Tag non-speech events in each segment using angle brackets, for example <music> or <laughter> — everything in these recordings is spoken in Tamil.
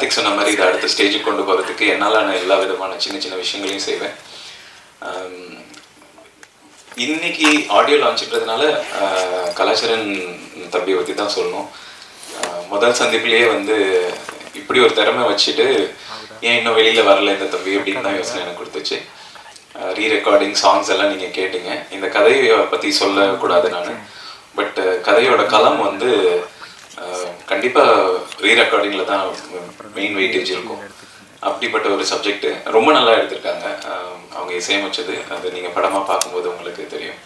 கார்த்திக் சொன்ன மாதிரி இதை அடுத்த ஸ்டேஜுக்கு கொண்டு போகிறதுக்கு என்னால் நான் எல்லா விதமான சின்ன சின்ன விஷயங்களையும் செய்வேன். இன்னைக்கு ஆடியோ லான்ச்ன்றதுனால ஆஹ், கலாச்சரன் தம்பியை பற்றி தான் சொல்லணும். முதல் சந்திப்பிலேயே வந்து இப்படி ஒரு திறமை வச்சுட்டு ஏன் இன்னும் வெளியில் வரல இந்த தம்பி அப்படின்னு தான் யோசனை எனக்கு கொடுத்துச்சு. ரீ ரெக்கார்டிங் சாங்ஸ் எல்லாம் நீங்கள் கேட்டீங்க. இந்த கதையை பற்றி சொல்லக்கூடாது நான். பட் கதையோட களம் வந்து கண்டிப்பாக ரீ ரெக்கார்டிங்கில் தான் மெயின் வெயிட்டேஜ் இருக்கும். அப்படிப்பட்ட ஒரு சப்ஜெக்ட் ரொம்ப நல்லா எடுத்திருக்காங்க. அவங்க இசையமைச்சது. அது நீங்கள் படமாக பார்க்கும்போது உங்களுக்கு தெரியும்.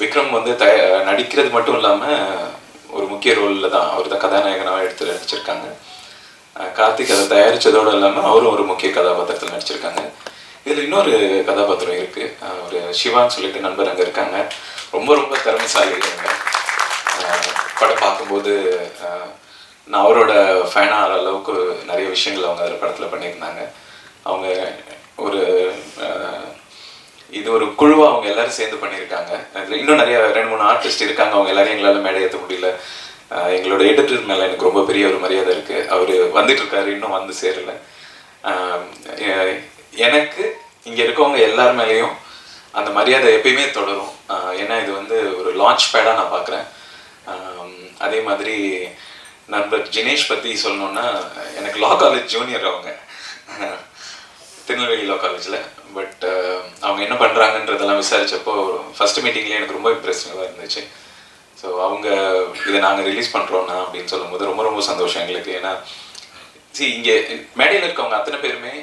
விக்ரம் வந்து தய நடிக்கிறது மட்டும் இல்லாமல் ஒரு முக்கிய ரோலில் தான் அவர் தான் கதாநாயகனாக எடுத்து நடிச்சிருக்காங்க. கார்த்திக் அதை தயாரித்ததோடு இல்லாமல் அவரும் ஒரு முக்கிய கதாபாத்திரத்தில் நடிச்சிருக்காங்க. இதில் இன்னொரு கதாபாத்திரம் இருக்குது ஒரு சிவான்னு சொல்லிட்டு நண்பர் அங்கே இருக்காங்க. ரொம்ப ரொம்ப திறமைசாலி இருக்காங்க படம் பார்க்கும்போது நான் அவரோட ஃபேன் ஆகிற அளவுக்கு நிறைய விஷயங்கள் அவங்க அதில் படத்தில் பண்ணியிருந்தாங்க. அவங்க ஒரு இது ஒரு குழுவாக அவங்க எல்லாரும் சேர்ந்து பண்ணியிருக்காங்க. அதில் இன்னும் நிறைய ரெண்டு மூணு ஆர்டிஸ்ட் இருக்காங்க. அவங்க எல்லாரும் எங்களால் மேடை ஏற்ற முடியல. எங்களோட எடிட்டர் மேலே எனக்கு ரொம்ப பெரிய ஒரு மரியாதை இருக்குது அவர் வந்துட்டு இருக்காரு இன்னும் வந்து சேரல. எனக்கு இங்கே இருக்கவங்க எல்லார் மேலேயும் அந்த மரியாதை எப்பயுமே தொடரும். ஏன்னா இது வந்து ஒரு லான்ச் பேடாக நான் பார்க்குறேன் அதே மாதிரி நண்பர் ஜினேஷ் பற்றி சொல்லணுன்னா எனக்கு லா காலேஜ் ஜூனியர் அவங்க. திருநெல்வேலி லா காலேஜில் பட் அவங்க என்ன பண்ணுறாங்கன்றதெல்லாம் விசாரிச்சப்போ ஃபர்ஸ்ட் மீட்டிங்லேயே எனக்கு ரொம்ப இம்ப்ரெசிவாக இருந்துச்சு. ஸோ அவங்க இதை நாங்கள் ரிலீஸ் பண்ணுறோன்னா அப்படின்னு சொல்லும்போது ரொம்ப ரொம்ப சந்தோஷம் எங்களுக்கு. ஏன்னா சி இங்கே மேடையில் இருக்கவங்க அத்தனை பேருமே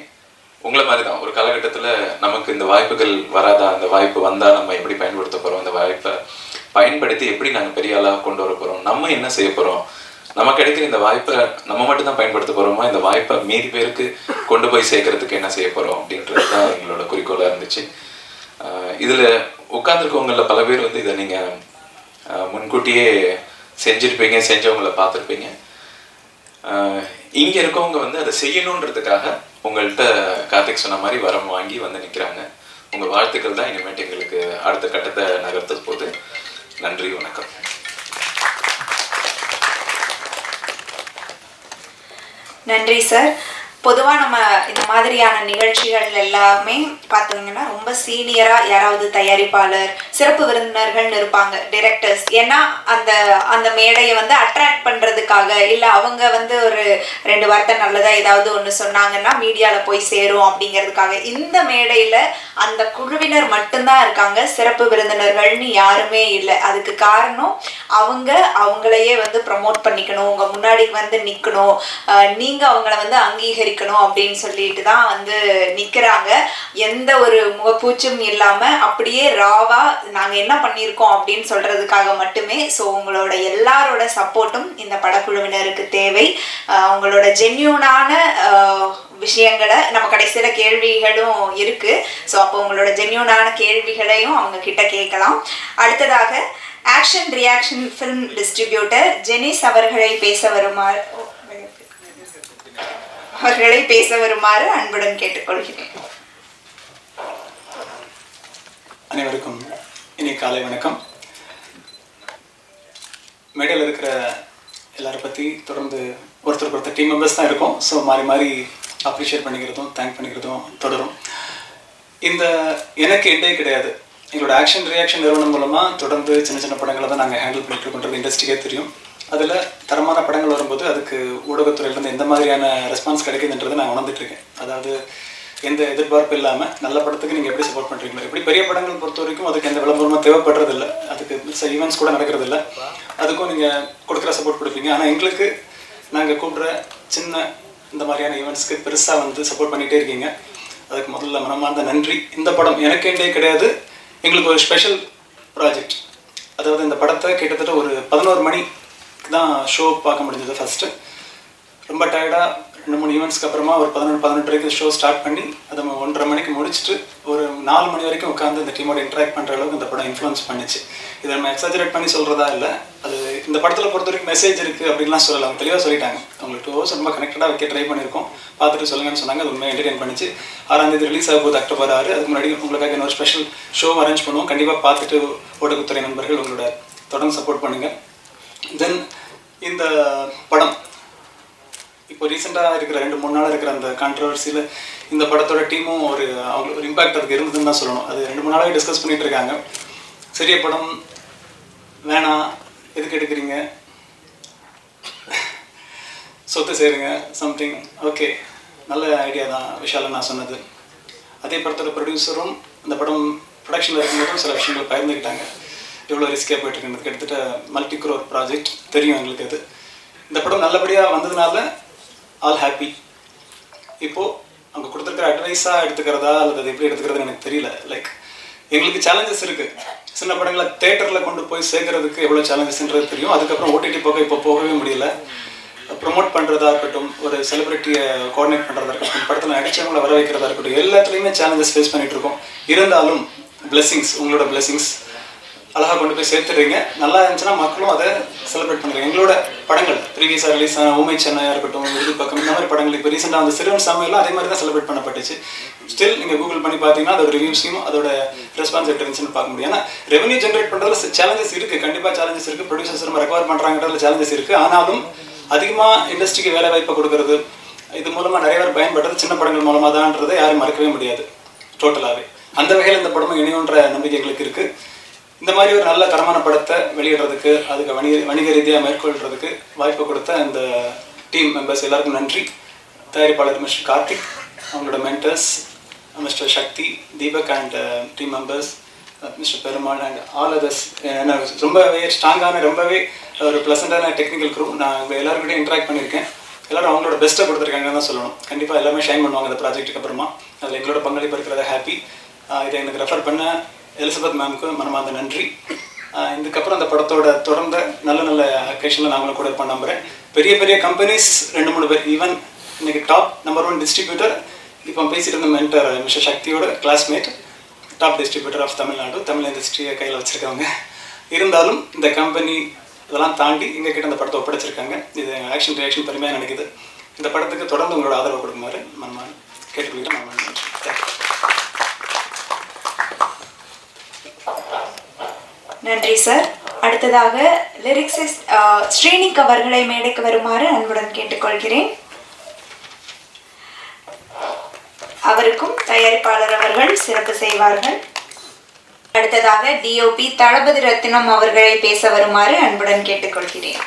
உங்களை மாதிரி தான் ஒரு காலகட்டத்தில் நமக்கு இந்த வாய்ப்புகள் வராதா? அந்த வாய்ப்பு வந்தால் நம்ம எப்படி பயன்படுத்த போகிறோம் அந்த வாய்ப்பை பயன்படுத்தி எப்படி நாங்கள் பெரிய ஆளாக கொண்டு வர போகிறோம் நம்ம என்ன செய்ய போகிறோம் நம்ம கிடைக்கிற இந்த வாய்ப்பை நம்ம மட்டும் தான் பயன்படுத்த போகிறோமா இந்த வாய்ப்பை மீதி பேருக்கு கொண்டு போய் சேர்க்கறதுக்கு என்ன செய்ய போகிறோம் அப்படின்றது தான் எங்களோட குறிக்கோளாக இருந்துச்சு. இதில் உட்காந்துருக்கவங்களில் பல பேர் வந்து இதை நீங்கள் முன்கூட்டியே செஞ்சுருப்பீங்க செஞ்சவங்கள பார்த்துருப்பீங்க. ஆஹ் இங்க இருக்கவங்க வந்து அதை செய்யணுன்றதுக்காக உங்கள்கிட்ட கார்த்திக் சொன்ன மாதிரி வரம் வாங்கி வந்து நிக்கிறாங்க. உங்க வாழ்த்துக்கள் தான் இனிமேட்டு எங்களுக்கு அடுத்த கட்டத்தை நகர்த்த போது நன்றி வணக்கம். நன்றி சார். பொதுவாக நம்ம இந்த மாதிரியான நிகழ்ச்சிகள் எல்லாமே பார்த்தீங்கன்னா ரொம்ப சீனியராக யாராவது தயாரிப்பாளர் சிறப்பு விருந்தினர்கள்னு இருப்பாங்க டிரெக்டர்ஸ் ஏன்னா அந்த அந்த மேடையை வந்து அட்ராக்ட் பண்ணுறதுக்காக இல்லை அவங்க வந்து ஒரு ரெண்டு வார்த்தை நல்லதாக ஏதாவது ஒன்று சொன்னாங்கன்னா மீடியாவில் போய் சேரும் அப்படிங்கிறதுக்காக. இந்த மேடையில் அந்த குழுவினர் மட்டும்தான் இருக்காங்க சிறப்பு விருந்தினர்கள்னு யாருமே இல்லை. அதுக்கு காரணம் அவங்க அவங்களையே வந்து ப்ரமோட் பண்ணிக்கணும் உங்கள் முன்னாடி வந்து நிற்கணும் நீங்கள் அவங்கள வந்து இருக்கணும் அப்படின்னு சொல்லிட்டு தான் வந்து நிற்கிறாங்க எந்த ஒரு முகப்பூச்சும் இல்லாமல் அப்படியே ராவா நாங்கள் என்ன பண்ணியிருக்கோம் அப்படின்னு சொல்கிறதுக்காக மட்டுமே ஸோ உங்களோட எல்லாரோட சப்போர்ட்டும் இந்த படக்குழுவினருக்கு தேவை. அவங்களோட ஜென்யூனான விஷயங்களை நம்ம கடைசியில கேள்விகளும் இருக்குது ஸோ அப்போ உங்களோட ஜென்யூனான கேள்விகளையும் அவங்க கிட்ட கேட்கலாம். அடுத்ததாக action reaction film distributor Jenis அவர்களை பேச வருமாறு அவர்களை பேச வருமாறு அன்புடன் கேட்டுக்கொள்கிறேன். அனைவருக்கும் இனி காலை வணக்கம். மேடையில் இருக்கிற எல்லாரை பற்றி தொடர்ந்து ஒருத்தருக்கு ஒருத்தர் டீம் மெம்பர்ஸ் தான் இருக்கும். ஸோ மாறி மாறி அப்ரிஷியேட் பண்ணிக்கிறதும் தேங்க் பண்ணிக்கிறதும் தொடரும். இந்த எனக்கு எண்டே கிடையாது. எங்களோட ஆக்ஷன் ரியாக்ஷன் நிறுவனம் மூலமாக தொடர்ந்து சின்ன சின்ன படங்களை தான் நாங்கள் ஹேண்டில் பண்ணிட்டு இருக்கோன்றது இண்டஸ்ட்ரிக்கே தெரியும். அதில் தரமான படங்கள் வரும்போது அதுக்கு ஊடகத்துறையிலேருந்து எந்த மாதிரியான ரெஸ்பான்ஸ் கிடைக்குதுன்றதை நான் உணர்ந்துட்டுருக்கேன். அதாவது எந்த எதிர்பார்ப்பு இல்லாமல் நல்ல படத்துக்கு நீங்கள் எப்படி சப்போர்ட் பண்ணுறீங்களோ எப்படி பெரிய படங்கள் பொறுத்த வரைக்கும் அதுக்கு எந்த விளம்பரமாக தேவைப்படுறதில்ல. அதுக்கு ஈவெண்ட்ஸ் கூட நடக்கிறதில்ல. அதுக்கும் நீங்கள் கொடுக்குற சப்போர்ட் கொடுப்பீங்க. ஆனால் எங்களுக்கு நாங்கள் கூப்பிட்ற சின்ன இந்த மாதிரியான ஈவெண்ட்ஸ்க்கு பெருசாக வந்து சப்போர்ட் பண்ணிகிட்டே இருக்கீங்க. அதுக்கு முதல்ல மனமார்ந்த நன்றி. இந்த படம் எனக்கு கிடையாது. எங்களுக்கு ஒரு ஸ்பெஷல் ப்ராஜெக்ட் அதாவது இந்த படத்தை கிட்டத்தட்ட ஒரு பதினோரு மணி தான் ஷோ பார்க்க முடிஞ்சது ஃபஸ்ட்டு ரொம்ப டயர்டாக ரெண்டு மூணு ஈவெண்ட்ஸ்க்கு அப்புறமா ஒரு பதினொன்று பதினெட்டு ஷோ ஸ்டார்ட் பண்ணி அதை ஒன்றரை மணிக்கு முடிச்சுட்டு ஒரு நாலு மணி வரைக்கும் உட்காந்து இந்த டீமோட இன்ட்ராக்ட் பண்ணுற அளவுக்கு இந்த படம் இன்ஃப்ளூன்ஸ் பண்ணிச்சு. இதை நம்ம எக்ஸாஜரேட் பண்ணி சொல்கிறதா இல்லை. அது இந்த படத்தில் பொறுத்த வரைக்கும் மெசேஜ் இருக்குது அப்படின்லாம் சொல்லலாம் அவங்க தெளிவாக சொல்லிட்டாங்க. அவங்களுக்கு டூ ஹவர்ஸ் ரொம்ப கனெக்டடாக வைக்க ட்ரை பண்ணியிருக்கோம். பார்த்துட்டு சொல்லுங்கன்னு சொன்னாங்க. அது உண்மையாக என்டர்டைன் பண்ணிச்சு. ஆறாம் தேதி ரிலீஸ் ஆக போகுது அக்டோபர் ஆறு. அதுக்கு முன்னாடி உங்களுக்காக இன்னொரு ஸ்பெஷல் ஷோ அரேஞ்ச் பண்ணுவோம். கண்டிப்பாக பார்த்துட்டு ஓடகுத்துறை நண்பர்கள் உங்களோட தொடர்ந்து சப்போர்ட் பண்ணுங்கள் தென் இந்த படம் இப்போ ரீசெண்டாக இருக்கிற ரெண்டு மூணு நாளாக இருக்கிற அந்த கான்ட்ரவர்சியில் இந்த படத்தோட டீமும் ஒரு அவங்களுக்கு ஒரு இம்பாக்ட் அதுக்கு இருந்ததுன்னு தான் சொல்லணும். அது ரெண்டு மூணு நாளாக டிஸ்கஸ் பண்ணிட்டு இருக்காங்க. சரிய படம் வேணாம் எதுக்கு எடுக்கிறீங்க? சொத்து சேருங்க சம்திங் ஓகே நல்ல ஐடியா தான் விஷால நான் சொன்னது. அதே படத்தோட ப்ரொடியூசரும் அந்த படம் ப்ரொடக்ஷனில் இருக்கும்போதும் சில விஷயங்கள் பகிர்ந்துக்கிட்டாங்க எவ்வளோ ரிஸ்க்காக போயிட்டுருக்குன்னு கிட்டத்தட்ட மல்டி க்ரோர் ப்ராஜெக்ட் தெரியும் எங்களுக்கு அது. இந்த படம் நல்லபடியாக வந்ததுனால ஆல் ஹாப்பி இப்போது அவங்க கொடுத்துருக்குற அட்வைஸாக எடுத்துக்கிறதா அல்லது அது எப்படி எடுத்துக்கிறதுன்னு எனக்கு தெரியல. லைக் எங்களுக்கு சேலஞ்சஸ் இருக்குது சின்ன படங்களை தேட்டரில் கொண்டு போய் சேர்க்கறதுக்கு எவ்வளோ சேலஞ்சஸ்ன்றது தெரியும். அதுக்கப்புறம் ஓடிடி போக இப்போ போகவே முடியல. ப்ரொமோட் பண்ணுறதா இருக்கட்டும் ஒரு செலிபிரிட்டியை கோஆர்டினேட் பண்ணுறதா இருக்கட்டும் படத்தில் நடிச்சவங்களை வர வைக்கிறதா இருக்கட்டும் எல்லாத்துலேயுமே சேலஞ்சஸ் ஃபேஸ் பண்ணிகிட்ருக்கோம் இருக்கோம். இருந்தாலும் blessings உங்களோட blessings. அழகாக கொண்டு போய் சேர்த்துடுறீங்க. நல்லா இருந்துச்சுன்னா மக்களும் அதை செலிப்ரேட் பண்ணுறீங்க எங்களோட படங்கள் ப்ரீவியஸாக ரிலீஸ் ஆன ஊமை சென்னையாக இருக்கட்டும் இது பக்கம் இந்த மாதிரி படங்கள் இப்போ ரீசெண்டாக அந்த சிறுவன் சமையலும் அதே மாதிரி தான் செலிப்ரேட் பண்ணப்பட்டுச்சு. ஸ்டில் நீங்கள் கூகுள் பண்ணி பார்த்தீங்கன்னா அதோட ரிவ்யூஸையும் அதோட ரெஸ்பான்ஸ் எப்படி இருந்துச்சுன்னு பார்க்க முடியும். ஏன்னா ரெவன்யூ ஜென்ரேட் பண்ணுறதுல சேலஞ்சஸ் இருக்குது கண்டிப்பாக சேலஞ்சஸ் இருக்குது ப்ரொடியூசர்ஸ் நம்ம ரெக்கவர் பண்ணுறாங்கிறதுல சேலஞ்சஸ் இருக்குது ஆனாலும் அதிகமாக இண்டஸ்ட்ரிக்கு வேலை வாய்ப்பை கொடுக்கறது இது மூலமாக நிறைய பேர் பயன்படுறது சின்ன படங்கள் மூலமாக தான்ன்றதை யாரும் மறக்கவே முடியாது. டோட்டலாகவே அந்த வகையில் இந்த படமும் இணையுன்ற நம்பிக்கை எங்களுக்கு இருக்குது இந்த மாதிரி ஒரு நல்ல தரமான படத்தை வெளியிடுறதுக்கு அதுக்கு வணிக வணிக ரீதியாக மேற்கொள்றதுக்கு வாய்ப்பு கொடுத்த இந்த டீம் மெம்பர்ஸ் எல்லாருக்கும் நன்றி. தயாரிப்பாளர் மிஸ்டர் கார்த்திக் அவங்களோட mentors mister Sakthi Deepak and team members mister Perumal and all others ரொம்பவே ஸ்ட்ராங்கான ரொம்பவே uh, ஒரு ப்ளசண்டான டெக்னிக்கல் குரூப் நான் உங்கள் எல்லாருக்கிட்டையும் இன்ட்ராக்ட் பண்ணியிருக்கேன். எல்லாரும் அவங்களோட பெஸ்ட்டை கொடுத்துருக்காங்கன்னு தான் சொல்லணும். கண்டிப்பாக எல்லாமே ஷைன் பண்ணுவாங்க இந்த ப்ராஜெக்ட்டுக்கு அப்புறமா. அதில் எங்களோட பங்களிப்பு இருக்கிறத ஹாப்பி இதை எனக்கு ரெஃபர் பண்ண எலிசபெத் மேம்க்கு மனமார்ந்த நன்றி. இதுக்கப்புறம் அந்த படத்தோட தொடர்ந்த நல்ல நல்ல அக்கேஷனில் நாங்களும் கூட இருப்போம் நம்புகிறேன் பெரிய பெரிய கம்பெனிஸ் ரெண்டு மூணு பேர். ஈவன் இன்னைக்கு டாப் நம்பர் ஒன் டிஸ்ட்ரிபியூட்டர் இப்போ பேசிட்டு இருந்த மென்டர் மிஸ்டர் சக்தியோட classmate top distributor of Tamil Nadu Tamil இண்டஸ்ட்ரியை கையில் வச்சுருக்காங்க இருந்தாலும் இந்த கம்பெனி இதெல்லாம் தாண்டி எங்கள் கிட்ட அந்த படத்தை ஒப்படைச்சிருக்காங்க. இது ஆக்ஷன் ரியாக்ஷன் பெருமையாக நினைக்குது. இந்த படத்துக்கு தொடர்ந்து உங்களோட ஆதரவு கொடுக்குமாறு மன்மான் கேட்டுக்கொள்கிறேன். மன்மான் நன்றி. தேங்க்யூ நன்றி சார் அடுத்ததாக லிரிக்ஸிஸ்ட் ஸ்ரீனிக் அவர்களை மேடைக்கு வருமாறு அன்புடன் கேட்டுக்கொள்கிறேன். அவருக்கும் தயாரிப்பாளர் அவர்கள் சிறப்பு செய்வார்கள். அடுத்ததாக டிஓபி தளபதி ரத்தினம் அவர்களை பேச வருமாறு அன்புடன் கேட்டுக்கொள்கிறேன்.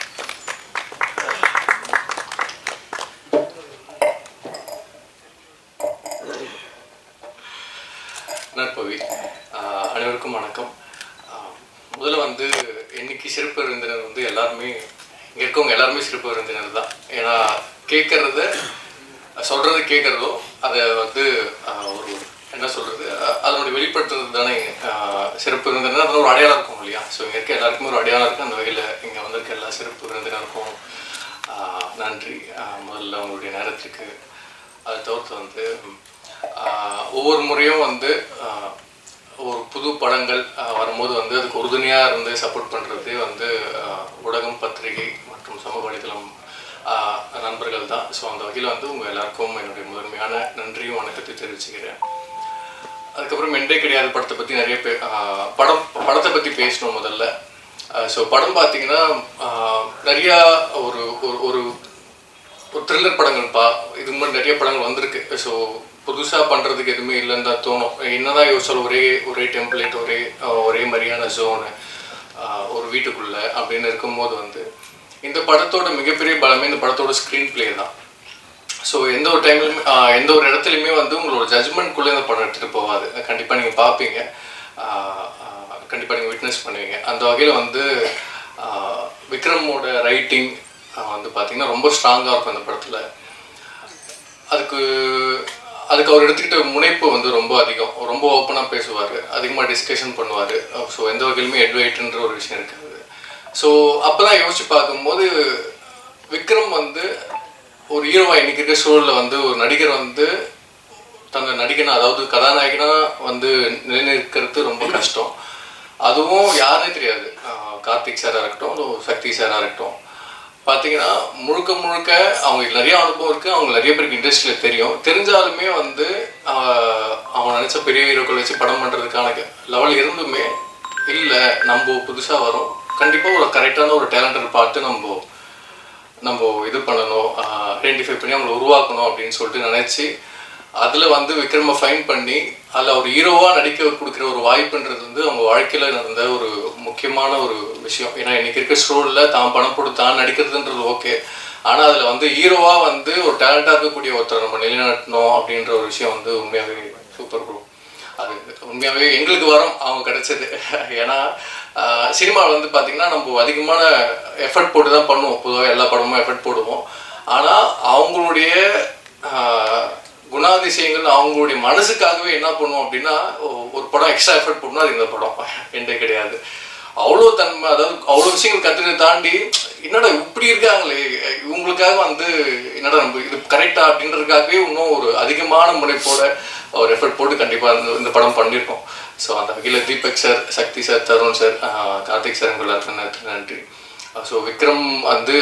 நற்பவி அனைவருக்கும் வணக்கம். முதல்ல வந்து இன்னைக்கு சிறப்பு விருந்தினர் வந்து எல்லாருமே இங்கே இருக்கவங்க எல்லாருமே சிறப்பு விருந்தினர் தான். ஏன்னா கேட்குறத சொல்கிறத கேட்குறதோ அதை வந்து ஒரு என்ன சொல்கிறது அதனுடைய வெளிப்படுத்துறது தானே சிறப்பு விருந்தினர். அதில் ஒரு அடையாளம் இருக்கும் இல்லையா? ஸோ இங்கே இருக்க எல்லாருக்குமே ஒரு அடையாளம் இருக்குது அந்த வகையில் இங்கே வந்திருக்க எல்லா சிறப்பு விருந்தினருக்கும் நன்றி. முதல்ல உங்களுடைய நேரத்திற்கு அதை தவிர்த்து வந்து ஒவ்வொரு முறையும் வந்து ஒரு புது படங்கள் வரும்போது வந்து அதுக்கு உறுதுணையாக இருந்து சப்போர்ட் பண்ணுறது வந்து ஊடகம் பத்திரிகை மற்றும் சமூக வலைதளம் நண்பர்கள் தான். ஸோ அந்த வகையில் வந்து உங்கள் எல்லாருக்கும் என்னுடைய முதன்மையான நன்றியும் வணக்கத்தை தெரிவிச்சுக்கிறேன். அதுக்கப்புறம் மெண்டே கிடையாது படத்தை பற்றி நிறைய பே படம் படத்தை பற்றி பேசணும் முதல்ல. ஸோ படம் பார்த்தீங்கன்னா நிறையா ஒரு ஒரு ஒரு ஒரு த்ரில்லர் படங்கள் பா இது மாதிரி நிறைய படங்கள் வந்திருக்கு. ஸோ புதுசாக பண்ணுறதுக்கு எதுவுமே இல்லைன்னு தான் தோணும். என்னதான் யோசிச்சாலும் ஒரே ஒரே டெம்ப்ளேட் ஒரே ஒரே மாதிரியான ஜோனு ஒரு வீட்டுக்குள்ளே அப்படின்னு இருக்கும்போது வந்து இந்த படத்தோட மிகப்பெரிய பலமே இந்த படத்தோட ஸ்க்ரீன் ப்ளே தான். ஸோ எந்த ஒரு டைம்லையுமே எந்த ஒரு இடத்துலையுமே வந்து உங்களோட ஜட்மெண்ட்குள்ளே இந்த படம் எடுத்துகிட்டு போகாது. கண்டிப்பாக நீங்கள் பார்ப்பீங்க கண்டிப்பாக நீங்கள் விட்னஸ் பண்ணுவீங்க. அந்த வகையில் வந்து விக்ரமோட ரைட்டிங் வந்து பார்த்திங்கன்னா ரொம்ப ஸ்ட்ராங்காக இருக்கும் அந்த படத்தில். அதுக்கு அதுக்கு அவர் எடுத்துக்கிட்ட முனைப்பு வந்து ரொம்ப அதிகம். ரொம்ப ஓப்பனாக பேசுவார். அதிகமாக டிஸ்கஷன் பண்ணுவார். ஸோ எந்த வகையிலுமே எட்வைட்டுன்ற ஒரு விஷயம் இருக்காது. ஸோ அப்போதான் யோசிச்சு பார்க்கும்போது விக்ரம் வந்து ஒரு ஹீரோவா இன்னைக்கு இருக்க சூழலில் வந்து ஒரு நடிகர் வந்து தங்க நடிகனா அதாவது கதாநாயகனா வந்து நிலைநிற்கிறது ரொம்ப கஷ்டம். அதுவும் யாருனே தெரியாது. கார்த்திக் சாராக இருக்கட்டும் சக்தி சாராக இருக்கட்டும். பார்த்தீங்கன்னா முழுக்க முழுக்க அவங்களுக்கு நிறைய அனுபவம் இருக்குது அவங்க நிறைய பேருக்கு இண்டஸ்ட்ரியில் தெரியும். தெரிஞ்சாலுமே வந்து அவன் நினச்ச பெரிய ஹீரோக்கள் வச்சு படம் பண்ணுறதுக்கான லெவல் இருந்துமே இல்லை. நம்ம புதுசாக வரும். கண்டிப்பாக ஒரு கரெக்டான ஒரு டேலண்டர் பார்த்து நம்ம நம்ம இது பண்ணணும். ஐடென்டிஃபை பண்ணி அவங்களை உருவாக்கணும் அப்படின்னு சொல்லிட்டு நினச்சி அதில் வந்து விக்ரமை ஃபைன் பண்ணி அதில் ஒரு ஹீரோவாக நடிக்க கொடுக்குற ஒரு வாய்ப்புன்றது வந்து அவங்க வாழ்க்கையில் நடந்த ஒரு முக்கியமான ஒரு விஷயம். ஏன்னா இன்றைக்கி இருக்க ஸ்டோரில் தான் பணம் போட்டு தான் நடிக்கிறதுன்றது ஓகே ஆனால் அதில் வந்து ஹீரோவாக வந்து ஒரு டேலண்டாக இருக்கக்கூடிய ஒருத்தர் நம்ம நிலைநாட்டணும் அப்படின்ற ஒரு விஷயம் வந்து உண்மையாகவே சூப்பர் குரூப் அது உண்மையாகவே எங்களுக்கு வரும் அவங்க கிடைச்சது. ஏன்னா சினிமாவில் வந்து பார்த்திங்கன்னா நம்ம அதிகமான எஃபர்ட் போட்டு தான் பண்ணுவோம். பொதுவாக எல்லா படமும் எஃபர்ட் போடுவோம். ஆனால் அவங்களுடைய குணாதிசயங்கள் அவங்களுடைய மனசுக்காகவே என்ன பண்ணுவோம் அப்படின்னா ஒரு படம் எக்ஸ்ட்ரா எஃபர்ட் பண்ணால் அது இந்த படம். என்றே கிடையாது. அவ்வளோ தன்மை அதாவது அவ்வளோ விஷயங்கள் கற்றுட்டு தாண்டி என்னடா இப்படி இருக்காங்களே? இவங்களுக்காக வந்து என்னடா நம்ம இது கரெக்டா அப்படின்றதுக்காகவே இன்னும் ஒரு அதிகமான முனைப்போட ஒரு எஃபர்ட் போட்டு கண்டிப்பாக இந்த இந்த படம் பண்ணியிருக்கோம். ஸோ அந்த வகையில் Deepak sir Sakthi sir Tharun sir Karthik sir உங்கள் எல்லாருக்கும் நன்றி நன்றி. ஸோ விக்ரம் வந்து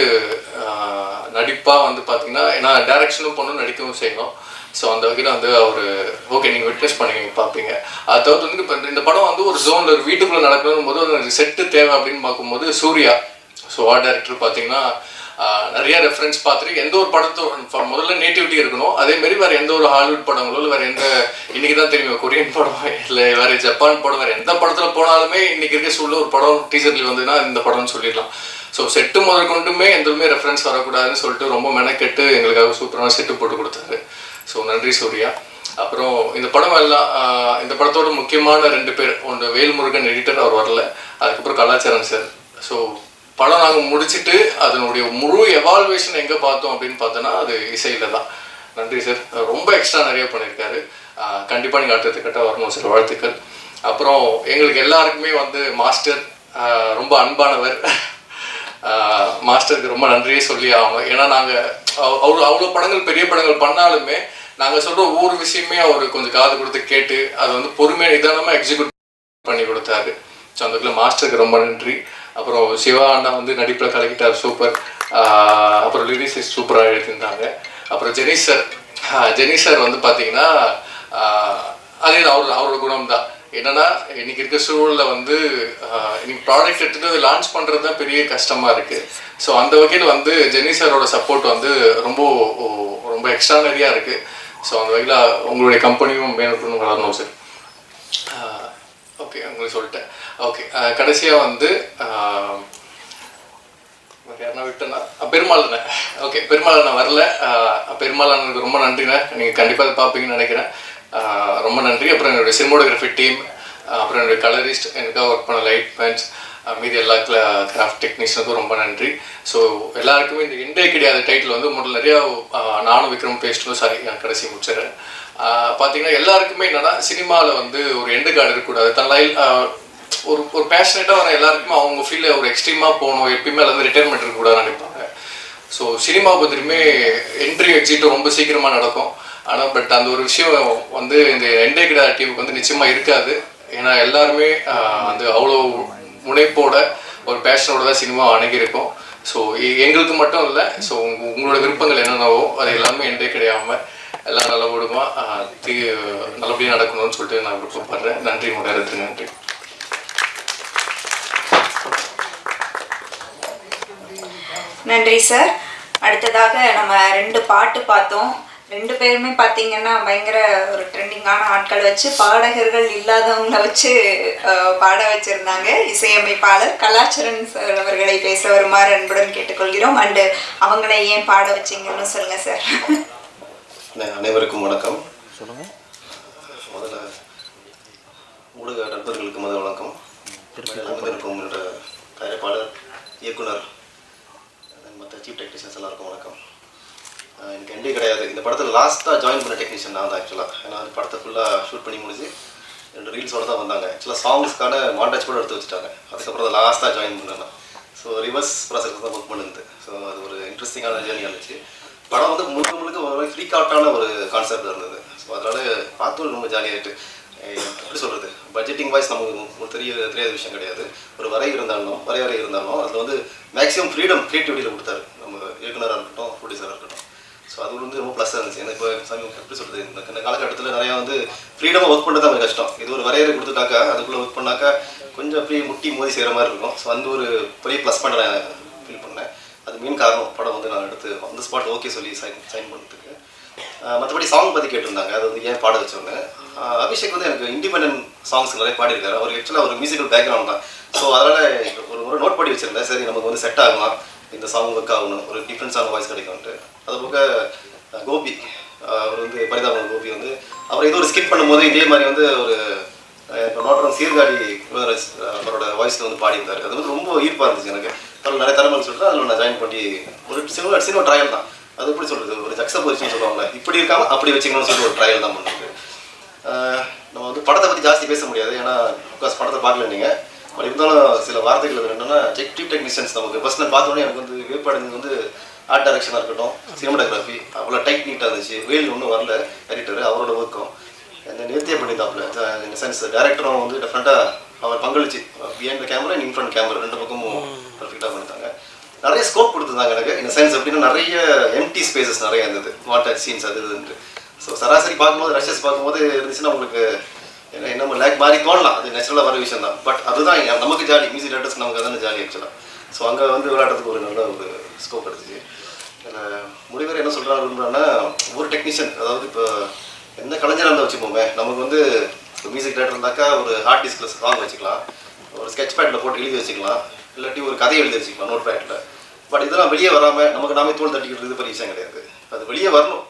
நடிப்பாக வந்து பார்த்தீங்கன்னா ஏன்னா டைரக்ஷனும் பண்ணணும் நடிக்கவும் செய்யணும். ஸோ அந்த வகையில் வந்து அவர் ஓகே நீங்கள் விட்னஸ் பண்ணி பார்ப்பீங்க. அதை தவிர்த்து வந்து இப்போ இந்த படம் வந்து ஒரு ஜோனில் ஒரு வீட்டுக்குள்ளே நடக்கணும் போது ஒரு செட்டு தேவை அப்படின்னு பார்க்கும்போது சூர்யா. ஸோ ஆ டேரக்டர் பார்த்தீங்கன்னா நிறைய ரெஃபரன்ஸ் பார்த்துட்டு எந்த ஒரு படத்தோட முதல்ல நேட்டிவிட்டி இருக்கணும். அதேமாரி வேறு எந்த ஒரு ஹாலிவுட் படங்களோ இல்லை வேறு எந்த இன்னைக்கு தான் தெரியும் கொரியன் படம் இல்லை வேறு ஜப்பான் படம் வேற எந்த படத்தில் போனாலுமே இன்னைக்கு இருக்க சூழல ஒரு படம் டீசர்லேயே வந்துன்னா இந்த படம்னு சொல்லிடலாம். ஸோ செட்டு முதல் கொண்டுமே ரெஃபரன்ஸ் வரக்கூடாதுன்னு சொல்லிட்டு ரொம்ப மெனக்கெட்டு எங்களுக்காக சூப்பரான செட்டு போட்டு கொடுத்தாரு. ஸோ நன்றி சூர்யா. அப்புறம் இந்த படம் எல்லாம் இந்த படத்தோட முக்கியமான ரெண்டு பேர் ஒன்று வேல்முருகன் எடிட்டர் அவர் வரல. அதுக்கப்புறம் கலாச்சாரம் சார். ஸோ படம் நாங்கள் முடிச்சுட்டு அதனுடைய முழு எவால்வேஷன் எங்கே பார்த்தோம் அப்படின்னு பார்த்தோன்னா அது இசையில் தான். நன்றி சார். ரொம்ப எக்ஸ்ட்ரா நிறைய பண்ணியிருக்காரு கண்டிப்பாக நீங்கள் அடுத்ததுக்கிட்ட வரணும் சார். வாழ்த்துக்கள். அப்புறம் எங்களுக்கு எல்லாருக்குமே வந்து மாஸ்டர் ரொம்ப அன்பானவர். மாஸ்டருக்கு ரொம்ப நன்றியே சொல்லி ஆகணும். ஏன்னா நாங்கள் அவ்வளோ அவ்வளோ படங்கள் பெரிய படங்கள் பண்ணாலுமே நாங்கள் சொல்கிற ஒவ்வொரு விஷயமே அவர் கொஞ்சம் காது கொடுத்து கேட்டு அதை வந்து பொறுமையாக நிதானமாக எக்ஸிக்யூட் பண்ணி கொடுத்தாரு. ஸோ அந்த மாஸ்டருக்கு ரொம்ப நன்றி. அப்புறம் சிவா அண்ணா வந்து நடிப்பில் கலக்கிட்டார் சூப்பர் அப்புறம் லிரிக்ஸ் சூப்பராக எழுதியிருந்தாங்க. அப்புறம் ஜெனி சார் ஜெனி சார் வந்து பார்த்தீங்கன்னா அதே அவர் அவரோட குணம் தான் என்னன்னா இன்னைக்கு இருக்க சூழலில் வந்து இன்னைக்கு ப்ராடக்ட் எடுத்துட்டு லான்ச் பண்ணுறது தான் பெரிய கஷ்டமாக இருக்குது ஸோ அந்த வகையில் வந்து ஜெனி சாரோட சப்போர்ட் வந்து ரொம்ப ரொம்ப எக்ஸ்ட்ரானரியாக இருக்குது ஸோ அந்த வகையில் உங்களுடைய கம்பெனியும் மேலும் வளரணும் சார் ஓகே உங்களுக்கு சொல்லிட்டேன். ஓகே கடைசியாக வந்து யாருன்னா விட்டேன்னா? அஹ் பெருமாள் அண்ணன் ஓகே பெருமாள் அண்ணன் வரல. அஹ் பெருமாள் அண்ணனுக்கு ரொம்ப நன்றிண்ணே. நீங்கள் கண்டிப்பாக அதை பார்ப்பீங்கன்னு நினைக்கிறேன். ரொம்ப நன்றி. அப்புறம் என்னுடைய சினிமோடோகிராஃபி டீம் அப்புறம் என்னுடைய கலரிஸ்ட் எனக்காக ஒர்க் பண்ண லைட் பேன்ஸ் மீதி எல்லா கிராஃப்ட் டெக்னீஷியனுக்கும் ரொம்ப நன்றி. ஸோ எல்லாருக்குமே இந்த இண்டே கிடையாது டைட்டில் வந்து முதல்ல நிறையா நானும் விக்ரம் பேஸ்ட்டும் சாரி நான் கடைசி முடிச்சிடுறேன். பார்த்தீங்கன்னா எல்லாருக்குமே என்னன்னா சினிமாவில் வந்து ஒரு எண்டு கார்டு இருக்கக்கூடாது. தன் லைல் ஒரு ஒரு பேஷனேட்டாக வர எல்லாருக்குமே அவங்க ஃபீல்டில் ஒரு எக்ஸ்ட்ரீமாக போகணும். எப்பயுமே அது வந்து ரிட்டைர்மெண்ட் இருக்கக்கூடாதுன்னு நினைப்பாங்க. ஸோ சினிமா பற்றியுமே என்ட்ரி எக்ஸிட்டும் ரொம்ப சீக்கிரமாக நடக்கும். ஆனால் பட் அந்த ஒரு விஷயம் வந்து இந்த எண்டே கிடா டீமுக்கு வந்து நிச்சயமாக இருக்காது. ஏன்னா எல்லாருமே வந்து அவ்வளோ முனைப்போட ஒரு பேஷனோட தான் சினிமா அணுகியிருக்கோம் ஸோ எங்களுக்கு மட்டும் இல்லை ஸோ உங்களோட விருப்பங்கள் என்னென்னவோ அது எல்லாமே என்டே கிடையாமல் எல்லாம் நல்லபடிமா தீ நல்லபடியாக நடக்கணும்னு சொல்லிட்டு நான் விருப்பப்படுறேன். நன்றி முன்னேறதுக்கு நன்றி. நன்றி சார் அடுத்ததாக நம்ம ரெண்டு பாட்டு பார்த்தோம். ரெண்டு பேருமே பார்த்தீங்கன்னா பயங்கர ஒரு ட்ரெண்டிங்கான ஆட்கள் வச்சு பாடகர்கள் இல்லாதவங்கள வச்சு பாட வச்சிருந்தாங்க. இசையமைப்பாளர் கலாச்சரன் சார் அவர்களை பேச வருமாறு அன்புடன் கேட்டுக்கொள்கிறோம். அண்டு அவங்களை ஏன் பாட வச்சீங்கன்னு சொல்லுங்க சார். அனை- அனைவருக்கும் வணக்கம். முதல்ல ஊடக நண்பர்களுக்கு முதல் வணக்கம். வந்திருக்கும் என்னோட தயாரிப்பாளர் இயக்குனர் மற்ற சீஃப் டெக்னீஷியன்ஸ் எல்லாருக்கும் வணக்கம். எனக்கு எண்டே கிடையாது. இந்த படத்தில் லாஸ்ட்டாக ஜாயின் பண்ண டெக்னீஷியன் நான் தான் ஆக்சுவலாக ஏன்னா அந்த படத்தை ஃபுல்லாக ஷூட் பண்ணி முடிஞ்சு ரெண்டு ரீல்ஸோட தான் வந்தாங்க. ஆக்சுவலாக சாங்ஸ்க்கான மாண்டாச் கூட எடுத்து வச்சுட்டாங்க. அதுக்கப்புறம் அதை லாஸ்ட்டாக ஜாயின் பண்ணேன் ஸோ ரிவர்ஸ் ப்ராசஸ் தான் ஒர்க் பண்ணுது ஸோ அது ஒரு இன்ட்ரெஸ்டிங்கான ஜேர்னி இருந்துச்சு படம் வந்து முழுக்க முழுக்க ஒரு ஃப்ரீக் அவுட்டான ஒரு கான்செப்ட் இருந்தது. ஸோ அதனால் பார்த்து ரொம்ப ஜாலியாகிட்டு எப்படி சொல்கிறது பட்ஜெட்டிங் வாய்ஸ் நமக்கு ஒரு தெரிய தெரியாத விஷயம் கிடையாது. ஒரு வரை இருந்தாலும் வரையறை இருந்தாலும் அதில் வந்து மேக்ஸிமம் ஃப்ரீடம் க்ரியேட்டிவிட்டியில் கொடுத்தாரு. நம்ம இயக்குனராக இருக்கட்டும் ப்ரொடியூசராக இருக்கட்டும். ஸோ அது வந்து ரொம்ப ப்ளஸ்ஸாக இருந்துச்சு. எனக்கு இப்போ சாமி எப்படி சொல்கிறது இந்த இந்த காலகட்டத்தில் நிறையா வந்து ஃப்ரீடமாக ஒர்க் பண்ணுறது தான் கஷ்டம். இது ஒரு வரையறை கொடுத்துட்டாக்கா அதுக்குள்ளே ஒர்க் பண்ணாக்கா கொஞ்சம் அப்படியே முட்டி மோதி செய்கிற மாதிரி இருக்கும். ஸோ அந்த ஒரு பெரிய ப்ளஸ் பண்ண நான் ஃபீல் பண்ணேன். அது மெயின் காரணம். படம் வந்து நான் எடுத்து அந்த ஸ்பாட் ஓகே சொல்லி சைன் சைன் பண்ணுறதுக்கு மற்றபடி சாங் பற்றி கேட்டிருந்தாங்க. அது வந்து ஏன் பாட வச்சவங்க அபிஷேக் வந்து எனக்கு இண்டிபெண்டன்ட் சாங்ஸ் நிறைய பாடியிருக்காரு. அவர் ஆக்சுவலாக ஒரு மியூசிக்கல் பேக்ரவுண்ட் தான். ஸோ அதனால் ஒரு ஒரு நோட் பண்ணி வச்சிருந்தேன். சரி நமக்கு வந்து செட் ஆகுமா இந்த சாங் ஒர்க் ஆகணும். ஒரு டிஃப்ரெண்ட்ஸான வாய்ஸ் கிடைக்கும்ட்டு அது போக கோபி. அவர் வந்து பரிதாபம் கோபி வந்து அவர் ஏதோ ஒரு ஸ்கிப் பண்ணும்போது இதே மாதிரி வந்து ஒரு இப்போ நோட்டரம் சீர்காழி அவரோட வாய்ஸில் வந்து பாடியிருந்தார். அது வந்து ரொம்ப ஈர்ப்பாக இருந்துச்சு எனக்கு. அதில் நிறைய திறமைன்னு சொல்லிட்டு அதில் நான் ஜாயின் பண்ணி ஒரு சினிமா சினிமா ட்ரையல் தான். அது எப்படி சொல்கிறது ஒரு ஜக்ஸ பொரிச்சுன்னு சொல்லுவாங்க இப்படி இருக்காம அப்படி வச்சுக்கணும்னு சொல்லி ஒரு ட்ரையல் தான் பண்ணுறது நம்ம வந்து படத்தை பற்றி ஜாஸ்தி பேச முடியாது. ஏன்னா படத்தை பார்க்கல நீங்கள் பட் இருந்தாலும் சில வார்த்தைகள் அது என்னன்னா டீப் டெக்னீஷியன்ஸ் நமக்கு. ஃபர்ஸ்ட் நான் பார்த்தோன்னே எனக்கு வந்து வேப்பாடு வந்து ஆர்ட் டைரக்ஷனாக இருக்கட்டும் சினிமாட்டோகிராஃபி அவ்வளோ டைட் நீட்டாக இருந்துச்சு. வெயில் ஒன்றும் வரல எடிட்டர் அவரோட ஒர்க்கும் இந்த நிறுத்திய பண்ணியிருந்தாப்புல இந்த சென்ஸ் டேரக்டரும் வந்து டெஃபினட்டாக அவர் பங்களிச்சு. Behind camera in front camera ரெண்டு பக்கமும் பர்ஃபெக்டாக பண்ணிட்டாங்க. நிறைய ஸ்கோப் கொடுத்துருந்தாங்க எனக்கு. இந்த சென்ஸ் எப்படின்னா நிறைய எம்டி ஸ்பேசஸ் நிறைய இருந்தது. வாட்டர் சீன்ஸ் அது இதுன்ட்டு. ஸோ சராசரி பார்க்கும்போது ரஷஸ் பார்க்கும்போது இருந்துச்சுன்னா உங்களுக்கு என்ன நம்ம லேக் மாதிரி தோணலாம் அது நேச்சுரலாக வர விஷயம் தான் பட் அதுதான் நமக்கு ஜாலி மியூசிக் டேரக்டர்ஸ் நமக்கு அதான ஜாலி ஆக்சுவலாக ஸோ அங்கே வந்து விளையாடுறதுக்கு ஒரு நல்ல ஒரு ஸ்கோப் எடுத்துச்சு முடிவர் என்ன சொல்கிறாருன்னா ஒரு டெக்னீஷியன் அதாவது இப்போ எந்த கலைஞராக இருந்தால் வச்சுப்போமே நமக்கு வந்து மியூசிக் டேரக்டர் இருந்தாக்கா ஒரு ஹார்ட் டிஸ்கில் சாங் வச்சுக்கலாம். ஒரு ஸ்கெட்ச் பேட்டில் போட்டு எழுதி வச்சுக்கலாம். இல்லாட்டி ஒரு கதையை எழுதி வச்சுக்கலாம் நோட் பேட்டில் பட் இதெல்லாம் வெளியே வராமல் நமக்கு நாமே தோல் தட்டிக்கிட்டு பெரிய விஷயம் கிடையாது. அது வெளியே வரணும்.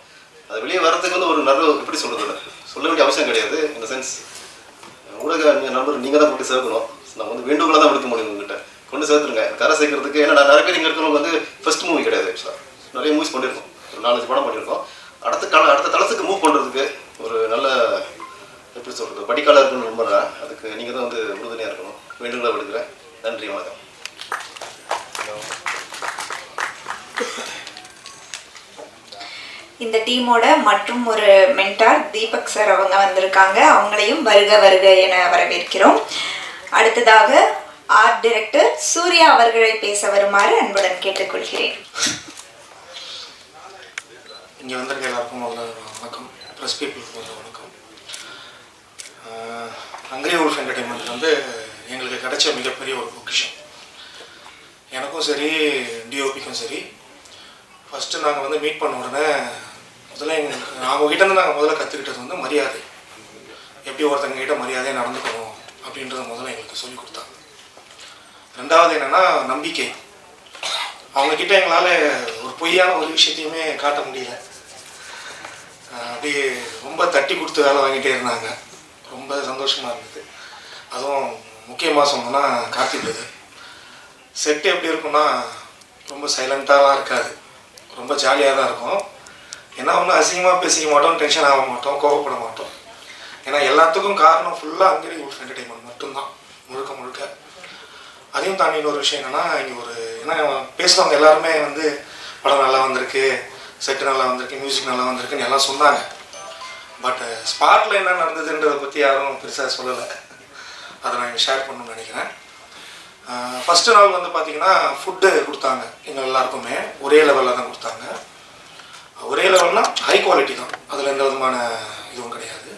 அது வெளியே வர்றதுக்கு வந்து ஒரு நல்ல எப்படி சொல்கிறது சொல்ல வேண்டிய அவசியம் கிடையாது இந்த சென்ஸ் ஊடக நண்பர் நீங்கள் தான் கொண்டு சேர்க்கணும். நான் வந்து வேண்டுகோளாக தான் விடுக்க முடியும் உங்ககிட்ட. கொண்டு சேர்த்துருங்க. கரை சேர்க்கறதுக்கு ஏன்னா நான் நிறைய பேர் இங்கே இருக்கிறவங்க வந்து ஃபஸ்ட் மூவி கிடையாது. ஆக்சுவலாக நிறைய மூவிஸ் பண்ணியிருக்கோம் ஒரு நாலஞ்சு படம் பண்ணியிருக்கோம் அடுத்த கால அடுத்த தளத்துக்கு மூவ் பண்ணுறதுக்கு ஒரு நல்ல எப்படி சொல்கிறது படிக்கால இருக்குன்னு நம்புறேன். அதுக்கு நீங்கள் தான் வந்து உறுதுணையாக இருக்கணும். வேண்டுகோளாக விடுக்கிறேன். நன்றி வணக்கம். இந்த டீமோட மற்றும் ஒரு மென்டார் தீபக் சார் அவங்க வந்திருக்காங்க. அவங்களையும் வருக வருக என வரவேற்கிறோம். அடுத்ததாக ஆர்ட் டைரக்டர் சூர்யா அவர்களை பேச வருமாறு அன்புடன் கேட்டுக்கொள்கிறேன். இங்கே வந்திருக்க எல்லாருக்கும் வணக்கம். ப்ரெஸ் பீப்புளுக்கு வணக்கம். ஹங்கரி உல்ஃப் என்டர்டைன்மெண்ட் வந்து எங்களுக்கு கிடைச்ச மிகப்பெரிய ஒரு பொக்கிஷம். எனக்கும் சரி டிஓபிக்கும் சரி. ஃபஸ்ட்டு நாங்கள் வந்து மீட் பண்ண உடனே முதல்ல எங்களுக்கு அவங்ககிட்ட இருந்து நாங்கள் முதல்ல கற்றுக்கிட்டது வந்து மரியாதை. எப்படி ஒருத்தங்க கிட்ட மரியாதையாக நடந்துக்கணும் அப்படின்றத முதல்ல எங்களுக்கு சொல்லி கொடுத்தாங்க. ரெண்டாவது என்னென்னா நம்பிக்கை. அவங்க கிட்ட எங்களால் ஒரு பொய்யான ஒரு விஷயத்தையுமே காட்ட முடியல. அப்படியே ரொம்ப தட்டி கொடுத்து வேலை வாங்கிட்டே இருந்தாங்க. ரொம்ப சந்தோஷமாக இருந்தது. அதுவும் முக்கியமாக சொன்னோன்னா கார்த்திக் செட்டு எப்படி இருக்கும்னா ரொம்ப சைலண்ட்டாலாம் இருக்காது. ரொம்ப ஜாலியாக தான் இருக்கும். ஏன்னா ஒன்றும் அசிங்கமாக பேசிக்க மாட்டோம் டென்ஷன் ஆக மாட்டோம் கோவப்பட மாட்டோம். ஏன்னா எல்லாத்துக்கும் காரணம் ஃபுல்லாக அங்கே ஒரு என்டர்டைன்மெண்ட் மட்டும்தான் முழுக்க முழுக்க. அதையும் தாண்டி இன்னொரு விஷயம் என்னென்னா இங்கே ஒரு ஏன்னா பேசுகிறவங்க எல்லாருமே வந்து படம் நல்லா வந்திருக்கு செட்டு நல்லா வந்திருக்கு மியூசிக் நல்லா வந்திருக்குன்னு எல்லாம் சொன்னாங்க. பட் ஸ்பாட்டில் என்ன நடந்ததுன்றதை பற்றி யாரும் பெருசாக சொல்லலை. அதை நான் இங்கே ஷேர் பண்ணணும்னு நினைக்கிறேன். ஃபஸ்ட்டு நாள் வந்து பார்த்திங்கன்னா ஃபுட்டு கொடுத்தாங்க எங்கள் எல்லாருக்குமே. ஒரே லெவலில் தான் கொடுத்தாங்க. ஒரே லெவல்னா ஹை குவாலிட்டி தான். அதில் எந்த விதமான இதுவும் கிடையாது.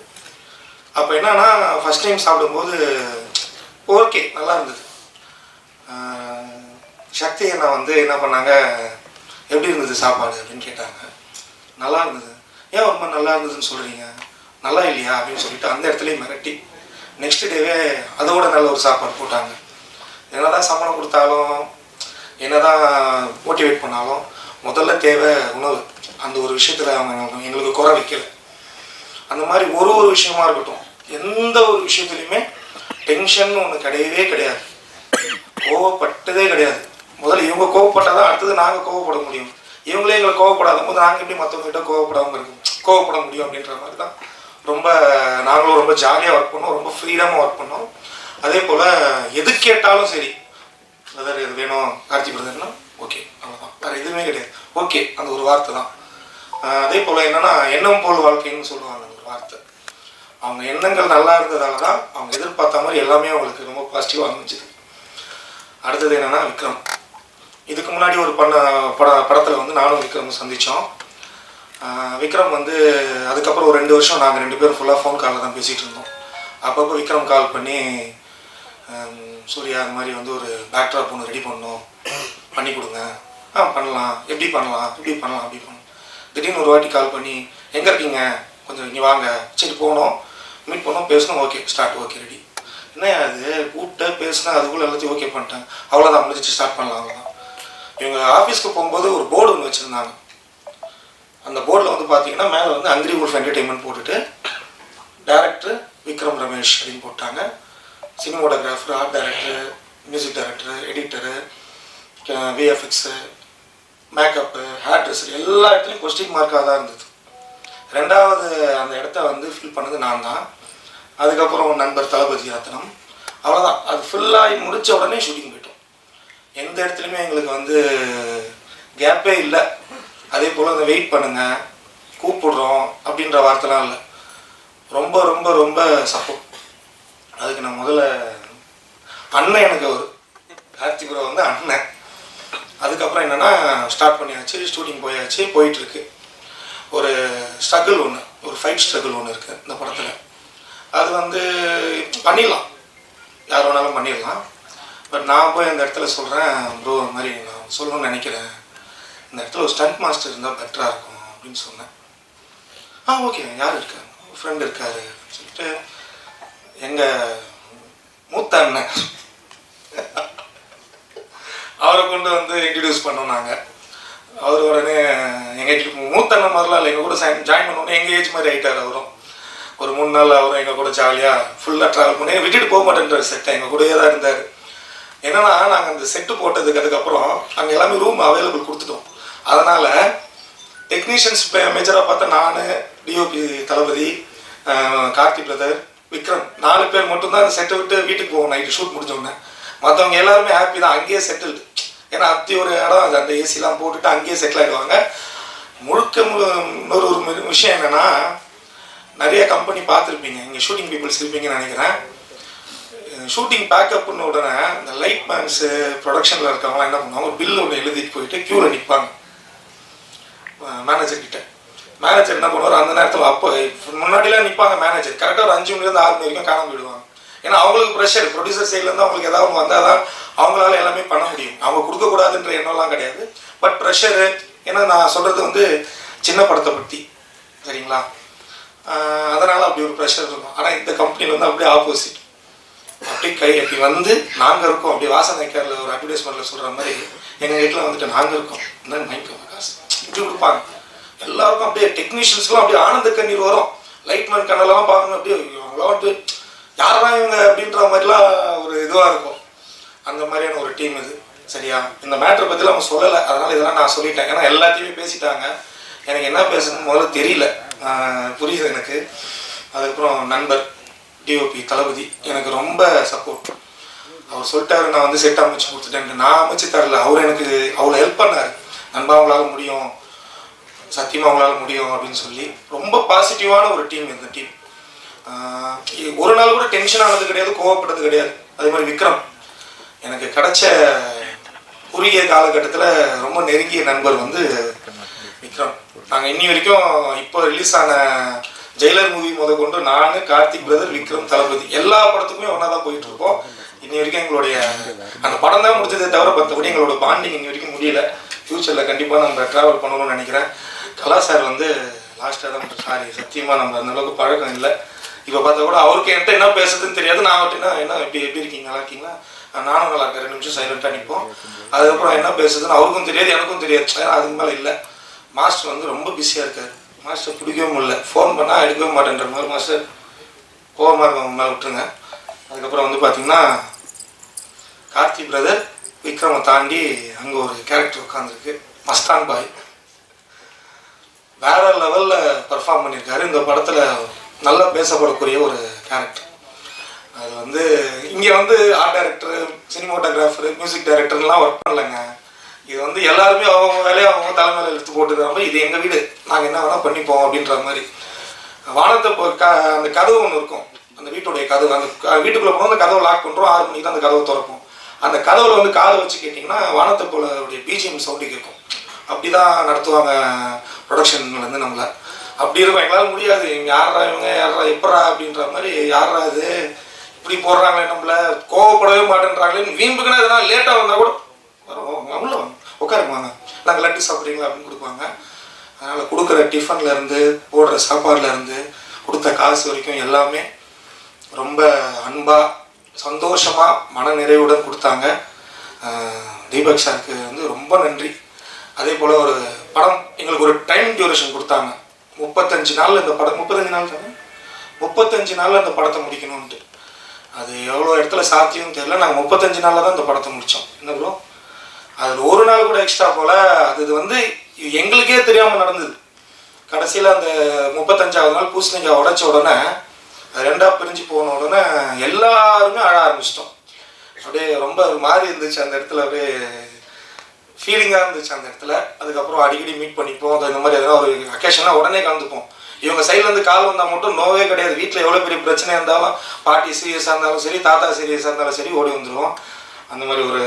அப்போ என்னன்னா ஃபஸ்ட் டைம் சாப்பிடும்போது ஓகே நல்லா இருந்தது. சக்தி அண்ணா வந்து என்ன பண்ணாங்க எப்படி இருந்தது சாப்பாடு? அப்படின்னு கேட்டாங்க. நல்லா இருந்தது. ஏன் ரொம்ப நல்லா இருந்ததுன்னு சொல்கிறீங்க நல்லா இல்லையா? அப்படின்னு சொல்லிட்டு அந்த இடத்துலையும் மிரட்டி. நெக்ஸ்ட் டேவே அதோட நல்ல ஒரு சாப்பாடு போட்டாங்க. என்னதான் சம்பளம் கொடுத்தாலும் என்னதான் மோட்டிவேட் பண்ணாலும் முதல்ல தேவை உணவு. அந்த ஒரு விஷயத்தில் அவங்க எங்களுக்கு குறை வைக்கல. அந்த மாதிரி ஒரு ஒரு விஷயமா இருக்கட்டும் எந்த ஒரு விஷயத்துலையுமே டென்ஷன் ஒன்று கிடையவே கிடையாது. கோவப்பட்டதே கிடையாது. முதல்ல இவங்க கோவப்பட்டாதான் அடுத்தது நாங்கள் கோவப்பட முடியும். இவங்களே எங்களை கோவப்படாத போது நாங்கள் எப்படி மற்றவங்ககிட்ட கோவப்படாமல் இருக்கும் கோவப்பட முடியும் அப்படின்ற மாதிரி தான் ரொம்ப நாங்களும் ரொம்ப ஜாலியாக ஒர்க் பண்ணோம் ரொம்ப ஃப்ரீடமாக ஒர்க் பண்ணோம். அதே போல் எது கேட்டாலும் சரி. பிரதர் இது வேணும் கார்த்தி பிரதர்னா ஓகே அவ்வளோதான் வேறு எதுவுமே கிடையாது. ஓகே அந்த ஒரு வார்த்தை தான் அதே போல் என்னன்னா எண்ணம் போல் வாழ்க்கைன்னு சொல்லுவாங்க அந்த வார்த்தை. அவங்க எண்ணங்கள் நல்லா இருந்ததால தான் அவங்க எதிர்பார்த்த மாதிரி எல்லாமே அவங்களுக்கு ரொம்ப பாசிட்டிவாக அமைஞ்சுது அடுத்தது என்னென்னா விக்ரம். இதுக்கு முன்னாடி ஒரு பண்ண பட படத்தில் வந்து நானும் விக்ரம் சந்தித்தோம் விக்ரம் வந்து அதுக்கப்புறம் ஒரு ரெண்டு வருஷம் நாங்கள் ரெண்டு பேரும் ஃபுல்லாக ஃபோன் காலில் தான் பேசிகிட்டு இருந்தோம். அப்பப்போ விக்ரம் கால் பண்ணி சூர்யா அந்த மாதிரி வந்து ஒரு பேக்ட்ராப் ஒன்று ரெடி பண்ணோம் பண்ணி கொடுங்க. ஆ பண்ணலாம். எப்படி பண்ணலாம்? இப்படி பண்ணலாம் அப்படி பண்ணலாம். திடீர்னு ஒரு வாட்டி கால் பண்ணி எங்கே இருக்கீங்க? கொஞ்சம் இங்கே வாங்க. சரி போனோம். மீட் பண்ணோம் பேசணும் ஓகே ஸ்டார்ட் ஓகே ரெடி என்ன அது? கூப்பிட்டு பேசினா அதுக்குள்ளே எல்லாத்தையும் ஓகே பண்ணிட்டேன். அவ்வளோதான் முடிஞ்சிச்சு ஸ்டார்ட் பண்ணலாம் அவ்வளோதான் இவங்க ஆஃபீஸ்க்கு போகும்போது ஒரு போர்டு ஒன்று வச்சுருந்தாங்க. அந்த போர்டில் வந்து பார்த்தீங்கன்னா மேலே வந்து அங்கிரி உல்ஃப் என்டர்டெயின்மெண்ட் போட்டுட்டு டேரக்டர் விக்ரம் ரமேஷ் அப்படின்னு போட்டாங்க. Cinematographer art director music director editor VFX makeup hair dresser எல்லா இடத்துலையும் கொஸ்டின் மார்க்காக தான் இருந்தது. ரெண்டாவது அந்த இடத்த வந்து ஃபில் பண்ணது நான் தான் அதுக்கப்புறம் நண்பர் தளபதி யாத்தனம் அவ்வளோதான் அது ஃபுல்லாகி முடித்த உடனே ஷூட்டிங் போயிட்டோம். எந்த இடத்துலையுமே எங்களுக்கு வந்து கேப்பே இல்லை. அதே போல் அந்த வெயிட் பண்ணுங்கள் கூப்பிடுறோம் அப்படின்ற வார்த்தைலாம் இல்லை. ரொம்ப ரொம்ப ரொம்ப சப்போர்ட் அதுக்கு நான் முதல்ல அண்ணன் எனக்கு ஒரு கார்த்திக் ப்ரோ வந்து அண்ணன். அதுக்கப்புறம் என்னென்னா ஸ்டார்ட் பண்ணியாச்சு ஷூட்டிங் போயாச்சு போயிட்டுருக்கு. ஒரு ஸ்ட்ரகிள் ஒன்று ஒரு ஃபைட் ஸ்ட்ரகிள் ஒன்று இருக்குது இந்த படத்தில். அது வந்து பண்ணிடலாம். யார் வேணாலும் பண்ணிடலாம். பட் நான் போய் அந்த இடத்துல சொல்கிறேன் ப்ரோ இந்த மாதிரி நான் சொல்லணும்னு நினைக்கிறேன். இந்த இடத்துல ஒரு ஸ்டண்ட் மாஸ்டர் இருந்தால் பெட்டராக இருக்கும் அப்படின்னு சொன்னேன். ஆ ஓகே யார் இருக்காங்க ஃப்ரெண்ட் இருக்காரு. சொல்லிட்டு எங்கள் மூத்த அண்ணன். அவரை கொண்டு வந்து இன்ட்ரடியூஸ் பண்ணோம் நாங்கள் அவர் உடனே எங்கள் மூத்த அண்ணன் மாதிரிலாம் இல்லை எங்கள் கூட ஜாயின் பண்ணோடனே எங்கள் ஏஜ் மாதிரி ஆகிட்டார் அவரும். ஒரு மூணு நாள் அவரும் எங்கள் கூட ஜாலியாக ஃபுல்லாக ட்ராவல் பண்ணி விட்டுட்டு போக மாட்டேன்றார் செட்டை எங்கள் கூடயே தான் இருந்தார். என்னென்னா நாங்கள் அந்த செட்டு போட்டதுக்கு அதுக்கப்புறம் அங்கே எல்லாமே ரூம் அவைலபிள் கொடுத்துட்டோம். அதனால் டெக்னீஷியன்ஸ் மேஜராக பார்த்தா நான் டிஓபி தளபதி கார்த்தி பிரதர் விக்ரம் நாலு பேர் மட்டும்தான் அந்த செட்டை விட்டு வீட்டுக்கு போவோம் நைட்டு ஷூட் முடிஞ்சோடனே மற்றவங்க எல்லாருமே ஹாப்பி தான். அங்கேயே செட்டில்டு ஏன்னா அத்தி ஒரு இடம் அது அந்த ஏசிலாம் போட்டுட்டு அங்கேயே செட்டில் ஆகிடுவாங்க முழுக்க முழு இன்னொரு ஒரு விஷயம் என்னென்னா நிறைய கம்பெனி பார்த்துருப்பீங்க. இங்கே ஷூட்டிங் பீப்புள்ஸ் இருப்பீங்கன்னு நினைக்கிறேன். ஷூட்டிங் பேக்கப்னு உடனே இந்த லைட் மேன்ஸு ப்ரொடக்ஷனில் இருக்கவங்களாம் என்ன பண்ணுவாங்க? பில் ஒன்று எழுதிட்டு போயிட்டு க்யூவில் நிற்பாங்க மேனேஜர் கிட்ட. மேனேஜர் என்ன பண்ணுவார்? அந்த நேரத்தில் அப்போ முன்னாடிலாம் நிற்பாங்க மேனேஜர் கரெக்டாக ஒரு அஞ்சு மணிலேருந்து ஆறு மணி வரைக்கும் காணாமல் போயிடுவாங்க. ஏன்னா அவங்களுக்கு ப்ரெஷர் ப்ரொடியூசர் சைட்லேருந்து அவங்களுக்கு ஏதாவது ஒன்று வந்தால் தான் அவங்களால எல்லாமே பண்ண முடியும். அவங்க கொடுக்கக்கூடாதுன்ற எண்ணம்லாம் கிடையாது. பட் ப்ரெஷரு ஏன்னா நான் சொல்கிறது வந்து சின்ன படத்தை பற்றி சரிங்களா அதனால் அப்படி ஒரு ப்ரெஷர் இருக்கும். ஆனால் இந்த கம்பெனியில் வந்து அப்படியே ஆப்போசிட் அப்படியே கை அப்படி வந்து நாங்கள் இருக்கோம். அப்படி வாசனை கேரில் ஒரு அட்வர்டைஸ்மெண்ட்டில் சொல்கிற மாதிரி எங்கள் வீட்டில் வந்துட்டு நாங்கள் இருக்கோம். இந்த மைக் காசு இப்படி கொடுப்பாங்க. எல்லாருக்கும் அப்படியே டெக்னீஷியன்ஸ்க்குலாம் அப்படியே ஆனந்த கண்ணீர் வரும். லைட்மேன் கண்ணெல்லாம் பார்க்கணும். அப்படியே அவங்களாம் வந்து யாரா இவங்க அப்படின்ற மாதிரிலாம் ஒரு இதுவாக இருக்கும். அந்த மாதிரியான ஒரு டீம் இது. சரியா? இந்த மேட்ரு பற்றிலாம் அவங்க சொல்லலை. அதனால் இதெல்லாம் நான் சொல்லிட்டேன். ஏன்னா எல்லாத்தையுமே பேசிட்டாங்க. எனக்கு என்ன பேசணும்னு முதல்ல தெரியல. புரியுது எனக்கு. அதுக்கப்புறம் நண்பர் டிஓபி தளபதி எனக்கு ரொம்ப சப்போர்ட் அவர் சொல்லிட்டாரு நான் வந்து செட் அமைச்சு கொடுத்துட்டேன் நான் அமைச்சு தரல. அவர் எனக்கு அவ்வளோ ஹெல்ப் பண்ணார். நண்பா அவங்களால முடியும். சத்தியமாக அவங்களால முடியும் அப்படின்னு சொல்லி. ரொம்ப பாசிட்டிவான ஒரு டீம் இந்த டீம் ஒரு நாள் கூட டென்ஷன் ஆனது கிடையாது கோவப்பட்டது கிடையாது. அதே மாதிரி விக்ரம் எனக்கு கிடைச்ச குறுகிய காலகட்டத்தில் ரொம்ப நெருங்கிய நண்பர் வந்து விக்ரம். நாங்கள் இன்னி வரைக்கும் இப்போ ரிலீஸ் ஆன ஜெயிலர் மூவி முத கொண்டு நான் கார்த்திக் பிரதர் விக்ரம் தளபதி எல்லா படத்துக்குமே ஒன்றா தான் போயிட்டு இருக்கோம். இன்னி வரைக்கும் எங்களுடைய அந்த படம் தான் முடிஞ்சதே தவிர மற்றபடி எங்களோட பாண்டிங் இன்னி வரைக்கும் முடியல. ஃப்யூச்சரில் கண்டிப்பாக நம்ம ட்ராவல் பண்ணணும்னு நினைக்கிறேன். கலா சார் வந்து லாஸ்ட்டாக தான் சாரி சத்தியமாக நம்ம அந்த அளவுக்கு பழக்கம் இல்லை. இப்போ பார்த்தா கூட அவருக்கு என்கிட்ட என்ன பேசுறதுன்னு தெரியாது. நான் அவர்கிட்ட என்ன என்ன எப்படி எப்படி இருக்கீங்க நல்லா இருக்கீங்களா? நானும் நல்லா இருக்கேன். ரெண்டு நிமிஷம் சைலண்டாக நிற்போம் அதுக்கப்புறம் என்ன பேசுறதுன்னு அவருக்கும் தெரியாது எனக்கும் தெரியாது. ஏன்னா அதுக்கு மேலே இல்லை. மாஸ்டர் வந்து ரொம்ப பிஸியாக இருக்காரு. மாஸ்டர் பிடிக்கவே முடியல ஃபோன் பண்ணால் எடுக்கவே மாட்டேன்ற மாதிரி மாஸ்டர் கோபமாக இருக்க மேலே விட்டுருங்க. அதுக்கப்புறம் வந்து பார்த்தீங்கன்னா கார்த்தி பிரதர் விக்ரமை தாண்டி அங்கே ஒரு கேரக்டர் உட்காந்துருக்கு மஸ்தான் பாய் வேற லெவலில் பெர்ஃபார்ம் பண்ணியிருக்காரு இந்த படத்தில் நல்லா பேசப்படக்கூடிய ஒரு கேரக்டர் அது வந்து இங்கே வந்து ஆர்ட் டைரக்டர் சினிமோட்டோகிராஃபர் மியூசிக் டைரக்டர்லாம் ஒர்க் பண்ணலங்க. இது வந்து எல்லாருமே அவங்க வேலையை அவங்க தலைமையில் எடுத்து போட்டுக்கிற மாதிரி இது எங்கள் வீடு. நாங்கள் என்ன வேணால் பண்ணிப்போம் அப்படின்ற மாதிரி. வானத்தை க அந்த கதவு ஒன்று இருக்கும். அந்த வீட்டுடைய கதவு அந்த வீட்டுக்குள்ளே போனால் அந்த கதவை லாக் பண்ணுறோம் ஆறு மணிக்கு தான் அந்த கதவை திறப்போம். அந்த கதவுல வந்து காலை வச்சு கேட்டிங்கன்னா வானத்தை போலோடைய பிஜிஎம் சவுண்டு கேட்கும். அப்படி தான் நடத்துவாங்க ப்ரொடக்ஷன்லேருந்து நம்மளை. அப்படி இருக்கும். எங்களால் முடியாது. யாரா இவங்க யாரா எப்படா அப்படின்ற மாதிரி யாரா இது? இப்படி போடுறாங்களே நம்மள. கோவப்படவே மாட்டேன்றாங்களேன்னு வீம்புக்குன்னா எதனா லேட்டாக வந்தால் கூட வரோம், வாங்க, உள்ள நாங்கள் லட்டு சாப்பிட்றீங்களா அப்படின்னு கொடுப்பாங்க. அதனால் கொடுக்குற டிஃபன்லேருந்து போடுற சாப்பாடுலேருந்து கொடுத்த காசு வரைக்கும் எல்லாமே ரொம்ப அன்பாக சந்தோஷமாக மன நிறைவுடன் கொடுத்தாங்க தீபக் சாருக்கு வந்து ரொம்ப நன்றி. அதே போல் ஒரு படம் எங்களுக்கு ஒரு டைம் டியூரேஷன் கொடுத்தாங்க. முப்பத்தஞ்சு நாள் இந்த படம் முப்பத்தஞ்சு நாள் தானே? முப்பத்தஞ்சு நாளில் அந்த படத்தை முடிக்கணும்ன்ட்டு. அது எவ்வளோ இடத்துல சாத்தியம்னு தெரியல. நாங்கள் முப்பத்தஞ்சு நாளில் தான் இந்த படத்தை முடித்தோம் என்ன ப்ரோ அதில் ஒரு நாள் கூட எக்ஸ்ட்ரா போல். அது இது வந்து எங்களுக்கே தெரியாமல் நடந்தது. கடைசியில் அந்த முப்பத்தஞ்சாவது நாள் பூசணிக்காய் உடைச்ச உடனே ரெண்டாக பிரிஞ்சு போன உடனே எல்லாருமே அழ ஆரம்பிச்சிட்டோம். அப்படியே ரொம்ப ஒரு மாதிரி இருந்துச்சு அந்த இடத்துல அப்படியே ஃபீலிங்காக இருந்துச்சு அந்த இடத்துல. அதுக்கப்புறம் அடிக்கடி மீட் பண்ணிப்போம். அது இந்த மாதிரி எதனா ஒரு அக்கேஷனாக உடனே கலந்துப்போம். இவங்க சைட்லேருந்து கால் வந்தால் மட்டும் நோவே கிடையாது. வீட்டில் எவ்வளோ பெரிய பிரச்சனை இருந்தாலும் பாட்டி சீரியஸாக இருந்தாலும் சரி தாத்தா சீரியஸாக இருந்தாலும் சரி ஓடி வந்துடுவோம் அந்த மாதிரி ஒரு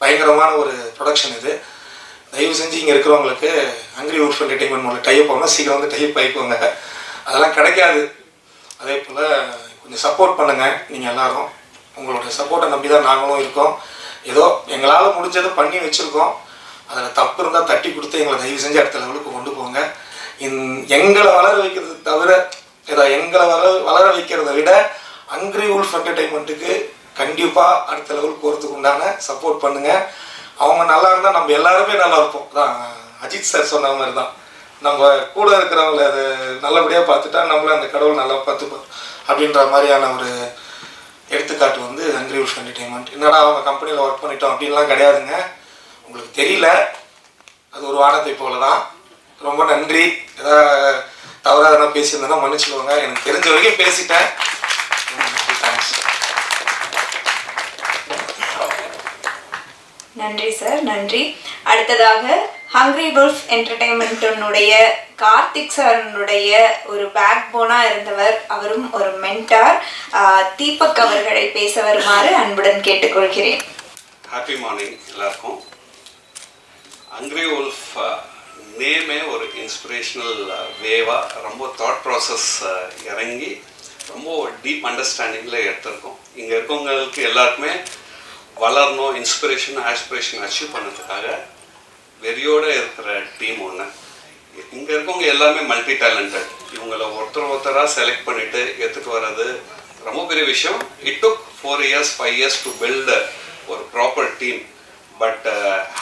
பயங்கரமான ஒரு ப்ரொடக்ஷன் இது. தயவு செஞ்சு இங்கே இருக்கிறவங்களுக்கு அங்கிரி ஊர் என்டர்டைன்மெண்ட் மூலம் டைப் ஆகணும். சீக்கிரம் வந்து டைப் ஆகிக்கோங்க அதெல்லாம் கிடைக்காது. அதே போல் கொஞ்சம் சப்போர்ட் பண்ணுங்கள் நீங்கள் எல்லோரும். உங்களோட சப்போர்ட்டை நம்பி தான் நாங்களும் இருக்கோம். ஏதோ எங்களால் முடிஞ்சதை பண்ணி வச்சுருக்கோம். அதில் தப்பு இருந்தால் தட்டி கொடுத்து எங்களை தயவு செஞ்சு அடுத்த லெவலுக்கு கொண்டு போங்க. இந் எங்களை வளர வைக்கிறது தவிர ஏதோ எங்களை வளர வளர வைக்கிறத விட அங்கிரி உல்ஃப் என்டர்டைன்மெண்ட்டுக்கு கண்டிப்பாக அடுத்த லெவலுக்கு போகிறதுக்கு உண்டான சப்போர்ட் பண்ணுங்கள் அவங்க நல்லா இருந்தால் நம்ம எல்லாருமே நல்லா இருப்போம். தான் அஜித் சார் சொன்ன மாதிரி தான் நம்ம கூட இருக்கிறவங்கள அது நல்லபடியாக பார்த்துட்டா நம்மள அந்த கடவுள் நல்லா பார்த்துப்போம் அப்படின்ற மாதிரியான ஒரு எடுத்துக்காட்டு வந்து அங்கிரி உல்ஃப் என்டர்டைன்மெண்ட் என்னடா அவங்க கம்பெனியில் ஒர்க் பண்ணிட்டோம் அப்படின்லாம் கிடையாதுங்க. உங்களுக்கு தெரியல. அது ஒரு வானத்தை போல தான் ரொம்ப நன்றி. ஏதாவது தவறாக எதனா பேசியிருந்தேன்னா மன்னிச்சுக்கோங்க. எனக்கு தெரிஞ்ச வரைக்கும் பேசிட்டேன். தேங்க்ஸ் நன்றி சார் நன்றி. அடுத்ததாக ஹங்க்ரி வெல்ஃப் என்டர்டைன்மெண்ட்டினுடைய கார்த்திக் சாரனுடைய ஒரு பேக் போனாக இருந்தவர். அவரும் ஒரு மென்டார் தீபக் அவர்களை பேச வருமாறு அன்புடன் கேட்டுக்கொள்கிறேன். ஹாப்பி மார்னிங் எல்லாருக்கும். ஹங்க்ரி வெல்ஃப் நேமே ஒரு இன்ஸ்பிரேஷனல் வேவாக ரொம்ப தாட் ப்ராசஸ் இறங்கி ரொம்ப டீப் அண்டர்ஸ்டாண்டிங்கில் எடுத்திருக்கோம். இங்கே இருக்கவங்களுக்கு எல்லாருக்குமே வளரணும் இன்ஸ்பிரேஷன் ஆஸ்பிரேஷன் அச்சீவ் பண்ணுறதுக்காக வெறியோட இருக்கிற டீம் ஒன்று இங்கே இருக்கவங்க எல்லாமே மல்டி டேலண்டட் இவங்கள ஒருத்தர் ஒருத்தராக செலக்ட் பண்ணிட்டு எடுத்துகிட்டு வர்றது ரொம்ப பெரிய விஷயம். It took four years five years to build ஒரு ப்ராப்பர் டீம் பட்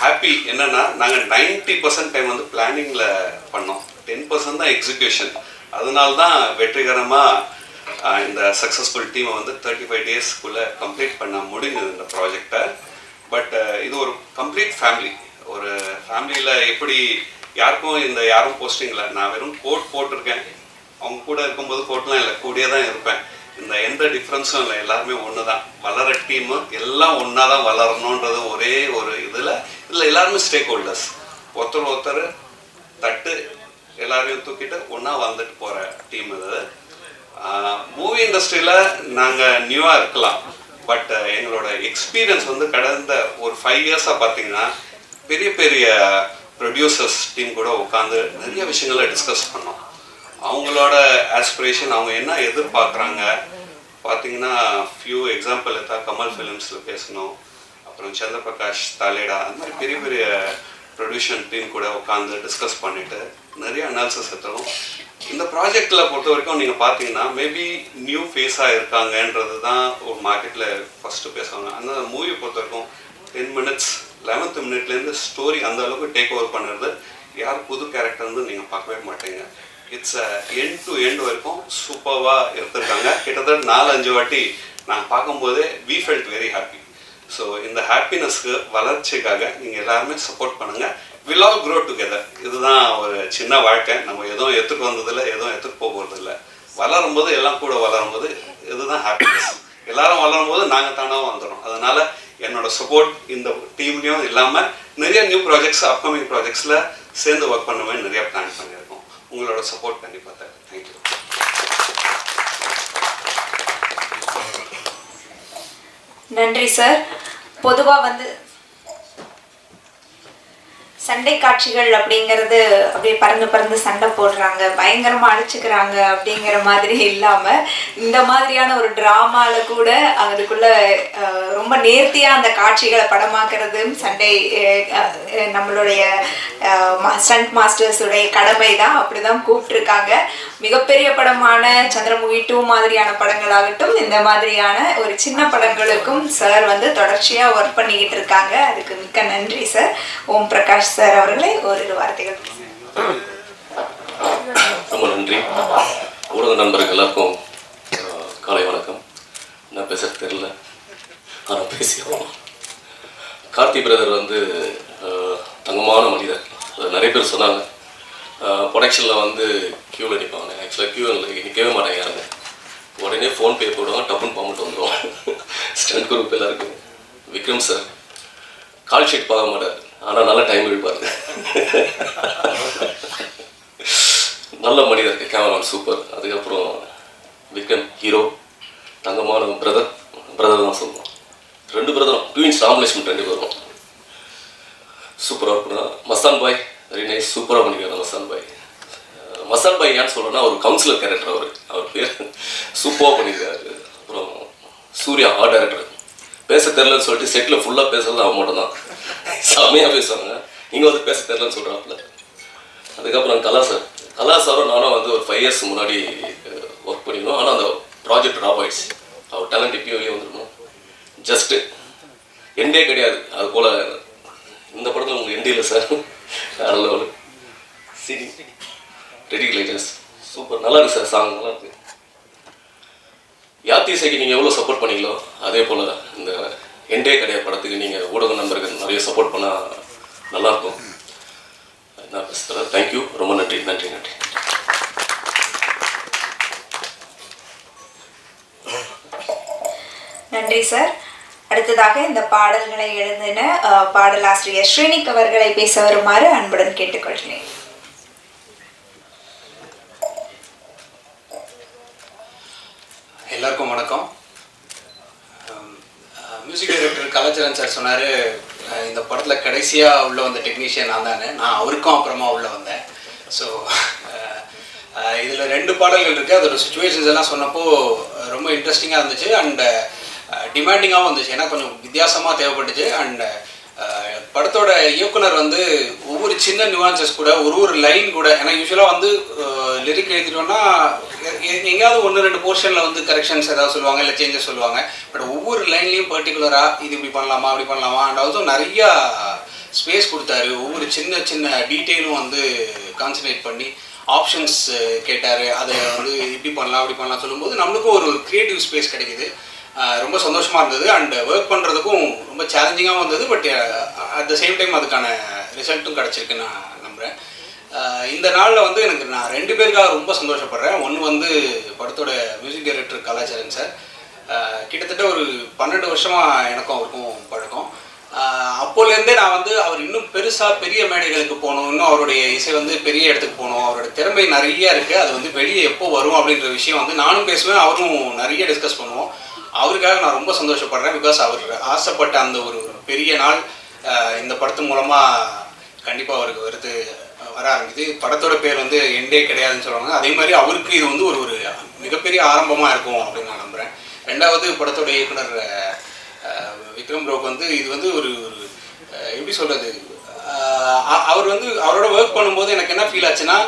ஹாப்பி என்னென்னா நாங்கள் நைன்டி பர்சன்ட் டைம் வந்து பிளானிங்கில் பண்ணோம். டென் பர்சன்ட் தான் எக்ஸிக்யூஷன் அதனால தான் வெற்றிகரமாக uh, இந்த சக்ஸஸ்ஃபுல் டீமை வந்து தேர்ட்டி ஃபைவ் டேஸ்க்குள்ளே கம்ப்ளீட் பண்ண முடிஞ்சது இந்த ப்ராஜெக்டை பட் uh, இது ஒரு கம்ப்ளீட் ஃபேமிலி ஒரு ஃபேமிலியில் எப்படி யாருக்கும் இந்த யாரும் போஸ்டிங்கில் நான் வெறும் கோட் போட்டிருக்கேன். அவங்க கூட இருக்கும்போது கோட்லாம் இல்லை. கூடியே தான் இருப்பேன். இந்த எந்த டிஃப்ரென்ஸும் இல்லை. எல்லாருமே ஒன்று தான் வளர டீமு எல்லாம் ஒன்றா தான் வளரணுன்றது ஒரே ஒரு இதில். இதில் எல்லாருமே ஸ்டேக் ஹோல்டர்ஸ் ஒருத்தர் ஒருத்தர் தட்டு எல்லாரையும் தூக்கிட்டு ஒன்றா வந்துட்டு போகிற டீம் இது. மூவி இண்டஸ்ட்ரியில் நாங்கள் நியூவாக இருக்கலாம். பட் எங்களோட எக்ஸ்பீரியன்ஸ் வந்து கடந்த ஒரு ஃபைவ் இயர்ஸாக பார்த்தீங்கன்னா பெரிய பெரிய ப்ரொடியூசர்ஸ் டீம் கூட உட்காந்து நிறைய விஷயங்களை டிஸ்கஸ் பண்ணோம். அவங்களோட ஆஸ்பிரேஷன் அவங்க என்ன எதிர்பார்க்குறாங்க? பார்த்தீங்கன்னா ஃபியூ எக்ஸாம்பிள் எடுத்தா கமல் ஃபிலிம்ஸில் பேசணும். அப்புறம் சந்திரபிரகாஷ் தாலேடா அந்த மாதிரி பெரிய பெரிய ப்ரொடியூஷன் டீம் கூட உட்காந்து டிஸ்கஸ் பண்ணிவிட்டு நிறைய அனாலிசிஸ் எடுத்தோம். இந்த ப்ராஜெக்டில் பொறுத்த வரைக்கும் நீங்கள் பார்த்தீங்கன்னா மேபி நியூ ஃபேஸாக இருக்காங்கன்றது தான் ஒரு மார்க்கெட்டில் ஃபஸ்ட்டு பேசுவாங்க. அந்த மூவி பொறுத்த வரைக்கும் டென் மினிட்ஸ் லெவன்த்து மினிட்லேருந்து ஸ்டோரி அந்த அளவுக்கு டேக் ஓவர் பண்ணுறது யார் புது கேரக்டர் வந்து நீங்கள் பார்க்கவே மாட்டீங்க. இட்ஸ் எண்ட் டு எண்ட் வரைக்கும் சூப்பராக எடுத்திருக்காங்க. கிட்டத்தட்ட நாலு அஞ்சு வாட்டி நான் பார்க்கும்போதே we felt very happy so இந்த ஹாப்பினஸ்க்கு வளர்ச்சிக்காக நீங்கள் எல்லாருமே சப்போர்ட் பண்ணுங்கள் வில் ஆல் க்ரோ டுகெதர் இதுதான் ஒரு சின்ன வாழ்க்கை. நம்ம எதுவும் எடுத்துகிட்டு வந்ததில்லை எதுவும் எடுத்துகிட்டு போக போகிறதில்ல வளரும் போது எல்லாம் கூட வளரும் போது இதுதான் ஹாப்பினஸ் எல்லாரும் வளரும் போது நாங்கள் தானாக வந்துடும் அதனால் என்னோட சப்போர்ட் இந்த டீம்லேயும் இல்லாமல் நிறைய நியூ ப்ராஜெக்ட்ஸ் அப்கமிங் ப்ராஜெக்ட்ஸில் சேர்ந்து ஒர்க் பண்ண மாதிரி நிறைய பிளான் பண்ணியிருக்கோம். உங்களோட சப்போர்ட் கண்டிப்பாக தேவை. தேங்க்யூ நன்றி சார் பொதுவாக வந்து சண்டை காட்சிகள் அப்படிங்கிறது அப்படியே பறந்து பறந்து சண்டை போடுறாங்க. பயங்கரமாக அடிச்சுக்கிறாங்க அப்படிங்கிற மாதிரி இல்லாமல் இந்த மாதிரியான ஒரு ட்ராமாவில் கூட அதுக்குள்ள ரொம்ப நேர்த்தியாக அந்த காட்சிகளை படமாக்குறதும் சண்டை நம்மளுடைய ஸ்டண்ட் மாஸ்டர்ஸுடைய கடமை தான் அப்படிதான் கூப்பிட்டுருக்காங்க. மிகப்பெரிய படமான சந்திரமுகி டூ மாதிரியான படங்களாகட்டும் இந்த மாதிரியான ஒரு சின்ன படங்களுக்கும் சார் வந்து தொடர்ச்சியாக ஒர்க் பண்ணிக்கிட்டு இருக்காங்க. அதுக்கு மிக்க நன்றி சார் ஓம் பிரகாஷ் சார் அவர்களை ஓரிரு வார்த்தைகள் ரொம்ப நன்றி. ஊடக நண்பர்கள் எல்லாருக்கும் காலை வணக்கம். நான் பேச தெரியல. ஆனால் பேசியோம் கார்த்தி பிரதர் வந்து தங்கமான மனிதர். நிறைய பேர் சொன்னாங்க. ப்ரொடக்ஷனில் வந்து க்யூவில் நிற்பாங்க ஆக்சுவலாக க்யூவில் நிற்கவே மாட்டாங்க யாருங்க உடனே ஃபோன்பே போடுவாங்க டப்புன்னு பம்மிட்டு வந்துடும் ஸ்டண்ட் குரூப் எல்லாருக்கும். விக்ரம் சார் கால் ஷீட் பார்க்க மாட்டார். ஆனால் நல்லா டைம் இழுப்பாருங்க நல்ல மனிதர் கேமராமேன் சூப்பர் அதுக்கப்புறம் விக்ரம் ஹீரோ தங்கமான பிரதர் பிரதர் தான் சொல்லுவோம் ரெண்டு பிரதரும் ட்வின்ஸ் ராமலட்சுமன் ரெண்டு பேரும். சூப்பராக இருக்கணும் மஸ்தான் பாய். வெரி நைஸ் சூப்பராக பண்ணிக்கிறார் மசான் பாய். மசான் பாய் ஏன்னு சொல்கிறேன்னா ஒரு கவுன்சிலர் கேரக்டர் அவர். அவர் பேர் சூப்பராக பண்ணியிருக்காரு அப்புறம் சூர்யா ஆர்ட் டேரக்டர் பேச தெரிலன்னு சொல்லிட்டு செட்டில் ஃபுல்லாக பேசுறது அவன் மட்டும் தான் செம்மையாக பேசுவாங்க இங்கே வந்து பேச தெரிலன்னு சொல்கிறாப்புல அதுக்கப்புறம் கலா சார் கலா சாரும் நானும் வந்து ஒரு ஃபைவ் இயர்ஸ் முன்னாடி ஒர்க் பண்ணியிருந்தோம் ஆனால் அந்த ப்ராஜெக்ட் ட்ராப் ஆயிடுச்சு. அவர் டேலண்ட் இப்பயும் வெளியே வந்துருக்கணும். ஜஸ்ட்டு எண்டே கிடையாது. அது போல் இந்த படத்தில் உங்களுக்கு எண்டே இல்லை சார் வேற லெவலு சரி ரெடி சூப்பர் நல்லா இருக்கு சார் சாங் நல்லா இருக்கு. யாத்தி இசைக்கு நீங்கள் எவ்வளோ சப்போர்ட் பண்ணீங்களோ அதே போல் இந்த என்டே கிடையாது படத்துக்கு நீங்கள் ஊடக நண்பர்கள் நிறைய சப்போர்ட் பண்ணால் நல்லாயிருக்கும் நான் பேசுகிறேன் தேங்க்யூ ரொம்ப நன்றி. நன்றி நன்றி. நன்றி சார் அடுத்ததாக இந்த பாடல்களை எழுதின பாடலாசிரியர் ஸ்ரீனிக் அவர்களை பேச வருமாறு அன்புடன் கேட்டுக்கொள்கிறேன். எல்லாருக்கும் வணக்கம். மியூசிக் டைரக்டர் கலாச்சரன் சார் சொன்னார் இந்த படத்தில் கடைசியாக உள்ள வந்த டெக்னீஷியன் நான் தானே நான் அவருக்கும் அப்புறமா உள்ளே வந்தேன். ஸோ இதில் ரெண்டு பாடல்கள் இருக்குது அதோட சுச்சுவேஷன்ஸ் எல்லாம் சொன்னப்போ ரொம்ப இன்ட்ரெஸ்டிங்காக இருந்துச்சு. அண்டு டிமாண்டிங்காகவும் வந்துச்சு. ஏன்னா கொஞ்சம் வித்தியாசமாக தேவைப்பட்டுச்சு. அண்ட் படத்தோட இயக்குனர் வந்து ஒவ்வொரு சின்ன நியூவான்சஸ் கூட ஒரு ஒரு லைன் கூட ஏன்னா யூஸ்வலாக வந்து லிரிக் எழுதிட்டோம்னா எங்கேயாவது ஒன்று ரெண்டு போர்ஷனில் வந்து கரெக்ஷன்ஸ் ஏதாவது சொல்லுவாங்க இல்லை சேஞ்சஸ் சொல்லுவாங்க. பட் ஒவ்வொரு லைன்லையும் பர்டிகுலராக இது இப்படி பண்ணலாமா அப்படி பண்ணலாமா அண்ட் ஆல்சோ நிறையா ஸ்பேஸ் கொடுத்தாரு. ஒவ்வொரு சின்ன சின்ன டீட்டெயிலும் வந்து கான்சன்ட்ரேட் பண்ணி ஆப்ஷன்ஸ் கேட்டார். அதை வந்து இப்படி பண்ணலாம் அப்படி பண்ணலாம் சொல்லும்போது நம்மளுக்கும் ஒரு க்ரியேட்டிவ் ஸ்பேஸ் கிடைக்குது. ரொம்ப சந்தோஷமாக இருந்தது. அண்ட் ஒர்க் பண்ணுறதுக்கும் ரொம்ப சேலஞ்சிங்காகவும் இருந்தது. But at the same time அதுக்கான ரிசல்ட்டும் கிடச்சிருக்குன்னு நான் நம்புகிறேன் இந்த நாளில் வந்து எனக்கு நான் ரெண்டு பேருக்காக ரொம்ப சந்தோஷப்படுறேன். ஒன்று வந்து படத்தோட மியூசிக் டைரக்டர் கலாச்சாரன் சார். கிட்டத்தட்ட ஒரு பன்னெண்டு வருஷமாக எனக்கும் அவருக்கும் பழக்கம். அப்போலேருந்தே நான் வந்து அவர் இன்னும் பெருசாக பெரிய மேடைகளுக்கு போகணும். இன்னும் அவருடைய இசை வந்து பெரிய இடத்துக்கு போகணும். அவரோட திறமை நிறைய இருக்குது அது வந்து வெளியே எப்போ வரும் அப்படின்ற விஷயம் வந்து நானும் பேசுவேன். அவரும் நிறைய டிஸ்கஸ் பண்ணுவோம். அவருக்காக நான் ரொம்ப சந்தோஷப்படுறேன். பிகாஸ் அவர் ஆசைப்பட்ட அந்த ஒரு பெரிய நாள் இந்த படத்து மூலமாக கண்டிப்பாக அவருக்கு வருது வர ஆரம்பிது படத்தோட பேர் வந்து எண்டே கிடையாதுன்னு சொல்லுவாங்க. அதே மாதிரி அவருக்கு இது வந்து ஒரு ஒரு மிகப்பெரிய ஆரம்பமாக இருக்கும் அப்படின்னு நான் நம்புகிறேன் ரெண்டாவது படத்தோட இயக்குனர் விக்ரம் ப்ரோக்கு வந்து இது வந்து ஒரு ஒரு எப்படி சொல்கிறது அவர் வந்து அவரோட ஒர்க் பண்ணும்போது எனக்கு என்ன ஃபீல் ஆச்சுன்னா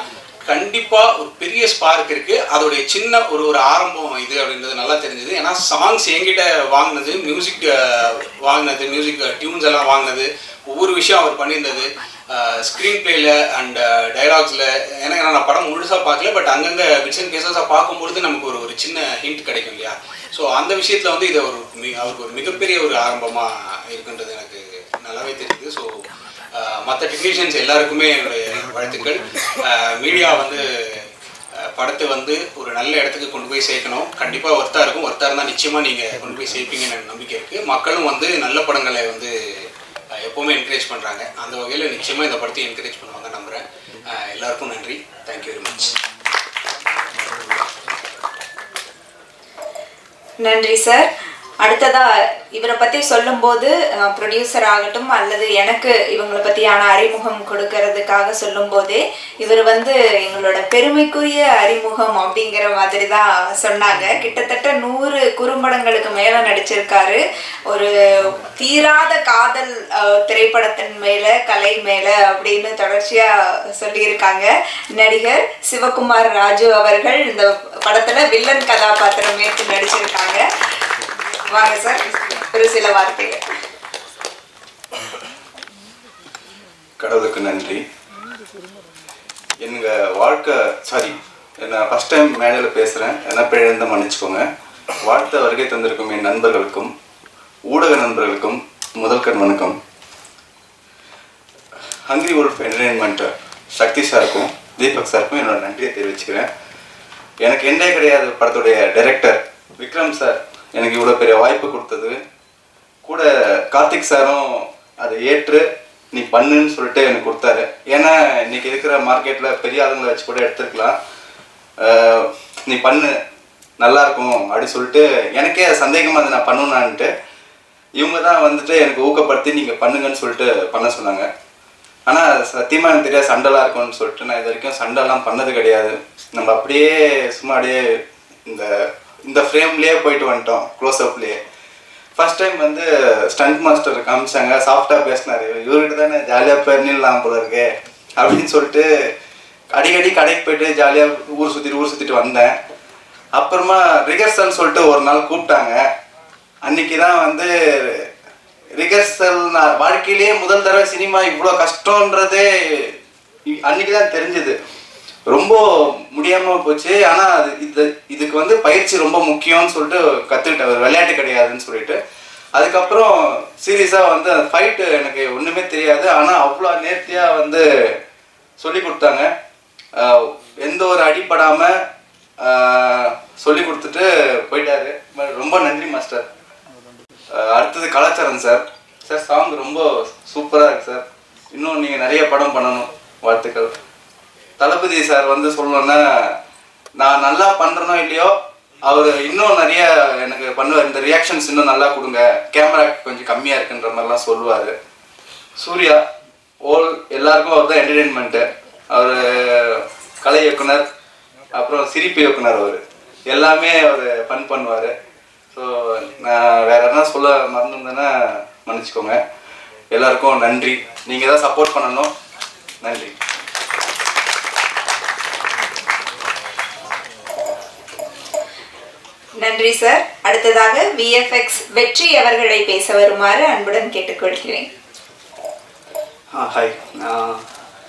கண்டிப்பாக ஒரு பெரிய ஸ்பார்க் இருக்கு. அதோடைய சின்ன ஒரு ஒரு ஆரம்பம் இது அப்படின்றது நல்லா தெரிஞ்சது. ஏன்னா சாங்ஸ் என்கிட்ட வாங்கினது மியூசிக் வாங்கினது மியூசிக் டியூன்ஸ் எல்லாம் வாங்கினது ஒவ்வொரு விஷயம் அவர் பண்ணியிருந்தது. ஸ்க்ரீன் பிளேல அண்ட் டைலாக்ஸில் ஏன்னா நான் படம் முழுசாக பார்க்கல பட் அங்கங்கே பிட்ஸ் அண்ட் பார்க்கும்பொழுது நமக்கு ஒரு ஒரு சின்ன ஹிண்ட் கிடைக்கும் இல்லையா? ஸோ அந்த விஷயத்தில் வந்து இது ஒரு அவருக்கு ஒரு மிகப்பெரிய ஒரு ஆரம்பமாக இருக்குன்றது எனக்கு நல்லாவே தெரியுது. ஸோ மற்ற டெக்னீஷியன்ஸ் எல்லாருக்குமே என்னுடைய வாழ்த்துக்கள். மீடியா வந்து படத்தை வந்து ஒரு நல்ல இடத்துக்கு கொண்டு போய் சேர்க்கணும். கண்டிப்பாக ஒர்த்தாக இருக்கும். ஒர்த்தாக இருந்தால் நிச்சயமாக நீங்கள் கொண்டு போய் சேர்ப்பீங்கன்னு நம்பிக்கை இருக்குது மக்களும் வந்து நல்ல படங்களை வந்து எப்போவுமே என்கரேஜ் பண்ணுறாங்க அந்த வகையில் நிச்சயமாக இந்த படத்தை என்கரேஜ் பண்ணுவாங்க நம்புகிறேன் எல்லாருக்கும் நன்றி. தேங்க்யூ வெரி மச் நன்றி சார் அடுத்ததாக இவரை பத்தி சொல்லும்போது ப்ரொடியூசர் ஆகட்டும் அல்லது எனக்கு இவங்களை பத்தியான அறிமுகம் கொடுக்கறதுக்காக சொல்லும்போதே இவர் வந்து எங்களோட பெருமைக்குரிய அறிமுகம் அப்படிங்கிற மாதிரி தான் சொன்னாங்க. கிட்டத்தட்ட நூறு குறும்படங்களுக்கு மேல நடிச்சிருக்காரு. ஒரு தீராத காதல் திரைப்படத்தின் மேல கலை மேல அப்படின்னு தொடர்ச்சியா சொல்லியிருக்காங்க. நடிகர் சிவகுமார் ராஜு அவர்கள் இந்த படத்துல வில்லன் கதாபாத்திரம் ஏற்று நடிச்சிருக்காங்க. வாங்க சார் ஒரு சில வார்த்தைகள் கடவுளுக்கு நன்றி. எங்க வாழ்க்கை சாரி நான் ஃபஸ்ட் டைம் மேடையில் பேசுகிறேன் என்ன பிழைந்த மன்னிச்சுக்கோங்க. வாழ்த்த வருகை தந்திருக்கும் என் நண்பர்களுக்கும் ஊடக நண்பர்களுக்கும் முதல்கண் வணக்கம். ஹங்கிரி உல்ஃப் என்டர்டெயின்மெண்ட் சக்தி சாருக்கும் தீபக் சாருக்கும் என்னோட நன்றியை தெரிவிச்சுக்கிறேன். எனக்கு எண்டே கிடையாது படத்துடைய டைரக்டர் விக்ரம் சார். எனக்கு இவ்வளோ பெரிய வாய்ப்பு கொடுத்தது. கூட கார்த்திக் சாரும் அதை ஏற்று நீ பண்ணுன்னு சொல்லிட்டு எனக்கு கொடுத்தாரு. ஏன்னா இன்னைக்கு இருக்கிற மார்க்கெட்டில் பெரிய ஆளுங்களை வச்சு கூட எடுத்துருக்கலாம். நீ பண்ணு நல்லா இருக்கும் அப்படி சொல்லிட்டு எனக்கே சந்தேகமாக இருந்தது நான் பண்ணுனான்ட்டு இவங்க தான் வந்துட்டு எனக்கு ஊக்கப்படுத்தி நீங்கள் பண்ணுங்கன்னு சொல்லிட்டு பண்ண சொன்னாங்க. ஆனால் சத்தியமாக எனக்கு தெரியாது சண்டைலாம் இருக்கும்னு சொல்லிட்டு நான் இது வரைக்கும் சண்டைலாம் பண்ணது கிடையாது. நம்ம அப்படியே சும்மா அப்படியே இந்த இந்த ஃப்ரேம்லேயே போயிட்டு வந்துட்டோம் க்ளோஸ் அப்லேயே ஃபர்ஸ்ட் டைம் வந்து ஸ்டண்ட் மாஸ்டர் காமிச்சாங்க சாஃப்டாக பேசினார். இவர்கிட்ட தானே ஜாலியாக பண்ணிடலாம் போல இருக்கே அப்படின்னு சொல்லிட்டு அடிக்கடி கடைக்கு போயிட்டு ஜாலியாக ஊர் சுற்றிட்டு ஊர் சுற்றிட்டு வந்தேன். அப்புறமா ரிகர்சல் சொல்லிட்டு ஒரு நாள் கூப்பிட்டாங்க. அன்னைக்கு தான் வந்து ரிகர்சல் நான் வாழ்க்கையிலேயே முதல் தடவை சினிமா இவ்வளோ கஷ்டன்றதே அன்னைக்கு தான் தெரிஞ்சது. ரொம்ப முடியாம போச்சு. ஆனா அது இது இதுக்கு வந்து பயிற்சி ரொம்ப முக்கியம்னு சொல்லிட்டு கத்துக்கிட்டேன். ஒரு விளையாட்டு கிடையாதுன்னு சொல்லிட்டு. அதுக்கப்புறம் சீரியஸா வந்து அந்த ஃபைட்டு எனக்கு ஒண்ணுமே தெரியாது. ஆனா அவ்வளோ நேர்த்தியா வந்து சொல்லி கொடுத்தாங்க. எந்த ஒரு அடிப்படாம சொல்லி கொடுத்துட்டு போயிட்டாரு. ரொம்ப நன்றி மாஸ்டர். அடுத்தது கலாச்சாரம் சார். சார் சாங் ரொம்ப சூப்பராக இருக்கு சார். இன்னும் நீங்கள் நிறைய படம் பண்ணணும். வாழ்த்துக்கள். தளபதி சார் வந்து சொல்லணும்னா நான் நல்லா பண்ணுறனோ இல்லையோ அவர் இன்னும் நிறைய எனக்கு பண்ணுவார். இந்த ரியாக்ஷன்ஸ் இன்னும் நல்லா கொடுங்க. கேமரா கொஞ்சம் கம்மியாக இருக்குன்ற மாதிரிலாம் சொல்லுவார். சூர்யா ஓல் எல்லாருக்கும் அவர் தான் என்டர்டெயின்மெண்ட்டு அவர் கலை இயக்குனர் அப்புறம் சிரிப்பு இயக்குனர் அவர். எல்லாமே அவர் ஃபன் பண்ணுவார். ஸோ நான் வேற என்ன சொல்ல மறந்துருந்தேன்னா மன்னிச்சுக்கோங்க. எல்லாருக்கும் நன்றி. நீங்கள் தான் சப்போர்ட் பண்ணணும். நன்றி. நன்றி சார் அடுத்ததாக விஎஃப்எக்ஸ் வெற்றி அவர்களை பேச வருமாறு அன்புடன் கேட்டுக்கொள்கிறேன். ஹாய்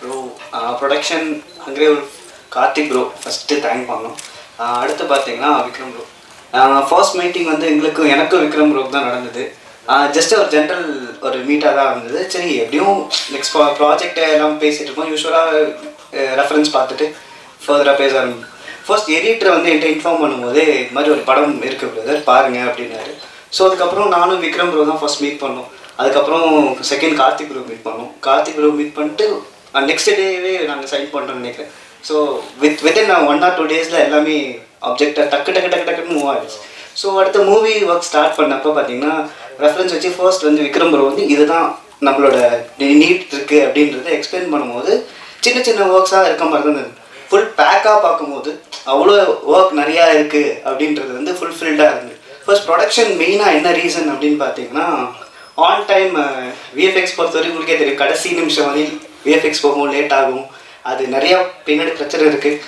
ப்ரோ ப்ரொடக்ஷன் அங்கே ஒரு கார்த்திக் ப்ரோ ஃபஸ்ட்டு தேங்க் பண்ணோம் அடுத்து பார்த்தீங்கன்னா விக்ரம் ப்ரோ ஃபர்ஸ்ட் மீட்டிங் வந்து எங்களுக்கும் எனக்கும் விக்ரம் ப்ரோக்கு தான் நடந்தது. ஜஸ்ட் ஒரு ஜென்ரல் ஒரு மீட்டாக தான் இருந்தது சரி எப்படியும் நெக்ஸ்ட் ப்ராஜெக்ட் எல்லாம் பேசிகிட்டு இருக்கோம். யூஸ்வலாக ரெஃபரன்ஸ் பார்த்துட்டு ஃபர்தராக பேச ஆரம்பி ஃபர்ஸ்ட் எடிட்டரை வந்து என்கிட்ட இன்ஃபார்ம் பண்ணும்போது இது மாதிரி ஒரு படம் இருக்கு பிரதர் பாருங்க அப்படின்னாரு. ஸோ அதுக்கப்புறம் நானும் விக்ரம் ப்ரோ தான் ஃபர்ஸ்ட் மீட் பண்ணோம். அதுக்கப்புறம் செகண்ட் கார்த்திக் ப்ரோ மீட் பண்ணோம். கார்த்திக் ப்ரோ மீட் பண்ணிட்டு நெக்ஸ்ட் டேவே நாங்கள் சைன் பண்ணுறோம்னு நினைக்கிறேன். So with within one or two டேஸில் எல்லாமே அப்ஜெக்டாக டக்கு டக்கு டக்கு டக்குன்னு மூவ் ஆகிடுச்சு ஸோ அடுத்த மூவி ஒர்க் ஸ்டார்ட் பண்ணப்போ பார்த்தீங்கன்னா ரெஃபரன்ஸ் வச்சு ஃபர்ஸ்ட் வந்து விக்ரம் ப்ரோ வந்து இதுதான் நம்மளோட நீட் இருக்குது அப்படின்றத எக்ஸ்பிளைன் பண்ணும்போது சின்ன சின்ன ஒர்க்ஸாக இருக்க மாதிரி தான் இருந்தது. ஃபுல் பேக்காக பார்க்கும்போது அவ்வளோ ஒர்க் நிறையா இருக்குது அப்படின்றது வந்து ஃபுல்ஃபில்டாக இருந்தது. ஃபர்ஸ்ட் ப்ரொடக்ஷன் மெயினாக என்ன ரீசன் அப்படின்னு பார்த்தீங்கன்னா ஆன் டைம் விஎஃப்எக்ஸ் பொறுத்தவரைக்கும் உங்களுக்கே தெரியும். கடைசி நிமிஷம் வரையில் விஎஃப்எக்ஸ் போகும் லேட் ஆகும். அது நிறையா பின்னாடி பிரச்சனை இருக்குது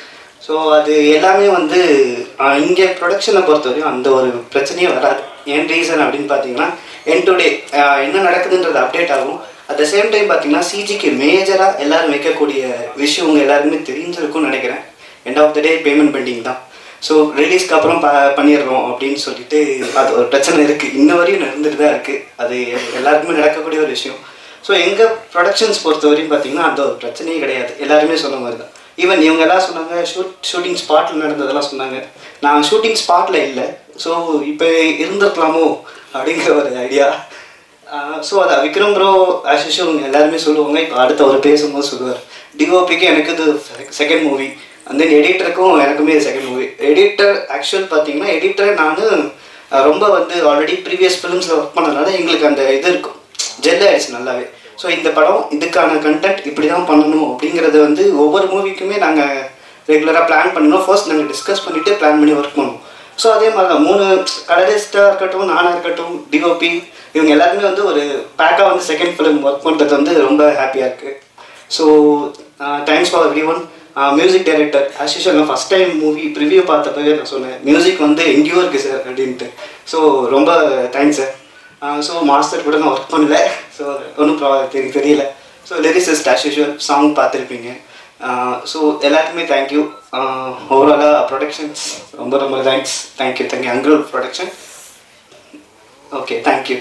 ஸோ அது எல்லாமே வந்து இங்கே ப்ரொடக்ஷனை பொறுத்தவரையும் அந்த ஒரு பிரச்சனையே வராது. ஏன் ரீசன் அப்படின்னு பார்த்தீங்கன்னா என் டுடே என்ன நடக்குதுன்றது அப்டேட் ஆகும். அட் த சேம் டைம் பார்த்தீங்கன்னா சிஜிக்கு மேஜராக எல்லாரும் வைக்கக்கூடிய விஷயம் உங்கள் எல்லாருமே தெரிஞ்சிருக்கும்னு நினைக்கிறேன். End of the day payment pending தான். ஸோ ரிலீஸ்க்கு அப்புறம் ப பண்ணிடுறோம் அப்படின்னு சொல்லிட்டு அது ஒரு பிரச்சனை இருக்குது இன்ன வரையும் நடந்துட்டு தான் இருக்குது அது எல்லாருக்குமே நடக்கக்கூடிய ஒரு விஷயம். ஸோ எங்கள் ப்ரொடக்ஷன்ஸ் பொறுத்த வரையும் பார்த்தீங்கன்னா அந்த ஒரு பிரச்சனையே கிடையாது. எல்லாருமே சொன்ன மாதிரி தான். ஈவன் இவங்க எல்லாம் சொன்னாங்க ஷூட் ஷூட்டிங் ஸ்பாட்டில் நடந்ததெல்லாம் சொன்னாங்க. நான் ஷூட்டிங் ஸ்பாட்டில் இல்லை. ஸோ இப்போ இருந்திருக்கலாமோ அப்படிங்கிற ஒரு ஐடியா ஸோ அதை விக்ரம் ப்ரோ ஆஷிஷும் எல்லாருமே சொல்லுவாங்க. இப்போ அடுத்த ஒரு பேசும்போது சொல்லுவார். டிஓபிக்கு எனக்கு இது செகண்ட் மூவி அந்த எடிட்டருக்கும் எனக்குமே செகண்ட் மூவி எடிட்டர் ஆக்சுவல் பார்த்தீங்கன்னா எடிட்டர் நான் ரொம்ப வந்து ஆல்ரெடி ப்ரீவியஸ் ஃபிலிம்ஸில் ஒர்க் பண்ணதுனால எங்களுக்கு அந்த இது இருக்கும். ஜெல் ஆயிடுச்சு நல்லாவே. ஸோ இந்த படம் இதுக்கான கண்டென்ட் இப்படி தான் பண்ணணும் அப்படிங்கிறது வந்து ஒவ்வொரு மூவிக்குமே நாங்கள் ரெகுலராக பிளான் பண்ணணும். ஃபர்ஸ்ட் நாங்கள் டிஸ்கஸ் பண்ணிவிட்டு பிளான் பண்ணி ஒர்க் பண்ணுவோம் ஸோ அதே மாதிரி தான் மூணு கடலிஸ்டாக இருக்கட்டும் நானாக இருக்கட்டும் டிஓபி இவங்க எல்லாருமே வந்து ஒரு பேக்காக வந்து செகண்ட் ஃபிலிம் ஒர்க் பண்ணுறது வந்து ரொம்ப ஹாப்பியாக இருக்குது so thanks for everyone music director as usual நான் ஃபஸ்ட் டைம் மூவி ப்ரிவியூ பார்த்தப்பவே நான் சொன்னேன் மியூசிக் வந்து எங்கேயோ இருக்குது சார் அப்படின்ட்டு. ஸோ ரொம்ப தேங்க்ஸ் சார் ஸோ மாஸ்டர் கூட நான் ஒர்க் பண்ணல. ஸோ ஒன்றும் ப்ரா எனக்கு தெரியல. So lyricist as usual song பார்த்துருப்பீங்க. ஸோ எல்லாருக்குமே தேங்க்யூ ஓவராலாக ப்ரொடக்ஷன்ஸ் ரொம்ப ரொம்ப thanks thank you thank you uncle production okay thank you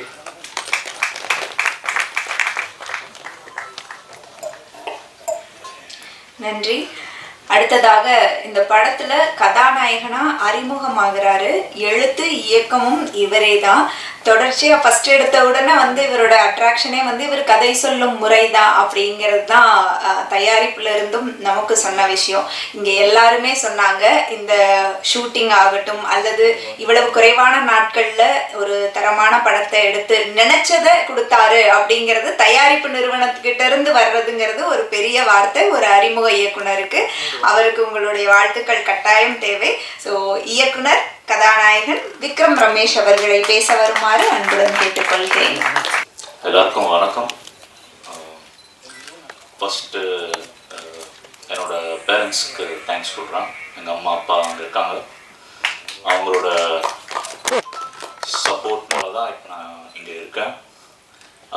நன்றி. அடுத்ததாக இந்த படத்துல கதாநாயகனா அறிமுகமாகிறாரு. எழுத்து இயக்கமும் இவரே தான். தொடர்ச்சியா ஃபர்ஸ்ட் எடுத்த உடனே வந்து இவரோட அட்ராக்ஷனே வந்து இவர் கதை சொல்லும் முறை தான் அப்படிங்கிறது தான் தயாரிப்புல இருந்தும் நமக்கு சொன்ன விஷயம். இங்க எல்லாருமே சொன்னாங்க இந்த ஷூட்டிங் ஆகட்டும் அல்லது இவ்வளவு குறைவான நாட்கள்ல ஒரு தரமான படத்தை எடுத்து நினைச்சதை கொடுத்தாரு அப்படிங்கிறது தயாரிப்பு நிறுவனத்துக்கிட்ட இருந்து வர்றதுங்கிறது ஒரு பெரிய வார்த்தை ஒரு அறிமுக இயக்குனருக்கு. அவருக்கு உங்களுடைய வாழ்த்துக்கள் கட்டாயம் தேவை. ஸோ இயக்குனர் கதாநாயகன் விக்ரம் ரமேஷ் அவர்களை பேச வருமாறு அன்புடன் கேட்டுக்கொள்கிறேன். எல்லாருக்கும் வணக்கம். ஃபஸ்ட்டு என்னோட பேரண்ட்ஸ்க்கு தேங்க்ஸ் சொல்கிறேன் எங்கள் அம்மா அப்பா அங்கே இருக்காங்க. அவங்களோட சப்போர்ட்னால தான் இப்போ நான் இங்கே இருக்கேன்.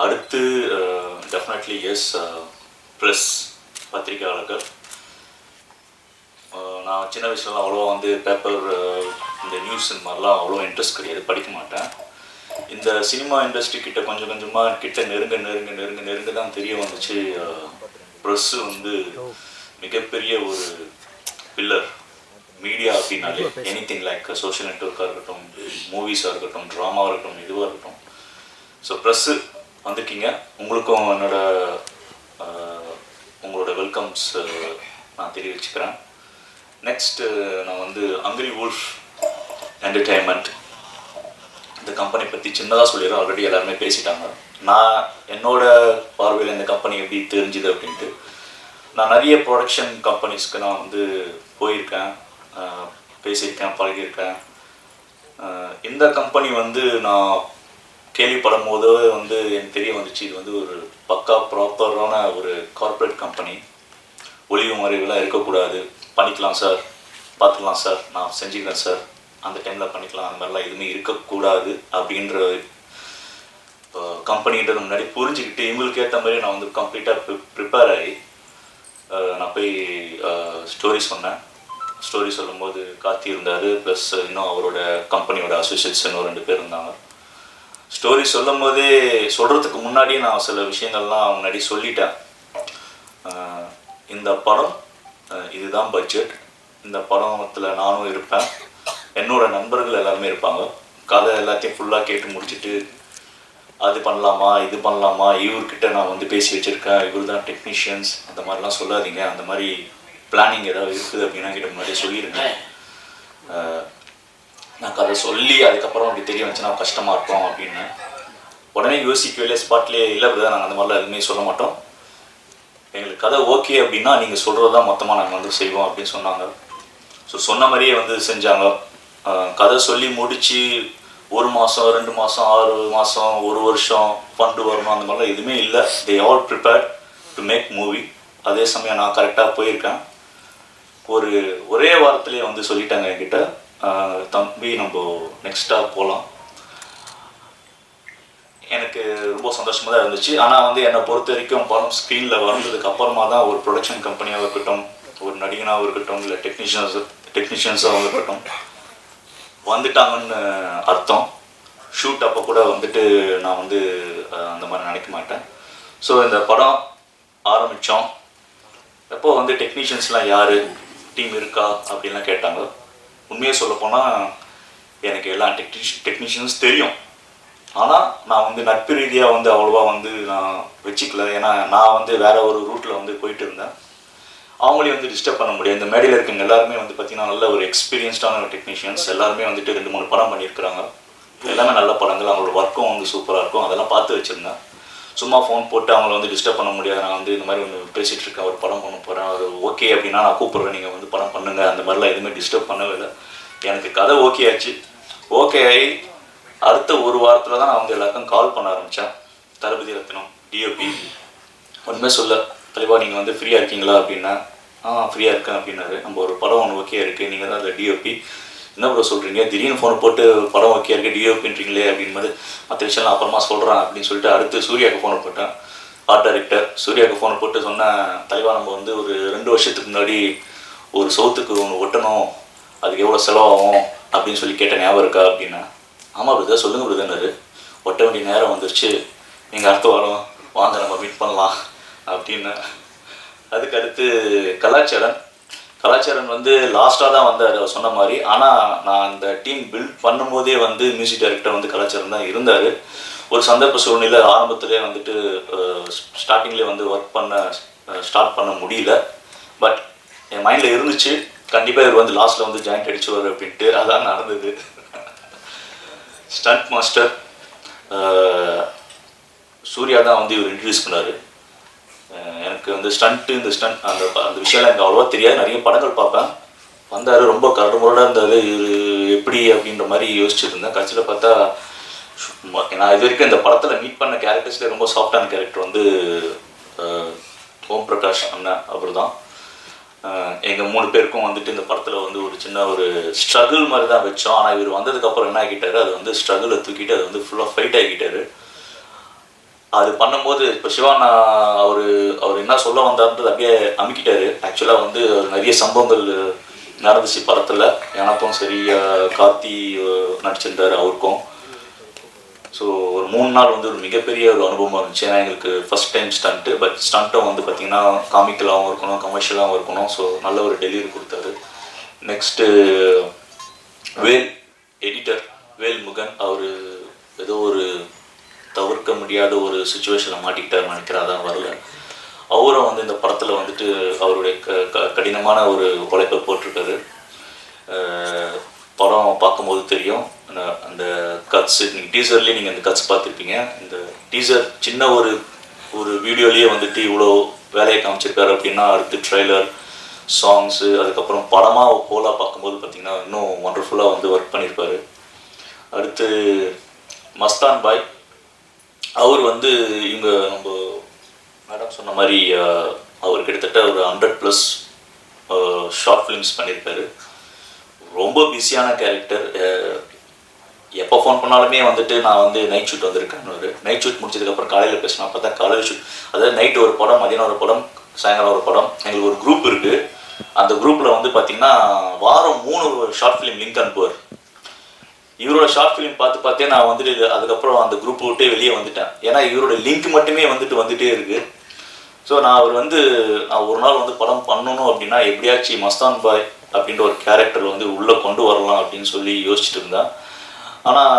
அடுத்து டெஃபினெட்லி எஸ் ப்ரெஸ் பத்திரிகையாளர்கள். நான் சின்ன வயசுல அவ்வளோவா வந்து பேப்பர் இந்த நியூஸ் இந்த மாதிரிலாம் அவ்வளோ இன்ட்ரெஸ்ட் கிடையாது. படிக்க மாட்டேன். இந்த சினிமா இண்டஸ்ட்ரி கிட்ட கொஞ்சம் கொஞ்சமாக கிட்ட நெருங்க நெருங்க நெருங்க நெருங்க தான் தெரிய வந்துச்சு. ப்ரெஸ்ஸு வந்து மிகப்பெரிய ஒரு பில்லர் மீடியா அப்படின்னாலே எனி திங் லைக் சோஷியல் நெட்ஒர்க்காக இருக்கட்டும் மூவிஸாக இருக்கட்டும் ட்ராமாவாக இருக்கட்டும் இதுவாக இருக்கட்டும். ஸோ ப்ரெஸ்ஸு வந்திருக்கீங்க உங்களுக்கும் என்னோட உங்களோட வெல்கம்ஸ் நான் தெரிவிச்சுக்கிறேன். நெக்ஸ்ட்டு நான் வந்து அங்கிரி wolf என்டர்டெயின்மெண்ட் இந்த கம்பெனி பற்றி சின்னதாக சொல்லிடுறேன். ஆல்ரெடி எல்லாருமே பேசிட்டாங்க. நான் என்னோட பார்வையில் இந்த கம்பெனி எப்படி தெரிஞ்சுது அப்படின்ட்டு நான் நிறைய ப்ரொடக்ஷன் கம்பெனிஸ்க்கு நான் வந்து போயிருக்கேன். பேசியிருக்கேன் பழகியிருக்கேன். இந்த கம்பெனி வந்து நான் கேள்விப்படும் போது வந்து எனக்கு தெரிய வந்துச்சு. இது வந்து ஒரு பக்கா ப்ராப்பரான ஒரு கார்ப்பரேட் கம்பெனி ஒளிவு முறைகளாக இருக்கக்கூடாது. பண்ணிக்கலாம் சார் பார்த்துக்கலாம் சார் நான் செஞ்சுக்கிறேன் சார் அந்த டைமில் பண்ணிக்கலாம். அந்த மாதிரிலாம் எதுவுமே இருக்கக்கூடாது அப்படின்ற கம்பெனின்றது முன்னாடி புரிஞ்சுக்கிட்டு இவங்களுக்கு ஏற்ற மாதிரி நான் வந்து கம்ப்ளீட்டாக ப்ரிப்பேர் ஆகி நான் போய் ஸ்டோரி சொன்னேன். ஸ்டோரி சொல்லும்போது கார்த்தி இருந்தார் ப்ளஸ் இன்னும் அவரோட கம்பெனியோட அசோசியேட்ஸ் இன்னும் ரெண்டு பேர் இருந்தாங்க. ஸ்டோரி சொல்லும் போதே சொல்கிறதுக்கு முன்னாடியே நான் சில விஷயங்கள்லாம் முன்னாடி சொல்லிட்டேன். இந்த படம் இதுதான் பட்ஜெட் இந்த படத்தில் நானும் இருப்பேன். என்னோட நண்பர்கள் எல்லாருமே இருப்பாங்க. கதை எல்லாத்தையும் ஃபுல்லாக கேட்டு முடிச்சுட்டு அது பண்ணலாமா இது பண்ணலாமா இவர்கிட்ட நான் வந்து பேசி வச்சுருக்கேன் இவர் தான் டெக்னீஷியன்ஸ் அந்த மாதிரிலாம் சொல்லாதீங்க. அந்த மாதிரி பிளானிங் ஏதாவது இருக்குது அப்படின்னா கிட்ட முன்னாடியே சொல்லிடுங்க நான் கதை சொல்லி அதுக்கப்புறம் அப்படி தெரிய வந்துச்சுன்னா கஷ்டமாக இருக்கும் அப்படின்னு. உடனே யோசிக்கவே ஸ்பாட்லேயே இல்லை அப்படிதான் நாங்கள் அந்த மாதிரிலாம் எதுவுமே சொல்ல மாட்டோம். எங்களுக்கு கதை ஓகே அப்படின்னா நீங்கள் சொல்கிறது தான் மொத்தமாக நாங்கள் வந்து செய்வோம் அப்படின்னு சொன்னாங்க. ஸோ சொன்ன மாதிரியே வந்து செஞ்சாங்க. கதை சொல்லி முடித்து ஒரு மாதம் ரெண்டு மாதம் ஆறு மாதம் ஒரு வருஷம் ஃபண்டு வரணும் அந்த மாதிரிலாம் எதுவுமே இல்லை. They all prepared to make movie அதே சமயம் நான் கரெக்டாக போயிருக்கேன். ஒரு ஒரே வாரத்திலே வந்து சொல்லிட்டாங்க என்கிட்ட. தம்பி நம்ம நெக்ஸ்ட்டாக போகலாம் எனக்கு ரொம்ப சந்தோஷமாக தான் இருந்துச்சு. ஆனால் வந்து என்னை பொறுத்த வரைக்கும் படம் ஸ்க்ரீனில் வந்ததுக்கு அப்புறமா தான் ஒரு ப்ரொடக்ஷன் கம்பெனியாக இருக்கட்டும் ஒரு நடிகனாக இருக்கட்டும் இல்லை டெக்னீஷியன்ஸ் டெக்னீஷியன்ஸாக இருக்கட்டும் வந்துட்டாங்கன்னு அர்த்தம். ஷூட் அப்போ கூட வந்துட்டு நான் வந்து அந்த மாதிரி நினைக்க மாட்டேன். ஸோ இந்த படம் ஆரம்பித்தோம் எப்போ வந்து டெக்னீஷியன்ஸ்லாம் யார் டீம் இருக்கா அப்படின்லாம் கேட்டாங்க. உண்மையை சொல்லப்போனால் எனக்கு எல்லா டெக்னீஷ் டெக்னீஷியன்ஸ் தெரியும். ஆனால் நான் வந்து நட்பு ரீதியாக வந்து அவ்வளோவா வந்து நான் வச்சுக்கல. ஏன்னா நான் வந்து வேற ஒரு ரூட்டில் வந்து போயிட்டு இருந்தேன். அவங்களையும் வந்து டிஸ்டர்ப் பண்ண முடியாது. இந்த மேடையில் இருக்கவங்க எல்லாருமே வந்து பார்த்தீங்கன்னா நல்ல ஒரு எக்ஸ்பீரியன்ஸ்டான டெக்னீஷியன்ஸ் எல்லாருமே வந்துட்டு ரெண்டு மூணு படம் பண்ணியிருக்கிறாங்க. எல்லாமே நல்ல படங்கள். அவங்களோட ஒர்க்கும் வந்து சூப்பராக இருக்கும். அதெல்லாம் பார்த்து வச்சுருந்தேன். சும்மா ஃபோன் போட்டு அவங்கள வந்து டிஸ்டர்ப் பண்ண முடியாது. நான் வந்து இந்த மாதிரி ஒன்று பேசிகிட்டு இருக்கேன். ஒரு படம் பண்ண போகிறேன் அது ஓகே அப்படின்னா நான் கூப்பிட்றேன் நீங்கள் வந்து படம் பண்ணுங்கள் அந்த மாதிரிலாம் எதுவுமே டிஸ்டர்ப் பண்ணவே இல்லை. எனக்கு கதை ஓகே ஆச்சு. ஓகே ஆகி அடுத்த ஒரு வாரத்தில் தான் நான் வந்து எல்லாருக்கும் கால் பண்ண ஆரம்பித்தேன் தளபதி ரத்னம் டிஓபி ஒன்றுமே சொல்ல தலைவா நீங்கள் வந்து ஃப்ரீயாக இருக்கீங்களா அப்படின்னா ஆ ஃப்ரீயாக இருக்கேன் அப்படின்னாரு. நம்ம ஒரு படம் ஒன்று ஓகே இருக்குது நீங்கள் தான் அதில் டிஓபி என்ன ப்ரோ சொல்கிறீங்க திடீர்னு ஃபோன் போட்டு படம் ஓகே இருக்குது டிஓபின்றீங்களே அப்படின்னு மாதிரி மற்ற விஷயம்லாம் அப்புறமா சொல்கிறேன் அப்படின்னு சொல்லிட்டு அடுத்து சூர்யாவுக்கு ஃபோனை போட்டேன். ஆர்ட் டைரக்டர் சூர்யாவுக்கு ஃபோனை போட்டு சொன்னேன் தலைவா நம்ம வந்து ஒரு ரெண்டு வருஷத்துக்கு முன்னாடி ஒரு சவுத்துக்கு ஒன்று ஒட்டணும். அதுக்கு எவ்வளோ செலவாகும்? அப்படின்னு சொல்லி கேட்ட ஞாபகம் இருக்கா அப்படின்னா ஆமாம் பிரதர் சொல்லுங்கள் பிரதர்னாரு ஒட்ட வேண்டிய நேரம் வந்துருச்சு. நீங்கள் அடுத்த வாரம் வாங்க நம்ம மீட் பண்ணலாம். அப்படின்னு அதுக்கு அடுத்து கலாச்சாரன். கலாச்சாரன் வந்து லாஸ்ட்டாக தான் வந்தார் அவர் சொன்ன மாதிரி. ஆனால் நான் அந்த டீம் பில்ட் பண்ணும்போதே வந்து மியூசிக் டைரக்டர் வந்து கலாச்சாரம் தான் இருந்தார். ஒரு சந்தர்ப்ப சூழ்நிலை ஆரம்பத்திலே வந்துட்டு ஸ்டார்டிங்லேயே வந்து ஒர்க் பண்ண ஸ்டார்ட் பண்ண முடியல. பட் என் மைண்டில் இருந்துச்சு. கண்டிப்பாக இவர் வந்து லாஸ்ட்டில் வந்து ஜாயிண்ட் அடிச்சுவார் அப்படின்ட்டு. அதான் நடந்தது. ஸ்டண்ட் மாஸ்டர் சூர்யா தான் வந்து இவர் இன்ட்ரடியூஸ் பண்ணார். எனக்கு வந்து ஸ்டண்ட்டு இந்த ஸ்டண்ட் அந்த அந்த விஷயம்லாம் எனக்கு அவ்வளோவா தெரியாது. நிறைய படங்கள் பார்ப்பேன். வந்தார் ரொம்ப கரடுமுரடாக இருந்தார். இது எப்படி அப்படின்ற மாதிரி யோசிச்சுட்டு இருந்தேன் கடைசியில் பார்த்தா சும்மா- நான் இது வரைக்கும் இந்த படத்தில் மீட் பண்ண கேரக்டர்ஸ்லேயே ரொம்ப சாஃப்டான கேரக்டர் வந்து ஓம் பிரகாஷ் அண்ணன் அவர் தான் எங்கள் மூணு பேருக்கும் வந்துட்டு இந்த படத்தில் வந்து ஒரு சின்ன ஒரு ஸ்ட்ரகிள் மாதிரி தான் வச்சோம். ஆனால் இவர் வந்ததுக்கப்புறம் என்ன ஆகிட்டாரு? அது வந்து ஸ்ட்ரகிளை தூக்கிட்டு அது வந்து ஃபுல்லாக ஃபைட் ஆகிட்டாரு. அது பண்ணும்போது இப்போ சிவானா அவர் அவர் என்ன சொல்ல வந்தார்ன்றது அப்படியே அமுக்கிட்டாரு. ஆக்சுவலாக வந்து அவர் நிறைய சம்பவங்கள் நடந்துச்சு படத்தில். எனக்கும் சரி கார்த்தி நடிச்சிருந்தார் அவருக்கும். ஸோ ஒரு மூணு நாள் வந்து ஒரு மிகப்பெரிய ஒரு அனுபவமாக இருந்துச்சு. ஏன்னா எங்களுக்கு ஃபஸ்ட் டைம் ஸ்டண்ட்டு பட் ஸ்டண்ட்டும் வந்து பார்த்திங்கன்னா காமிக்கலாகவும் இருக்கணும் கமர்ஷியலாகவும் இருக்கணும். ஸோ நல்ல ஒரு டெலிவரி கொடுத்தாரு. நெக்ஸ்ட்டு வேல் எடிட்டர் வேல் முகன் அவர் ஏதோ ஒரு தவிர்க்க முடியாத ஒரு சுச்சுவேஷனில் மாட்டிக்கிட்டார் நினைக்கிறேன் அதான் வரல. அவரும் வந்து இந்த படத்தில் வந்துட்டு அவருடைய க க- கடினமான ஒரு உழைப்பை போட்டிருக்காரு. படம் பார்க்கும்போது தெரியும். அந்த- அந்த கட்ஸ் நீங்கள் டீசர்லேயே நீங்கள் அந்த கட்ஸ் பார்த்துருப்பீங்க. இந்த டீசர் சின்ன ஒரு ஒரு வீடியோலேயே வந்துட்டு இவ்வளோ வேலையை காமிச்சிருக்காரு அப்படின்னா அடுத்து ட்ரெய்லர் சாங்ஸு அதுக்கப்புறம் படமாக போலாக பார்க்கும்போது பார்த்தீங்கன்னா இன்னும் ஒண்டர்ஃபுல்லாக வந்து ஒர்க் பண்ணியிருப்பாரு அடுத்து மஸ்தான் பாய் அவர் வந்து இவங்க நம்ம மேடம் சொன்ன மாதிரி அவர் கிட்டத்தட்ட ஒரு ஹண்ட்ரட் ப்ளஸ் ஷார்ட் ஃபிலிம்ஸ் பண்ணியிருக்காரு ரொம்ப பிஸியான கேரக்டர் எப்போ ஃபோன் பண்ணாலுமே வந்துட்டு நான் வந்து நைட் ஷூட் ஒரு நைட் ஷூட் முடிச்சதுக்கப்புறம் காலையில் பேசினா பார்த்தா காலையில் ஷூட் அதாவது நைட்டு ஒரு படம் மதியானம் ஒரு படம் சாயங்காலம் ஒரு படம். எங்களுக்கு ஒரு குரூப் இருக்குது அந்த குரூப்பில் வந்து பார்த்தீங்கன்னா வாரம் மூணு ஷார்ட் ஃபிலிம் லிங்க் அனுப்புவார் இவரோட ஷார்ட் ஃபிலிம் பார்த்து பார்த்தே நான் வந்துட்டு அதுக்கப்புறம் அந்த குரூப் விட்டே வெளியே வந்துட்டேன். ஏன்னா இவரோட லிங்க் மட்டுமே வந்துட்டு வந்துட்டே இருக்கு. ஸோ நான் அவர் வந்து நான் ஒரு நாள் வந்து படம் பண்ணணும் அப்படின்னா எப்படியாச்சும் மஸ்தான் பாய் அப்படின்ற ஒரு கேரக்டர் வந்து உள்ளே கொண்டு வரலாம் அப்படின்னு சொல்லி யோசிச்சுட்டு இருந்தேன். ஆனால்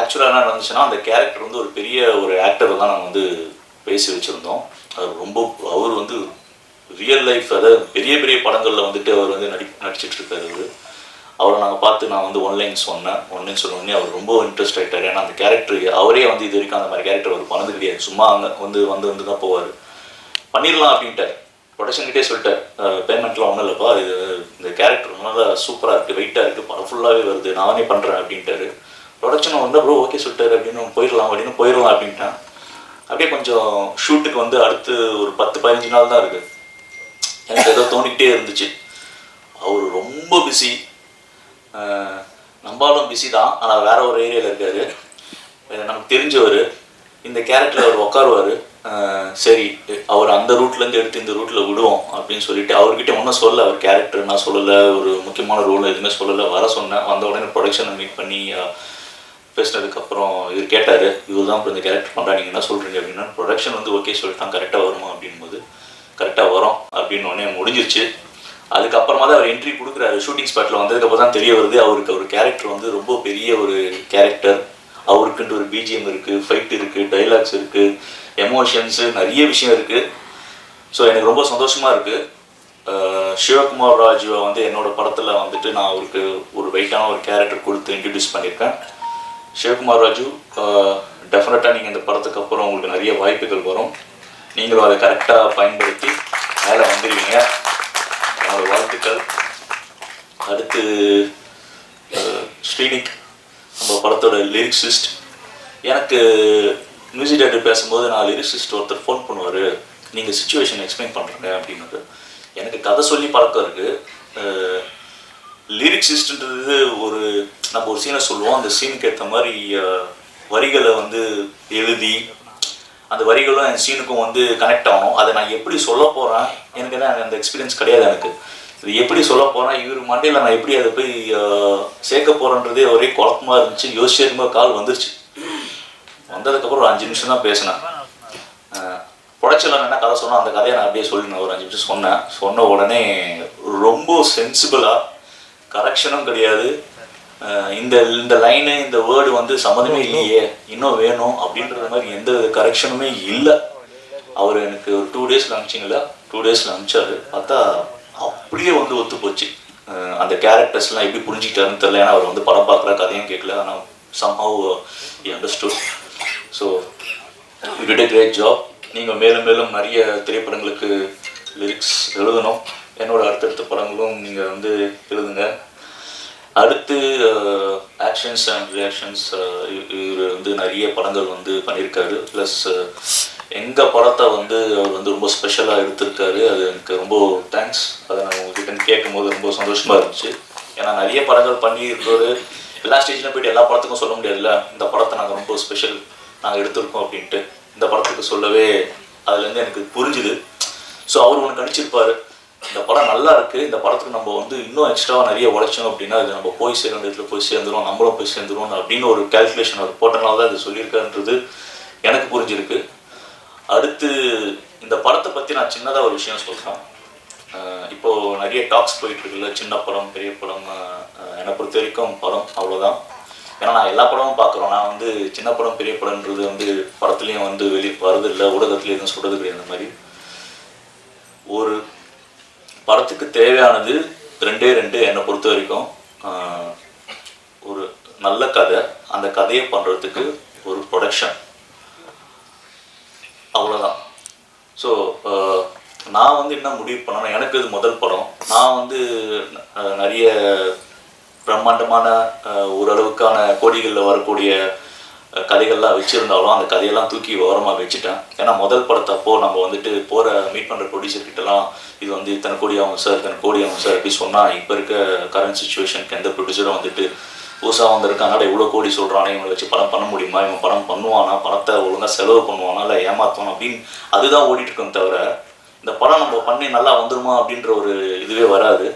ஆக்சுவலாக என்ன நடந்துச்சுன்னா அந்த கேரக்டர் வந்து ஒரு பெரிய ஒரு ஆக்டர் தான் நாங்கள் வந்து பேசி வச்சுருந்தோம். அது ரொம்ப அவர் வந்து ரியல் லைஃப் அதாவது பெரிய பெரிய படங்களில் வந்துட்டு அவர் வந்து நடி நடிச்சிட்ருக்காரு அவரை நாங்கள் பார்த்து நான் வந்து ஒன்லைன் சொன்னேன். ஒன்லைன் சொன்னோடனே அவர் ரொம்ப இன்ட்ரெஸ்ட் ஆகிட்டார் ஏன்னா அந்த கேரக்டர் அவரே வந்து இது வரைக்கும் அந்த மாதிரி கேரக்டர் அவர் பண்ணது கிடையாது. சும்மா அங்கே வந்து வந்து வந்து தான் போவார். பண்ணிடலாம் அப்படின்ட்டார். ப்ரொடக்ஷன் கிட்டே சொல்லிட்டார். பேமெண்ட்லாம் ஒன்றும் இல்லைப்பா. இது இந்த கேரக்டர் நல்லா சூப்பராக இருக்குது வெயிட்டாக இருக்குது படம் ஃபுல்லாகவே வருது. நானே பண்ணுறேன் அப்படின்ட்டாரு. ப்ரொடக்ஷன் வந்து ப்ரோ ஓகே சொல்லிட்டாரு. அப்படின்னு போயிடலாம் அப்படின்னு போயிடலாம் அப்படின்ட்டான். அப்படியே கொஞ்சம் ஷூட்டுக்கு வந்து அடுத்து ஒரு பத்து பதினஞ்சு நாள் தான் இருக்குது எனக்கு ஏதோ தோணிக்கிட்டே இருந்துச்சு. அவர் ரொம்ப பிஸி நம்பாலும் பிஸி தான். ஆனால் வேற ஒரு ஏரியாவில் இருக்காரு. நமக்கு தெரிஞ்சவர். இந்த கேரக்டரில் அவர் உட்காருவார் சரி அவர் அந்த ரூட்லேருந்து எடுத்து இந்த ரூட்டில் விடுவோம் அப்படின்னு சொல்லிட்டு அவர்கிட்ட ஒன்றும் சொல்ல அவர் கேரக்டர் நான் சொல்லலை. ஒரு முக்கியமான ரோல் எதுவுமே சொல்லலை. வர சொன்னேன் வந்த உடனே ப்ரொடக்ஷனை மீட் பண்ணி பேசினதுக்கப்புறம் இவர் கேட்டார் இவர் தான் இப்போ இந்த கேரக்டர் பண்ணுறா நீங்கள் என்ன சொல்கிறீங்க அப்படின்னா ப்ரொடக்ஷன் வந்து ஓகே சொல்லிட்டான் கரெக்டாக வருமா? அப்படின்போது கரெக்டாக வரும். அப்படின்னு உடனே முடிஞ்சிருச்சு. அதுக்கப்புறமா தான் அவர் என்ட்ரி கொடுக்குறாரு. ஷூட்டிங் ஸ்பாட்டில் வந்ததுக்கப்புறம் தான் தெரிய வருது அவருக்கு ஒரு கேரக்டர் வந்து ரொம்ப பெரிய ஒரு கேரக்டர் அவருக்குன்ட்டு ஒரு பிஜிஎம் இருக்குது ஃபைட் இருக்குது டைலாக்ஸ் இருக்குது எமோஷன்ஸு நிறைய விஷயம் இருக்குது ஸோ எனக்கு ரொம்ப சந்தோஷமாக இருக்குது சிவகுமார் ராஜுவை வந்து என்னோட படத்தில் வந்துட்டு நான் அவருக்கு ஒரு வெயிட்டான ஒரு கேரக்டர் கொடுத்து இன்ட்ரடியூஸ் பண்ணியிருக்கேன். சிவகுமார் ராஜு டெஃபினட்டாக நீங்கள் இந்த படத்துக்கு அப்புறம் உங்களுக்கு நிறைய வாய்ப்புகள் வரும். நீங்களும் அதை கரெக்டாக பயன்படுத்தி மேலே வந்துடுவீங்க என்னோட வாழ்த்துக்கள். அடுத்து ஸ்ரீனிக் நம்ம படத்தோட லிரிக்ஸிஸ்ட் எனக்கு மியூசிக் டேரக்டர் பேசும்போது நான் லிரிக்ஸிஸ்ட் ஒருத்தர் ஃபோன் பண்ணுவார். நீங்கள் சுச்சுவேஷன் எக்ஸ்பிளைன் பண்ணுறங்க அப்படின்னாரு. எனக்கு கதை சொல்லி பழக்கம் இருக்குது லிரிக்ஸிஸ்ட்ன்றது ஒரு நம்ம ஒரு சீனை சொல்லுவோம். அந்த சீனுக்கு ஏற்ற மாதிரி வரிகளை வந்து எழுதி அந்த வரிகளும் என் சீனுக்கும் வந்து கனெக்ட் ஆகணும். அதை நான் எப்படி சொல்ல போகிறேன் எனக்கு தான் அந்த எக்ஸ்பீரியன்ஸ் கிடையாது எனக்கு. இது எப்படி சொல்ல போகிறேன் இவர் மண்டையில் நான் எப்படி அதை போய் சேர்க்க போகிறேன்றதே ஒரே குழப்பமா இருந்துச்சு. யோசிச்சு இருக்கும்போது கால் வந்துருச்சு. வந்ததுக்கப்புறம் ஒரு அஞ்சு நிமிஷம் தான் பேசினேன். புழைச்சலாம் என்ன கதை சொன்னோம் அந்த கதையை நான் அப்படியே சொல்லினேன் ஒரு அஞ்சு நிமிஷம் சொன்னேன். சொன்ன உடனே ரொம்ப சென்சிபிளாக கரெக்ஷனும் கிடையாது. இந்த இந்த லைனு இந்த வேர்டு வந்து சம்மந்தமே இல்லையே. இன்னும் வேணும் அப்படின்றது மாதிரி எந்த கரெக்ஷனுமே இல்லை. அவர் எனக்கு ஒரு டூ டேஸில் அனுப்பிச்சிங்களா டூ டேஸில் அனுப்பிச்சாரு. பார்த்தா அப்படியே வந்து ஒத்து போச்சு. அந்த கேரக்டர்ஸ்லாம் எப்படி புரிஞ்சுக்கிட்டாருன்னு தெரியல. ஏன்னா அவர் வந்து படம் பார்க்குற கதையும் கேட்கல. ஆனால் somehow he so you did a great job நீங்கள் மேலும் மேலும் நிறைய திரைப்படங்களுக்கு லிரிக்ஸ் எழுதணும். என்னோட அடுத்தடுத்த படங்களும் நீங்கள் வந்து எழுதுங்க. அடுத்து ஆக்ஷன்ஸ் அண்ட் ரியாக்ஷன்ஸ் இவர் வந்து நிறைய படங்கள் வந்து பண்ணியிருக்காரு. ப்ளஸ் எங்கள் படத்தை வந்து அவர் வந்து ரொம்ப ஸ்பெஷலாக எடுத்திருக்காரு. அது எனக்கு ரொம்ப தேங்க்ஸ் அதை நான் உங்ககிட்ட கேட்கும் போது ரொம்ப சந்தோஷமாக இருந்துச்சு. ஏன்னா நிறைய படங்கள் பண்ணியிருக்கிறது எல்லா ஸ்டேஜில் போயிட்டு எல்லா படத்துக்கும் சொல்ல முடியாதுல்ல. இந்த படத்தை நாங்கள் ரொம்ப ஸ்பெஷல் நாங்கள் எடுத்திருக்கோம் அப்படின்ட்டு. இந்த படத்துக்கு சொல்லவே அதுலேருந்து எனக்கு புரிஞ்சுது. ஸோ அவர் ஒன்று கணிச்சிருப்பார் இந்த படம் நல்லா இருக்கு. இந்த படத்துக்கு நம்ம வந்து இன்னும் எக்ஸ்ட்ராவாக நிறைய உழைச்சோம் அப்படின்னா அது நம்ம போய் சேர இடத்துல போய் சேர்ந்துடும் நம்மளும் போய் சேர்ந்துடும் அப்படின்னு ஒரு கால்குலேஷன் அவர் போட்டனால தான் இது சொல்லியிருக்காருன்றது எனக்கு புரிஞ்சிருக்கு. அடுத்து இந்த படத்தை பற்றி நான் சின்னதாக ஒரு விஷயம் சொல்கிறேன் இப்போ நிறைய டாக்ஸ் போயிட்டுருக்குல்ல சின்ன படம் பெரிய படம் என்னை பொறுத்த வரைக்கும் படம் அவ்வளோதான் ஏன்னா நான் எல்லா படமும் பார்க்குறோம். நான் வந்து சின்ன படம் பெரிய படம்ன்றது வந்து படத்துலேயும் வந்து வெளியே வருது இல்லை ஊடகத்துலேயும் எதுவும் சொல்கிறது கிடையாது அந்த மாதிரி. ஒரு படத்துக்கு தேவையானது ரெண்டே ரெண்டு என்னை பொறுத்த வரைக்கும் ஒரு நல்ல கதை. அந்த கதையை பண்ணுறதுக்கு ஒரு ப்ரொடக்ஷன் அவ்வளோதான் ஸோ நான் வந்து என்ன முடிவு பண்ணேன்னா எனக்கு இது முதல் படம். நான் வந்து நிறைய பிரம்மாண்டமான ஓரளவுக்கான கோடிகளில் வரக்கூடிய கதைகள்லாம் வச்சுருந்தாலும் அந்த கதையெல்லாம் தூக்கி ஓரமாக வச்சுட்டேன். ஏன்னா முதல் படத்தப்போ நம்ம வந்துட்டு போகிற மீட் பண்ணுற ப்ரொடியூசர் கிட்டலாம் இது வந்து இத்தனை கோடி ஆகும் சார் இத்தனை கோடி ஆகும் சார் அப்படி சொன்னால் இப்போ இருக்க கரண்ட் சுச்சுவேஷனுக்கு எந்த ப்ரொடியூசரும் வந்துட்டு புதுசாக வந்திருக்கானால இவ்வளோ கோடி சொல்கிறானே இவங்களை வச்சு படம் பண்ண முடியுமா? இவன் படம் பண்ணுவானா? பணத்தை ஒழுங்காக செலவு பண்ணுவானா? இல்லை ஏமாத்துவானா? அப்படின்னு அதுதான் ஓடிட்டு இருக்கோம் தவிர இந்த படம் நம்ம பண்ணி நல்லா வந்துருமா அப்படின்ற ஒரு இதுவே வராது.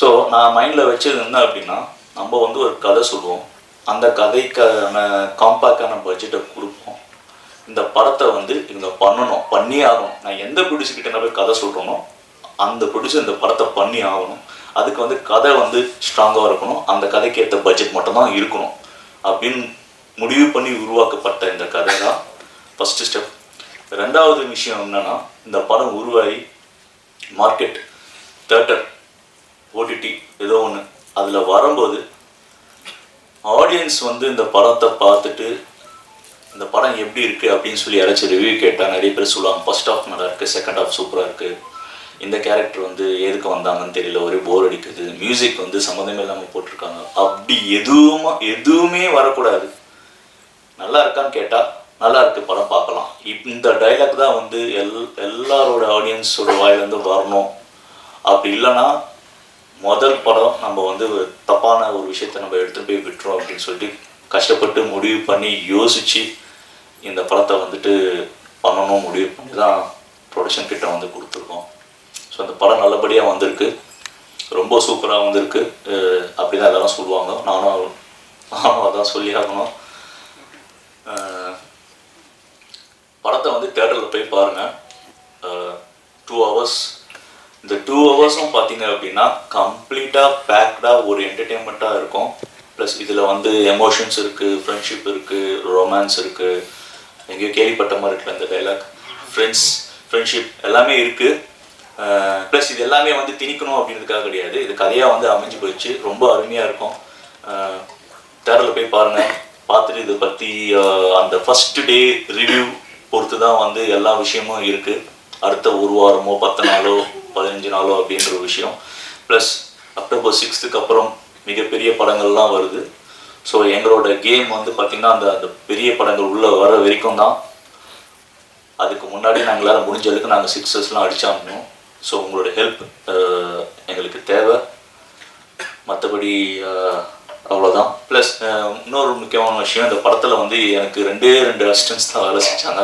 ஸோ நான் மைண்டில் வச்சது என்ன அப்படின்னா நம்ம வந்து ஒரு கதை சொல்லுவோம். அந்த கதைக்கான காம்பாக்டான பட்ஜெட்டை கொடுப்போம். இந்த படத்தை வந்து இவங்க பண்ணணும் பண்ணி ஆகணும். நான் எந்த ப்ரொடியூசர்கிட்ட போய் கதை சொல்கிறோமோ அந்த ப்ரொடியூசர் இந்த படத்தை பண்ணி ஆகணும். அதுக்கு வந்து கதை வந்து ஸ்ட்ராங்காக இருக்கணும். அந்த கதைக்கு ஏற்ற பட்ஜெட் மட்டும்தான் இருக்கணும். அப்படின்னு முடிவு பண்ணி உருவாக்கப்பட்ட இந்த கதை தான் ஃபஸ்ட்டு ஸ்டெப் ரெண்டாவது விஷயம் என்னென்னா இந்த படம் உருவாகி மார்க்கெட் தேட்டர் ஓடிடி ஏதோ ஒன்று அதில் வரும்போது ஆடியன்ஸ் வந்து இந்த படத்தை பார்த்துட்டு இந்த படம் எப்படி இருக்குது அப்படின்னு சொல்லி யாராச்சும் ரிவ்யூ கேட்டால் நிறைய பேர் சொல்லுவாங்க ஃபர்ஸ்ட் ஹாஃப் நல்லா இருக்குது செகண்ட் ஹாஃப் சூப்பராக இருக்குது இந்த கேரக்டர் வந்து எதுக்கு வந்தாங்கன்னு தெரியல ஒரே போர் அடிக்குது. மியூசிக் வந்து சம்மந்தமே இல்லாமல் போட்டிருக்காங்க. அப்படி எதுவுமா எதுவுமே வரக்கூடாது. நல்லா இருக்கான்னு கேட்டால் நல்லா இருக்குது படம் பார்க்கலாம். இப் இந்த டைலாக் தான் வந்து எல் எல்லாரோட ஆடியன்ஸோட வாயிலேருந்து வரணும். அப்படி இல்லைன்னா முதல் படம் நம்ம வந்து தப்பான ஒரு விஷயத்த நம்ம எடுத்துகிட்டு போய் விட்டுறோம் அப்படின்னு சொல்லிட்டு கஷ்டப்பட்டு முடிவு பண்ணி யோசித்து இந்த படத்தை வந்துட்டு பண்ணணும் முடிவு பண்ணி தான் ப்ரொடக்ஷன் கிட்ட வந்து கொடுத்துருக்கோம். ஸோ அந்த படம் நல்லபடியாக வந்திருக்கு. ரொம்ப சூப்பராக வந்திருக்கு. அப்படி தான் எல்லாரும் சொல்லுவாங்க. நானும் நானும் அதான் சொல்லி ஆகணும். படத்தை வந்து தேட்டரில் போய் பாருங்கள் டூ ஹவர்ஸ் இந்த டூ ஹவர்ஸும் பார்த்தீங்க அப்படின்னா கம்ப்ளீட்டாக பேக்டாக ஒரு என்டர்டெயின்மெண்ட்டாக இருக்கும். ப்ளஸ் இதில் வந்து எமோஷன்ஸ் இருக்குது ஃப்ரெண்ட்ஷிப் இருக்குது ரொமான்ஸ் இருக்குது எங்கேயோ கேள்விப்பட்ட மாதிரி இருக்குல்ல இந்த டைலாக் ஃப்ரெண்ட்ஸ் ஃப்ரெண்ட்ஷிப் எல்லாமே இருக்குது ப்ளஸ் இது எல்லாமே வந்து திணிக்கணும் அப்படின்றதுக்காக கிடையாது. இது கதையாக வந்து அமைஞ்சு போயிடுச்சு. ரொம்ப அருமையாக இருக்கும். தேரில் போய் பாருங்கள் பார்த்துட்டு இதை பற்றி அந்த ஃபர்ஸ்ட் டே ரிவ்யூ பொறுத்து தான் வந்து எல்லா விஷயமும் இருக்குது அடுத்த ஒரு வாரமோ பத்து நாளோ பதினஞ்சு நாளோ அப்படின்ற ஒரு விஷயம். ப்ளஸ் அக்டோபர் சிக்ஸ்த்துக்கு அப்புறம் மிகப்பெரிய படங்கள்லாம் வருது. ஸோ எங்களோட கேம் வந்து பார்த்திங்கன்னா அந்த அந்த பெரிய படங்கள் உள்ளே வர வரைக்கும் தான். அதுக்கு முன்னாடி நாங்களால் முடிஞ்ச அளவுக்கு நாங்கள் சிக்ஸஸ்லாம் அடிச்சாகணும் ஸோ உங்களோட ஹெல்ப் எங்களுக்கு தேவை. மற்றபடி அவ்வளோதான் ப்ளஸ் இன்னொரு முக்கியமான விஷயம் இந்த படத்தில் வந்து எனக்கு ரெண்டே ரெண்டு அசிஸ்டன்ஸ் தான் வேலை செஞ்சாங்க.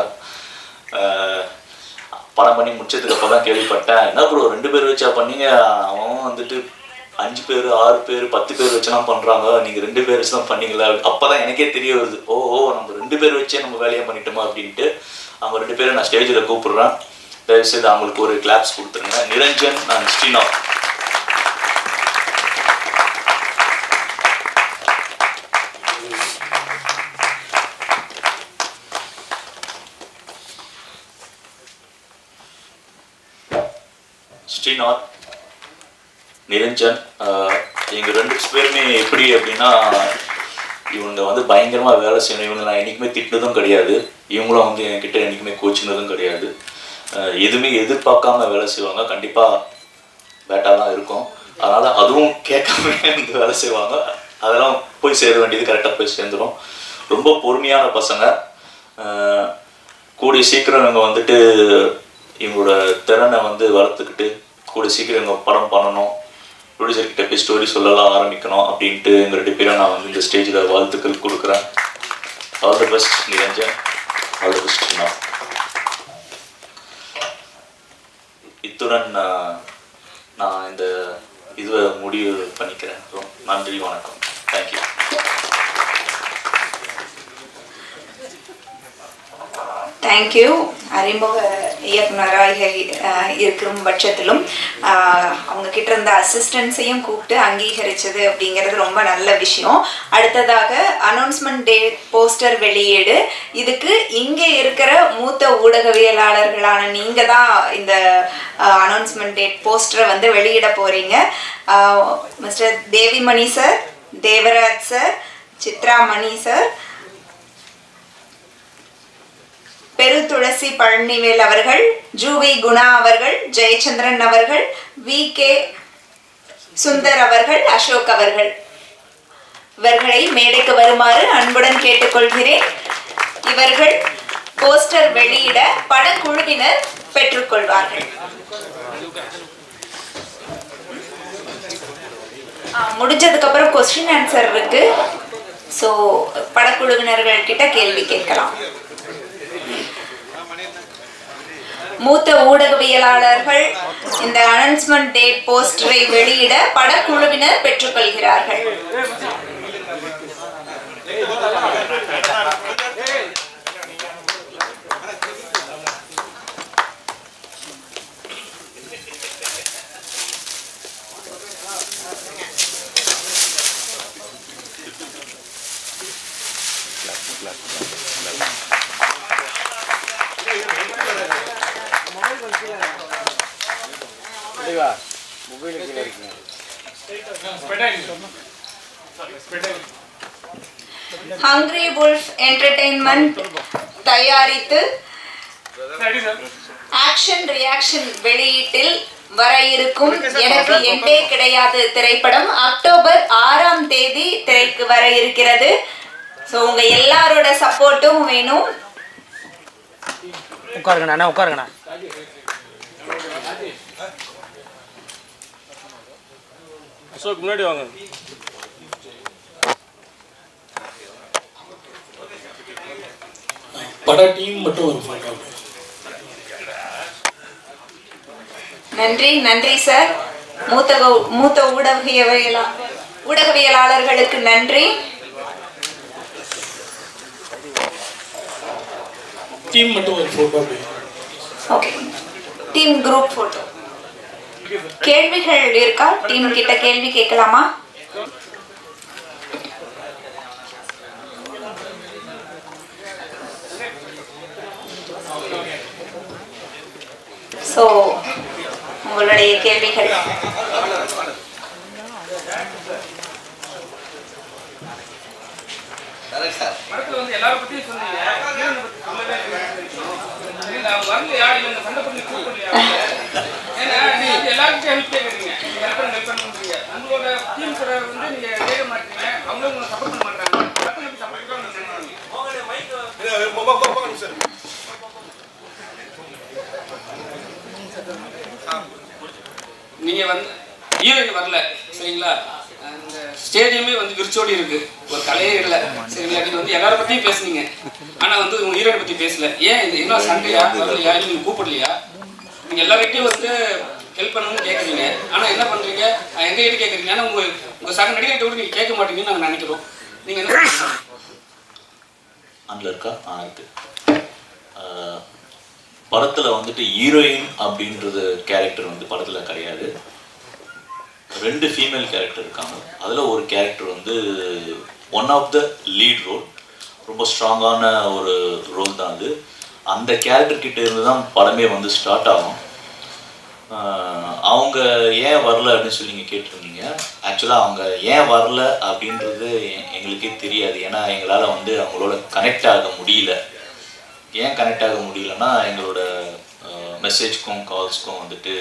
படம் பண்ணி முடிச்சதுக்கு அப்போ தான் கேள்விப்பட்டேன். என்ன ப்ரோ ரெண்டு பேர் வச்சா பண்ணீங்க? அவன் வந்துட்டு அஞ்சு பேர் ஆறு பேர் பத்து பேர் வச்சுலாம் பண்ணுறாங்க நீங்கள் ரெண்டு பேர் வச்சு தான் பண்ணீங்களா அப்போ தான் எனக்கே தெரிய வருது. ஓ ஓ நம்ம ரெண்டு பேர் வச்சே நம்ம வேலையை பண்ணிட்டோமா அப்படின்ட்டு அவங்க ரெண்டு பேரும் நான் ஸ்டேஜில் கூப்பிடுறேன். தயவுசெய்து அவங்களுக்கு ஒரு கிளாப்ஸ் கொடுத்துருங்க. நிரஞ்சன் அண்ட் ஸ்ரீனா ஸ்ரீநாத் நிரஞ்சன் எங்கள் எங்க ரெண்டு பேருமே எப்படி அப்படின்னா இவங்க வந்து பயங்கரமா வேலை செய்யணும். இவங்க நான் என்றைக்குமே திட்டினதும் கிடையாது. இவங்களும் வந்து என்கிட்ட என்றைக்குமே கோச்சினதும் கிடையாது. எதுவுமே எதிர்பார்க்காம வேலை செய்வாங்க. கண்டிப்பா பேட்டா தான் இருக்கும். அதனால அதுவும் கேட்காம வந்து வேலை செய்வாங்க. அதெல்லாம் போய் சேர வேண்டியது கரெக்டாக போய் சேர்ந்துரும். ரொம்ப பொறுமையான பசங்க. கூடிய சீக்கிரம் இவங்க வந்துட்டு இவங்களோட திறனை வந்து வளர்த்துக்கிட்டு கூடிய சீக்கிரம் எங்கள் படம் பண்ணணும் ப்ரொடியூசர்கிட்ட போய் ஸ்டோரி சொல்லலாம் ஆரம்பிக்கணும் அப்படின்ட்டு எங்கள் ரெண்டு பேரும் நான் வந்து இந்த ஸ்டேஜில் வாழ்த்துக்கள் கொடுக்குறேன். All the best Niranjan. All the best நான் இத்துடன் நான் இந்த இதுவை முடிவு பண்ணிக்கிறேன். ரொம்ப நன்றி வணக்கம். தேங்க்யூ தேங்க்யூ அறிமுக இயக்குனராக இருக்கும் பட்சத்திலும் அவங்க கிட்ட இருந்த அசிஸ்டன்ஸையும் கூப்பிட்டு அங்கீகரிச்சது அப்படிங்கிறது ரொம்ப நல்ல விஷயம். அடுத்ததாக அனௌன்ஸ்மெண்ட் டே போஸ்டர் வெளியீடு. இதுக்கு இங்கே இருக்கிற மூத்த ஊடகவியலாளர்களான நீங்க தான் இந்த அனௌன்ஸ்மெண்ட் டேட் போஸ்டரை வந்து வெளியிட போறீங்க. Mister Devimani sir Devaraj sir Chitra Mani sir Peruthulasi Palanivel அவர்கள் ஜூவி குணா அவர்கள் ஜெயச்சந்திரன் அவர்கள் வி கே சுந்தர் அவர்கள் அசோக் அவர்கள். இவர்களை மேடைக்கு வருமாறு அன்புடன் கேட்டுக்கொள்கிறேன். இவர்கள் போஸ்டர் வெளியிட படக்குழுவினர் பெற்றுக்கொள்வார்கள். முடிஞ்சதுக்கு அப்புறம் கொஸ்டின் ஆன்சர் இருக்கு. ஸோ படக்குழுவினர்கள் கிட்ட கேள்வி கேட்கலாம். மூத்த ஊடகவியலாளர்கள் இந்த அனௌன்ஸ்மெண்ட் டேட் போஸ்டரை வெளியிட படக்குழுவினர் பெற்றுக்கொள்கிறார்கள். ஹங்க்ரி வுல்ஃப் என்டர்டெயின்மெண்ட் தயாரித்து ஆக்ஷன் ரியாக்ஷன் வெளியீட்டில் வர இருக்கும் எனக்கு எண்டே கிடையாது திரைப்படம். அக்டோபர் ஆறாம் தேதி திரைக்கு வர இருக்கிறது. ஸோ உங்க எல்லாரோட சப்போர்ட்டும் வேணும். உட்காருங்கண்ணா அண்ணா உட்காருங்கண்ணா. அசோக் முன்னாடி வாங்க. பட டீம் மட்டும் ஒரு ஃபோட்டோ நன்றி நன்றி சார் மூத்த மூத்த ஊடகவியலா ஊடகவியலாளர்களுக்கு நன்றி. டீம் மட்டும் ஒரு photo okay team group photo கேள்விகள் இருக்கா? டீம் கிட்ட கேள்வி கேட்கலாமா? ஸோ உங்களுடைய கேள்விகள். படத்துல வந்து எல்லார பத்தியும் சொன்னீங்க ஹீரோனை பத்தி சொல்லவே இல்லை. அவங்க வரலையா இல்ல இந்த சண்டை பண்ணி கூப்பிடலையா ஏன்னா நீங்க வந்து எல்லாருக்கும் ஹெல்ப் கேட்குறீங்க நீங்க ஹெல்ப் பண்ண ஹெல்ப் பண்ணுறீங்க உங்களோட டீம் கூட வந்து நீங்க கேட்க மாட்டீங்க அவங்களும் உங்களை சப்போர்ட் பண்ண மாட்டாங்க படத்தை எப்படி சப்போர்ட் நீங்க வந்து ஹீரோயின் வரல சரிங்களா அந்த ஸ்டேடியமே வந்து விரிச்சோடி இருக்கு ஒரு கலையே இல்லை. சரிங்களா நீங்க வந்து எல்லாரும் பத்தியும் பேசுனீங்க. ஆனா வந்து உங்க ஹீரோயினை பத்தி பேசல. ஏன் இது என்ன சண்டையா? வரலையா? நீங்க கூப்பிடலையா? நீங்க எல்லார்கிட்டயும் வந்து ஹெல்ப் பண்ணணும்னு கேட்குறீங்க ஆனா என்ன பண்றீங்க? எங்க கிட்ட கேட்குறீங்க ஆனா உங்க உங்க சக நடிகர்கிட்ட கூட நீங்க கேட்க மாட்டீங்கன்னு நாங்க நினைக்கிறோம். நீங்க என்ன பண்றீங்க? இருக்கா? ஆ இருக்கு. ஆஹ் படத்துல வந்துட்டு ஹீரோயின் அப்படின்றது கேரக்டர் வந்து படத்துல கிடையாது. ரெண்டு ஃபீமேல் கேரக்டர் இருக்காங்க. அதில் ஒரு கேரக்டர் வந்து one of the lead role ரொம்ப ஸ்ட்ராங்கான ஒரு ரோல் தான் அது. அந்த கேரக்டர் கிட்ட இருந்து தான் படமே வந்து ஸ்டார்ட் ஆகும். அவங்க ஏன் வரல அப்படின்னு சொல்லி நீங்கள் கேட்டிருந்தீங்க. ஆக்சுவலாக அவங்க ஏன் வரல அப்படின்றது எங்களுக்கே தெரியாது. ஏன்னா எங்களால் வந்து அவங்களோட கனெக்ட் ஆக முடியல. ஏன் கனெக்ட் ஆக முடியலன்னா எங்களோட மெசேஜ்க்கும் கால்ஸ்க்கும் வந்துட்டு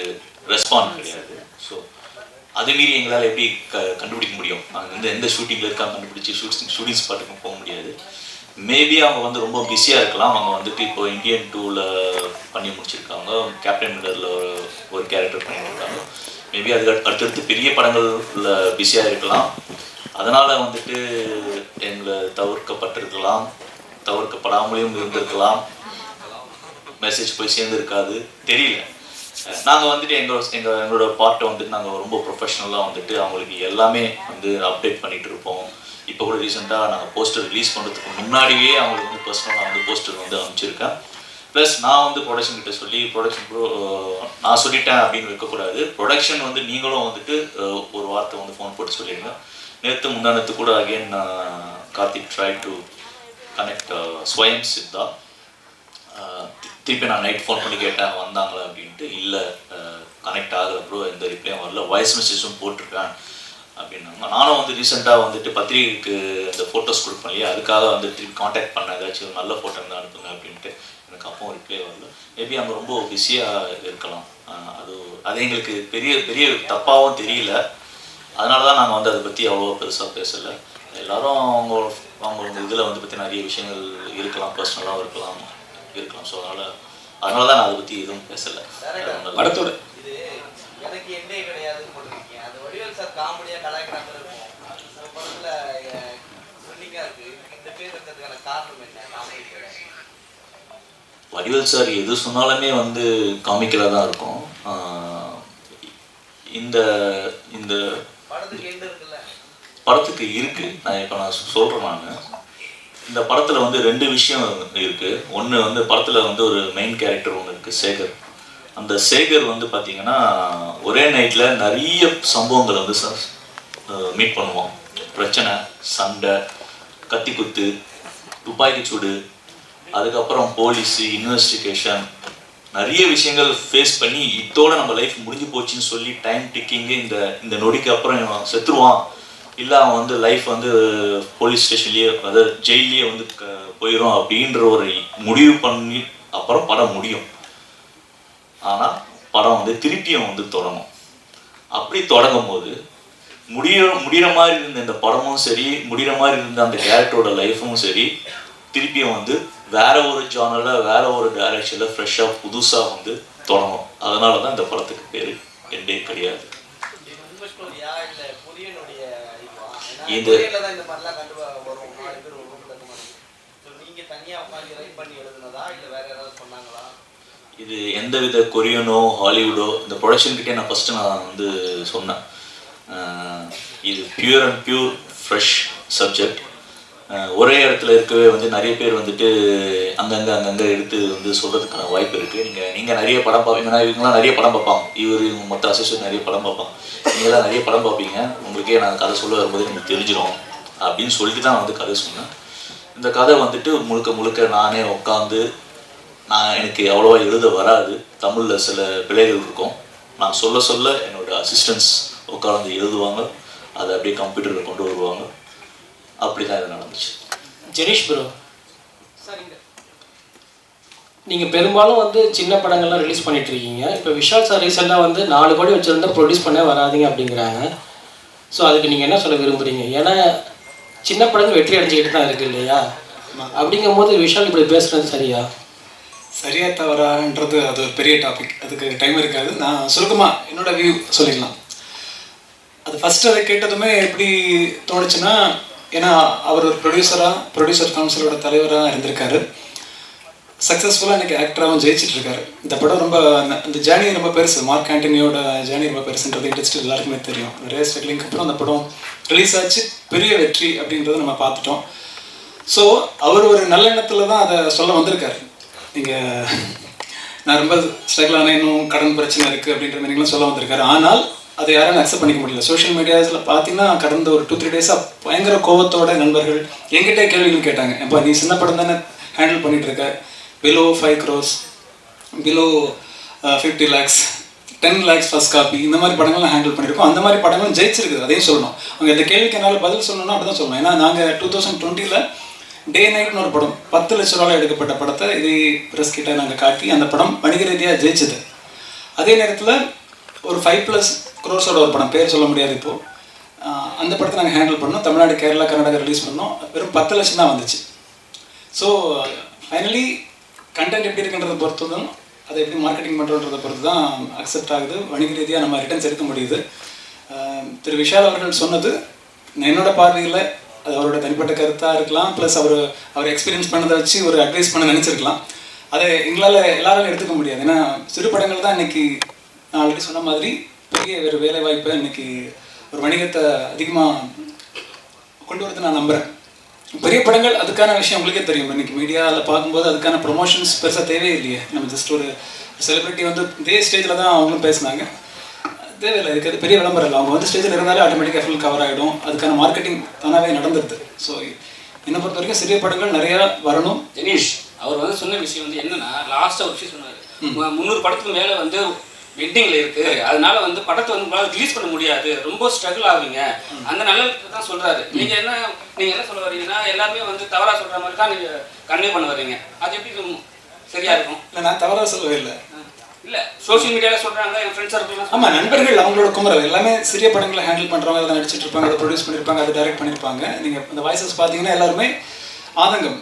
ரெஸ்பாண்ட் கிடையாது. அது மீறி எங்களால் எப்படி க கண்டுபிடிக்க முடியும்? நாங்கள் வந்து எந்த ஷூட்டிங்கில் இருக்கா கண்டுபிடிச்சி ஷூட்டிங் ஷூட்டிங் ஸ்பாட்டுக்கும் போக முடியாது. மேபி அவங்க வந்து ரொம்ப பிஸியாக இருக்கலாம். அவங்க வந்துட்டு இப்போ இந்தியன் டூவில் பண்ணி முடிச்சிருக்காங்க. கேப்டன் மில்லரில் ஒரு ஒரு கேரக்டர் பண்ணியிருக்காங்க மேபி அது அடுத்து- அடுத்தடுத்து பெரிய படங்களில் பிஸியாக இருக்கலாம். அதனால் வந்துட்டு எங்களை தவிர்க்கப்பட்டிருக்கலாம். தவிர்க்கப்படாமலையும் இருந்திருக்கலாம். மெசேஜ் போய் சேர்ந்துருக்காது. தெரியல. நாங்கள் வந்துட்டு எங்களோட எங்கள் எங்களோட பார்ட்டை வந்துட்டு நாங்கள் ரொம்ப ப்ரொஃபஷ்னலாக வந்துட்டு அவங்களுக்கு எல்லாமே வந்து அப்டேட் பண்ணிட்டு இருப்போம். இப்போ கூட ரீசெண்டாக நாங்கள் போஸ்டர் ரிலீஸ் பண்ணுறதுக்கு முன்னாடியே அவங்களுக்கு வந்து பர்சனலாக வந்து போஸ்டர் வந்து அனுப்பிச்சிருக்கேன். ப்ளஸ் நான் வந்து ப்ரொடக்ஷன் கிட்ட சொல்லி ப்ரொடக்ஷன் ப்ரோ நான் சொல்லிட்டேன் அப்படின்னு வைக்கக்கூடாது. ப்ரொடக்ஷன் வந்து நீங்களும் வந்துட்டு ஒரு வார்த்தை வந்து ஃபோன் போட்டு சொல்லிடுங்க. நேற்று முன்னானத்து கூட again Karthik try to connect Swayam Siddha. தி- திருப்பி நான் நைட் ஃபோன் பண்ணி கேட்டேன் வந்தாங்களா அப்படின்னு. அப்படின்ட்டு இல்லை கனெக்ட் ஆகலை ப்ரோ எந்த ரிப்ளையும் வரல. வாய்ஸ் மெசேஜும் போட்டிருக்கேன் அப்படின்னாங்க. நானும் வந்து ரீசெண்டாக வந்துட்டு பத்திரிகைக்கு அந்த ஃபோட்டோஸ் கொடுப்பேன் இல்லையா? அதுக்காக வந்து திருப்பி காண்டாக்ட் பண்ண ஏதாச்சும் ஒரு நல்ல ஃபோட்டோ இருந்தால் அனுப்புங்க அப்படின்ட்டு. எனக்கு அப்பவும் ரிப்ளை வரல. மேபி அவங்க ரொம்ப பிஸியாக இருக்கலாம். அது அது எங்களுக்கு பெரிய பெரிய தப்பாகவும் தெரியல. அதனால தான் நாங்கள் வந்து அதை பற்றி அவ்வளோ பெருசாக பேசலை. எல்லாரும் அவங்க அவங்க இதில் வந்து பற்றி நிறைய விஷயங்கள் இருக்கலாம். பர்சனலாகவும் இருக்கலாம். இருக்கலாம். ஸோ அதனால் அதனால தான் நான் அதை பற்றி எதுவும் பேசலை. படத்தோட வடிவேல் சார் எது சொன்னாலுமே வந்து காமிக்கலாக தான் இருக்கும் இந்த இந்த படத்துக்கு இருக்கு. நான் இப்போ நான் சொல்கிறேன் நான். இந்த படத்தில் வந்து ரெண்டு விஷயம் இருக்கு. ஒன்று வந்து படத்தில் வந்து ஒரு மெயின் கேரக்டர் ஒன்று இருக்கு சேகர். அந்த சேகர் வந்து பார்த்தீங்கன்னா ஒரே நைட்டில் நிறைய சம்பவங்களை வந்து மீட் பண்ணுவோம் பிரச்சனை சண்டை கத்தி குத்து துப்பாக்கி சூடு அதுக்கப்புறம் போலீஸு இன்வெஸ்டிகேஷன் நிறைய விஷயங்கள் ஃபேஸ் பண்ணி இதோட நம்ம லைஃப் முடிஞ்சு போச்சுன்னு சொல்லி டைம் டிக்கிங்கு இந்த இந்த நொடிக்கு அப்புறம் செத்துருவான். இல்லை அவன் வந்து லைஃப் வந்து போலீஸ் ஸ்டேஷன்லேயே அதாவது ஜெயிலே வந்து க- போயிடும் அப்படின்ற ஒரு முடிவு பண்ணி அப்புறம் படம் முடியும். ஆனால் படம் வந்து திருப்பியும் வந்து தொடங்கும். அப்படி தொடங்கும் போது முடிய முடிகிற மாதிரி இருந்த இந்த படமும் சரி முடிகிற மாதிரி இருந்த அந்த கேரக்டரோட லைஃபும் சரி திருப்பியும் வந்து வேற ஒரு ஜானரில் வேற ஒரு டைரக்ஷனில் ஃப்ரெஷ்ஷாக புதுசாக வந்து தொடங்கும். அதனால தான் இந்த படத்துக்கு பேர் எண்டே கிடையாது. இது- இது எந்தவித கொரியனோ ஹாலிவுடோ இந்த ப்ரொடக்ஷன்கிட்டே நான் ஃபஸ்ட்டு நான் வந்து சொன்னேன். இது pure and pure fresh subject ஒரே இடத்துல இருக்கவே வந்து நிறைய பேர் வந்துட்டு அங்கங்கே அங்கங்கே எடுத்து வந்து சொல்கிறதுக்கான வாய்ப்பு இருக்குது நீங்கள் நீங்கள் நிறைய படம் பார்ப்பீங்கன்னா இவங்களாம் நிறைய படம் பார்ப்பாங்க. இவர் இவங்க மொத்த அசிஸ்டன்ட் நிறைய படம் பார்ப்பாங்க. நீங்களாம் நிறைய படம் பார்ப்பீங்க. உங்களுக்கே நான் கதை சொல்ல வரும்போது எனக்கு தெரிஞ்சிடும் அப்படின்னு சொல்லிட்டு தான் வந்து கதை சொன்னேன். இந்த கதை வந்துட்டு முழுக்க முழுக்க நானே உட்காந்து நான் எனக்கு அவ்வளோவா எழுத வராது. தமிழில் சில பிழைகள் இருக்கும். நான் சொல்ல சொல்ல என்னோடய அசிஸ்டன்ஸ் உட்காந்து எழுதுவாங்க. அதை அப்படியே கம்ப்யூட்டரில் கொண்டு வருவாங்க. அப்படி தான் இது நடந்துச்சு. ஜெனிஷ் ப்ரோ நீங்கள் பெரும்பாலும் வந்து சின்ன படங்கள்லாம் ரிலீஸ் பண்ணிட்டு இருக்கீங்க. இப்போ விஷால் சார் ரீசெண்டாக வந்து நாலு கோடி வச்சுருந்தா ப்ரொடியூஸ் பண்ண வராதீங்க அப்படிங்கிறாங்க. ஸோ அதுக்கு நீங்கள் என்ன சொல்ல விரும்புகிறீங்க ஏன்னா சின்ன படங்கள் வெற்றி அடைஞ்சிக்கிட்டு தான் இருக்கு இல்லையா? அப்படிங்கும்போது விஷால் இப்படி பேசுகிறது சரியா? சரியா தவறான்றது அது ஒரு பெரிய டாபிக் அதுக்கு டைம் இருக்காது. நான் சுருக்கமாக என்னோட வியூ சொல்லிடலாம். அது ஃபஸ்ட்டு அதை கேட்டதுமே எப்படி தோணுச்சுன்னா ஏன்னா அவர் ஒரு ப்ரொடியூசராக ப்ரொடியூசர் கவுன்சிலோட தலைவராக இருந்திருக்காரு. சக்ஸஸ்ஃபுல்லாக எனக்கு ஆக்டராகவும் ஜெயிச்சிட்டு இருக்காரு இந்த படம் ரொம்ப அந்த- ஜேர்னி ரொம்ப பெருசு. மார்க் ஆண்டனியோட ஜேர்னி ரொம்ப பெருசுன்றது இண்டஸ்ட்ரி எல்லாருக்குமே தெரியும். நிறைய ஸ்ட்ரகிளிங்க்கு அப்புறம் அந்த படம் ரிலீஸ் ஆச்சு. பெரிய வெற்றி அப்படின்றத நம்ம பார்த்துட்டோம். ஸோ அவர் ஒரு நல்லெண்ணத்தில் தான் அதை சொல்ல வந்திருக்காரு. நீங்கள் நான் ரொம்ப ஸ்ட்ரகிள் ஆனால் இன்னும் கடன் பிரச்சனை இருக்குது அப்படின்ற மாதிரிலாம் சொல்ல வந்திருக்காரு. ஆனால் அதை யாராலும் அக்செப்ட் பண்ணிக்க முடியல. சோஷியல் மீடியாஸில் பார்த்தீங்கன்னா கடந்த ஒரு டூ த்ரீ டேஸாக பயங்கர கோவத்தோட நண்பர்கள் எங்கிட்டே கேள்விகள் கேட்டாங்க. இப்போ நீ சின்ன படம் தானே ஹேண்டில் பண்ணிகிட்டு இருக்க below five crores below fifty lakhs ten lakhs first copy இந்த மாதிரி படங்கள்லாம் ஹேண்டில் பண்ணியிருக்கோம் அந்த மாதிரி படங்களும் ஜெயிச்சிருக்குது. அதையும் சொல்லணும். அவங்க இந்த கேள்விக்கு என்னால் பதில் சொல்லணும்னா அப்படி தான் சொல்லணும். ஏன்னா நாங்கள் டூ தௌசண்ட் டுவெண்ட்டியில் டே நைட்னு ஒரு படம் பத்து லட்ச ரூபாவில் எடுக்கப்பட்ட படத்தை இதே ப்ரெஸ் கிட்ட நாங்கள் காட்டி அந்த படம் வணிக ரீதியாக ஜெயிச்சது. அதே நேரத்தில் ஒரு ஃபைவ் ப்ளஸ் குரோர்ஸோட ஒரு படம். பேர் சொல்ல முடியாது இப்போது அந்த படத்தை நாங்கள் ஹேண்டில் பண்ணோம். தமிழ்நாடு கேரளா கர்நாடகா ரிலீஸ் பண்ணோம். வெறும் பத்து லட்சம் தான் வந்துச்சு. ஸோ ஃபைனலி கண்டென்ட் எப்படி இருக்குன்றதை பொறுத்து தான் அதை எப்படி மார்க்கெட்டிங் பண்ணுறோன்றதை பொறுத்து தான் அக்செப்ட் ஆகுது. வணிக ரீதியாக நம்ம ரிட்டர்ன்ஸ் எடுக்க முடியுது. திரு விஷால் அவர்கள் சொன்னது என்னோட பார்வையில் அது அவரோட தனிப்பட்ட கருத்தாக இருக்கலாம். ப்ளஸ் அவர் அவர் எக்ஸ்பீரியன்ஸ் பண்ணதை வச்சு ஒரு அட்வைஸ் பண்ண நினச்சிருக்கலாம். அதை எங்களால் எல்லாராலும் எடுத்துக்க முடியாது. ஏன்னா சிறு படங்கள் தான் இன்றைக்கி நான் ஆல்ரெடி சொன்ன மாதிரி பெரிய ஒரு வேலை வாய்ப்பை இன்னைக்கு ஒரு வணிகத்தை அதிகமாக கொண்டு வரது நான் நம்புகிறேன் பெரிய படங்கள் அதுக்கான விஷயம் உங்களுக்கே தெரியும். இன்னைக்கு மீடியாவில் பார்க்கும்போது அதுக்கான ப்ரொமோஷன்ஸ் பெருசாக தேவையே இல்லையே. நம்ம ஜஸ்ட் ஒரு செலிபிரிட்டி வந்து இதே ஸ்டேஜில் தான் அவங்களும் பேசுனாங்க. தேவையில்லை இதுக்கு அது பெரிய விளம்பரம் இல்லை. அவங்க வந்து ஸ்டேஜில் இருந்தாலே ஆட்டோமேட்டிக்காக ஃபுல் கவர் ஆகிடும் அதுக்கான மார்க்கெட்டிங் தானாகவே நடந்துருது. ஸோ என்னை பொறுத்த வரைக்கும் சிறிய படங்கள் நிறையா வரணும். ஜெனீஷ் அவர் வந்து சொன்ன விஷயம் வந்து என்னன்னா லாஸ்ட்டாக ஒரு விஷயம் சொன்னார். முந்நூறு படத்துக்கு மேலே வந்து வெட்டிங்ல இருக்கு. அதனால வந்து படத்தை வந்து உங்களால் ரிலீஸ் பண்ண முடியாது. ரொம்ப ஸ்ட்ரகிள் ஆவீங்க. அந்த நல்லதுக்கு தான் சொல்றாரு. நீங்க என்ன நீங்க என்ன சொல்ல வரீங்கன்னா எல்லாருமே வந்து தவறா சொல்ற மாதிரி தான் நீங்க கன்வே பண்ண வர்றீங்க. அது எப்படி? சரியா இருக்கும். இல்லை நான் தவறாக சொல்லவே இல்லை. இல்ல சோஷியல் மீடியால சொல்றாங்க என் ஃப்ரெண்ட்ஸ் சர்க்கிள் ஆமாம் நண்பர்கள் அவங்களோட குமரல். எல்லாமே சிறிய படங்களை ஹேண்டில் பண்ணுறவங்க அதை நடிச்சிட்டு இருப்பாங்க அதை ப்ரொடியூஸ் பண்ணியிருப்பாங்க அதை டைரக்ட் பண்ணியிருப்பாங்க நீங்கள் இந்த வாய்ஸஸ் பார்த்தீங்கன்னா எல்லாருமே ஆதங்கம்.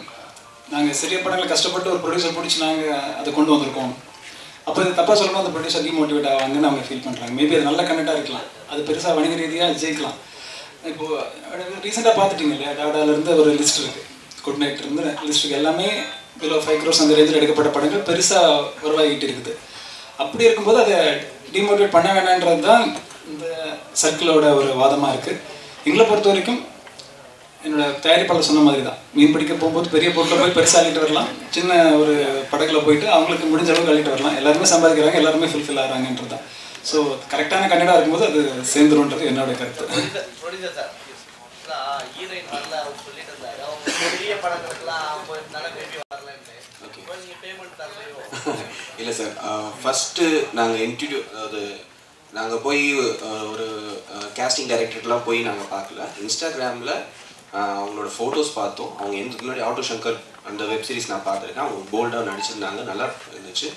நாங்கள் சிறிய படங்களை கஷ்டப்பட்டு ஒரு ப்ரொடியூசர் பிடிச்சி நாங்கள் அதை கொண்டு வந்திருக்கோம். அப்போ இது தப்பாக சொல்லும்போது அந்த ப்ரொடியூசர் டிமோட்டிவேட் ஆவாங்கன்னு அவங்க ஃபீல் பண்ணுறாங்க மேபி அது நல்ல கனெக்டாக இருக்கலாம். அது பெருசாக வணிக ரீதியாக ஜெயிக்கலாம். இப்போது ரீசெண்டாக பார்த்துட்டீங்க இல்லையா டாடாலேருந்து ஒரு லிஸ்ட் இருக்குது குட் நைட் இருந்து லிஸ்ட் இருக்குது எல்லாமே பிலோ ஃபைவ் க்ரோஸ் அந்த ரேஞ்சில் எடுக்கப்பட்ட படங்கள் பெருசாக வருவாயிட்டு இருக்குது. அப்படி இருக்கும்போது அதை டிமோட்டிவேட் பண்ண வேணான்றது தான் இந்த சர்க்கிளோட ஒரு வாதமாக இருக்குது எங்களை பொறுத்த வரைக்கும் என்னோட தயாரிப்பாளர் சொன்ன மாதிரி தான் மீன் பிடிக்க போகும்போது பெரிய பொருளை போய் பெருசாக அள்ளிட்டு வரலாம். சின்ன ஒரு படகுல போயிட்டு அவங்களுக்கு முடிஞ்ச அளவுக்கு அள்ளிட்டு வரலாம். எல்லாருமே சம்பாதிக்கிறாங்க எல்லாருமே ஃபுல்ஃபில் ஆகிறாங்கன்றது தான் ஸோ கரெக்டான கண்டென்ட்டாக இருக்கும்போது அது சேர்ந்துருன்றது என்னோட கருத்து. இல்லை சார். ஃபஸ்ட்டு நாங்கள் இன்ட்ரடியூ அதாவது நாங்கள் போய் ஒரு கேஸ்டிங் டைரக்டர்லாம் போய் நாங்கள் பார்க்கல. இன்ஸ்டாகிராமில் அவங்களோட ஃபோட்டோஸ் பார்த்தோம். அவங்க எந்த முன்னாடி ஆட்டோ சங்கர் அந்த வெப் சீரிஸ் நான் பார்த்துருக்கேன். அவங்க போல்டாக நடிச்சிருந்தாங்க நல்லா இருந்துச்சு.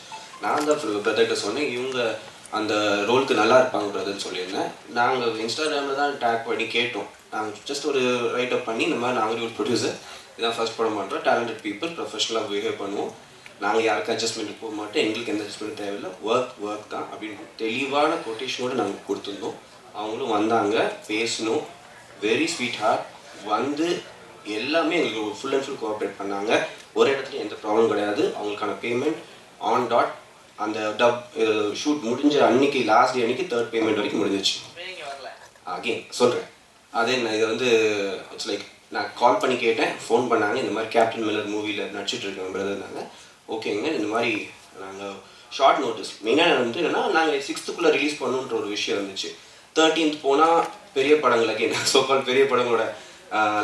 நான் தான் பிரதர்கிட்ட சொன்னேன் இவங்க அந்த ரோலுக்கு நல்லா இருப்பாங்க பிரதர்னு சொல்லியிருந்தேன். நாங்கள் இன்ஸ்டாகிராமில் தான் டேக் பண்ணி கேட்டோம். நாங்கள் ஜஸ்ட் ஒரு ரைட் அப் பண்ணி இந்த மாதிரி நாங்களே ஒரு ப்ரொடியூசர் இதான் ஃபர்ஸ்ட் படம் பண்ணுறோம் டேலண்டட் பீப்புள் ப்ரொஃபஷனலாக பிஹேவ் பண்ணுவோம். நாங்கள் யாருக்கும் அட்ஜஸ்ட்மெண்ட் போக மாட்டோம். எங்களுக்கு எந்த அட்ஜஸ்ட்மெண்ட் தேவையில்லை. ஒர்க் ஒர்க் தான் அப்படின்னு தெளிவான கொட்டேஷனோடு நாங்கள் கொடுத்துருந்தோம். அவங்களும் வந்தாங்க பேசணும் வெரி ஸ்வீட் ஹார்ட் வந்து எல்லாமே எங்களுக்கு ஃபுல் அண்ட் ஃபுல் கோஆப்ரேட் பண்ணாங்க. ஒரு இடத்துல எந்த ப்ராப்ளம் கிடையாது. அவங்களுக்கான பேமெண்ட் ஆன் டாட் அந்த டப் ஷூட் முடிஞ்ச அன்னைக்கு லாஸ்ட் டே அன்னைக்கு தேர்ட் பேமெண்ட் வரைக்கும் முடிஞ்சிச்சு. அகெயின் சொல்கிறேன் அதே நான் இது வந்து இட்ஸ் லைக் நான் கால் பண்ணி கேட்டேன் ஃபோன் பண்ணாங்க. இந்த மாதிரி கேப்டன் மில்லர் மூவியில் நடிச்சிட்டு இருக்கேன் பிரதர்னாங்க ஓகேங்க இந்த மாதிரி நாங்கள் ஷார்ட் நோட்டீஸ் மெயினாக வந்து என்னென்னா நாங்கள் சிக்ஸ்த்துக்குள்ளே ரிலீஸ் பண்ணணுன்ற ஒரு விஷயம் இருந்துச்சு. தேர்ட்டீன்த் போனால் பெரிய படங்கள் அகைன் சோக்கால் பெரிய படங்களோட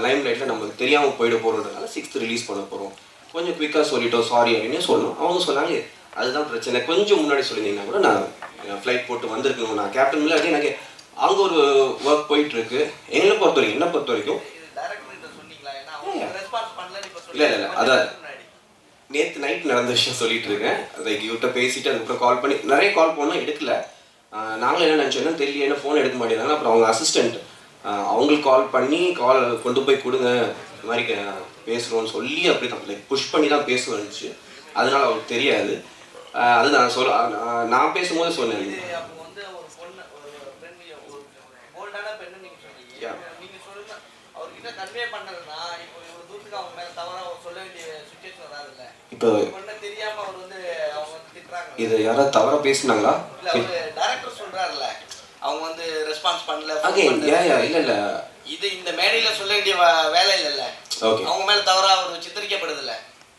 லைம் லைட்டில் நமக்கு தெரியாமல் போயிட போகிறோன்றதுனால சிக்ஸ்த் ரிலீஸ் பண்ண போகிறோம் கொஞ்சம் குயிக்காக சொல்லிட்டோம் சாரி அப்படின்னு சொல்லணும் அவங்க சொன்னாங்க அதுதான் பிரச்சனை. கொஞ்சம் முன்னாடி சொல்லியிருந்தீங்கன்னா கூட நான் ஃப்ளைட் போட்டு வந்திருக்கணும் நான் கேப்டன் மில்லர் அகைன் எனக்கு அங்கே ஒரு ஒர்க் போயிட்டு இருக்கு எங்களை பொறுத்த வரைக்கும் என்ன பொறுத்த வரைக்கும் இல்லை இல்லை இல்லை அதான். நேற்று நைட் நடந்த விஷயம் சொல்லிட்டு இருக்கேன். லைக் இவர்கிட்ட பேசிட்டு அதுக்கப்புறம் கால் பண்ணி நிறைய கால் பண்ணோம் எடுக்கல. நாங்களும் என்ன நினச்சோன்னா தெரியல என்ன ஃபோன் எடுக்க மாட்டேங்கிறாங்க. அப்புறம் அவங்க அசிஸ்டண்ட் அவங்களுக்கு கால் பண்ணி கால் கொண்டு போய் கொடுங்க இந்த மாதிரி பேசுகிறோன்னு சொல்லி அப்படி தான் லைக் புஷ் பண்ணி தான் பேச வந்துச்சு. அதனால அவருக்கு தெரியாது. அது நான் சொல்ல நான் பேசும்போது சொன்னேன். இப்போ தவறா இது யாராவது தவறாக பேசுனாங்களா? டைரக்டர் சொல்றாருல்ல. அவங்க வந்து ரெஸ்பான்ஸ் பண்ணல இல்லை இல்லை. இது இந்த மேடையில சொல்ல வேண்டிய வேலை இல்லைல்ல. ஓகே அவங்க மேல தவறா ஒரு சித்தரிக்கப்படுதுல்ல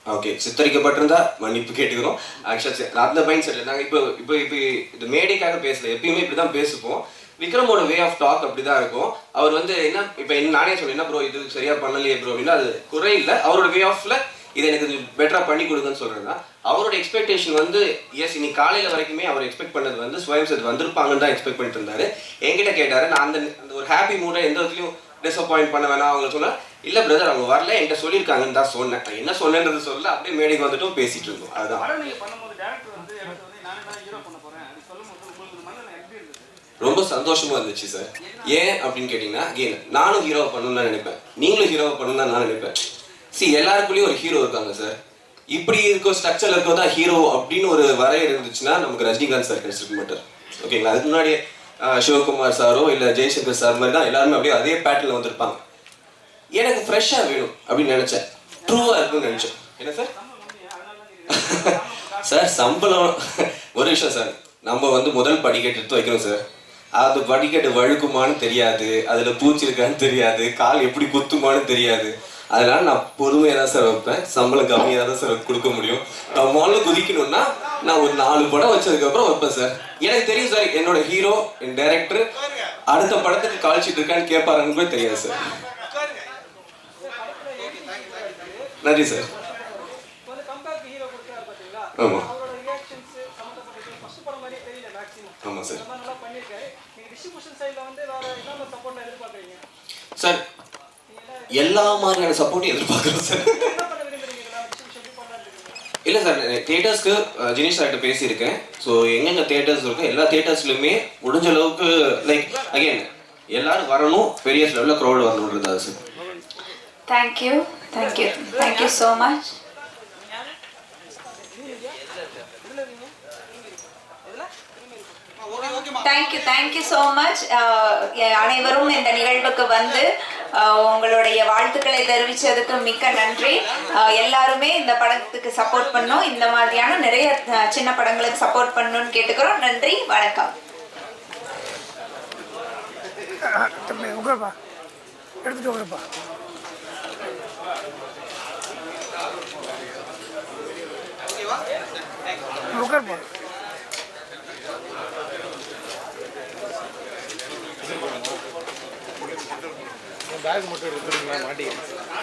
ஓகே சித்தரிக்கப்பட்டிருந்தா மன்னிப்பு கேட்டுக்கிறோம். ஆக்சுவலாக அந்த மைண்ட் செட்டில் நாங்கள் இப்போ இப்போ இப்போ இது மேடைக்காக பேசல எப்பயுமே இப்படி தான் பேசுவோம். விக்ரமோட வே ஆஃப் டாக் அப்படி தான் இருக்கும். அவர் வந்து என்ன இப்போ என்ன நானே சொன்னேன் என்ன ப்ரோ இது சரியா பண்ணலையே ப்ரோ அப்படின்னா அது குறை இல்லை அவரோட வே ஆஃப்ல இதை எனக்கு பெட்டரா பண்ணி கொடுங்கன்னு சொல்றது தான் அவரோட எக்ஸ்பெக்டேஷன் வந்து எஸ் இன்னைக்கு காலையில வரைக்குமே அவர் எக்ஸ்பெக்ட் பண்ணது வந்து ஸ்வயம் செட் வந்திருப்பாங்கன்னு தான் எக்ஸ்பெக்ட் பண்ணிட்டு இருந்தாரு. என்கிட்ட கேட்டாரு நான் அந்த அந்த ஒரு ஹாப்பி மூட எந்த விதத்துலையும் டிசப்பாயிண்ட் பண்ண வேணாம் அவங்க சொன்னா இல்ல பிரதர் அவங்க வரல என்கிட்ட சொல்லியிருக்காங்கன்னு தான் சொன்னேன். நான் என்ன சொன்னேன்றது சொல்ல அப்படியே மேடைக்கு வந்துட்டும் பேசிட்டு இருந்தோம். அதுதான். ரொம்ப சந்தோஷமா இருந்துச்சு சார் ஏன் அப்படின்னு கேட்டிங்கன்னா நானும் ஹீரோவை பண்ணணும்னு நினைப்பேன். நீங்களும் ஹீரோவை தான் நான் நினைப்பேன். சி எல்லாருக்குள்ளேயும் ஒரு ஹீரோ இருக்காங்க சார் இப்படி இருக்க ஸ்ட்ரக்சர்ல இருக்கோ தான் ஹீரோ அப்படின்னு ஒரு வரையறை இருந்துச்சுன்னா நமக்கு ரஜினிகாந்த் சார் கிடைச்சிருக்க மாட்டார். ஓகேங்களா அதுக்கு முன்னாடி சிவகுமார் சாரோ இல்லை ஜெய்சங்கர் சார் மாதிரி தான் எல்லாருமே அப்படியே அதே பேட்டர்ல வந்திருப்பாங்க. எனக்கு ஃப்ரெஷ்ஷாக வேணும் அப்படின்னு நினச்சேன். ட்ரூவாக இருக்குன்னு நினச்சேன். என்ன சார் சார் <laughs> சம்பளம். ஒரு விஷயம் சார் நம்ம வந்து முதல் படிக்கட்டு எடுத்து வைக்கணும் சார் அது படிக்கட்டு வழுக்குமான்னு தெரியாது அதில் பூச்சி இருக்கான்னு தெரியாது கால் எப்படி குத்துமான்னு தெரியாது. அதனால நான் பொறுமையாக தான் சார் வைப்பேன். சம்பளம் கம்மியாக தான் சார் கொடுக்க முடியும். நான் முதல்ல குதிக்கணும்னா நான் ஒரு நாலு படம் வச்சதுக்கப்புறம் வைப்பேன் சார். எனக்கு தெரியும் சார் என்னோட ஹீரோ என் டைரக்டர் அடுத்த படத்துக்கு கால்ஷீட் இருக்கான்னு கேட்பாருன்னு கூட தெரியாது சார். நன்றி சார். ஆமாம் ஆமாம் ஆமா. சார். சார் எல்லா மாதிரியான சப்போர்ட்டும் எதிர்பார்க்குறோம் சார். இல்லை சார் தேட்டர்ஸ்க்கு ஜினேஷ் சார்கிட்ட பேசியிருக்கேன். ஸோ எங்கெங்க தேட்டர்ஸ் இருக்கோ எல்லா தேட்டர்ஸ்லையுமே முடிஞ்ச அளவுக்கு லைக் அகைன் எல்லாரும் வரணும். பெரிய லெவலில் க்ரௌட் வரணுன்றது sir. Thank you thank you thank you so much thank you thank you so much அனைவரும் இந்த நிகழ்வுக்கு வந்து uh, உங்களுடைய வாழ்த்துக்களை தெரிவித்ததுக்கு மிக்க நன்றி. Uh, எல்லாருமே இந்த படத்துக்கு சப்போர்ட் பண்ணோம். இந்த மாதிரியான நிறைய uh, சின்ன படங்களுக்கு சப்போர்ட் பண்ணணும்னு கேட்டுக்கிறோம். நன்றி வணக்கம். உட்காருப்பா எடுத்துட்டு உட்காருப்பா உட்காருப்பா பேக் மட்டும் எடுத்துருங்களா மாட்டிக்கிறேன்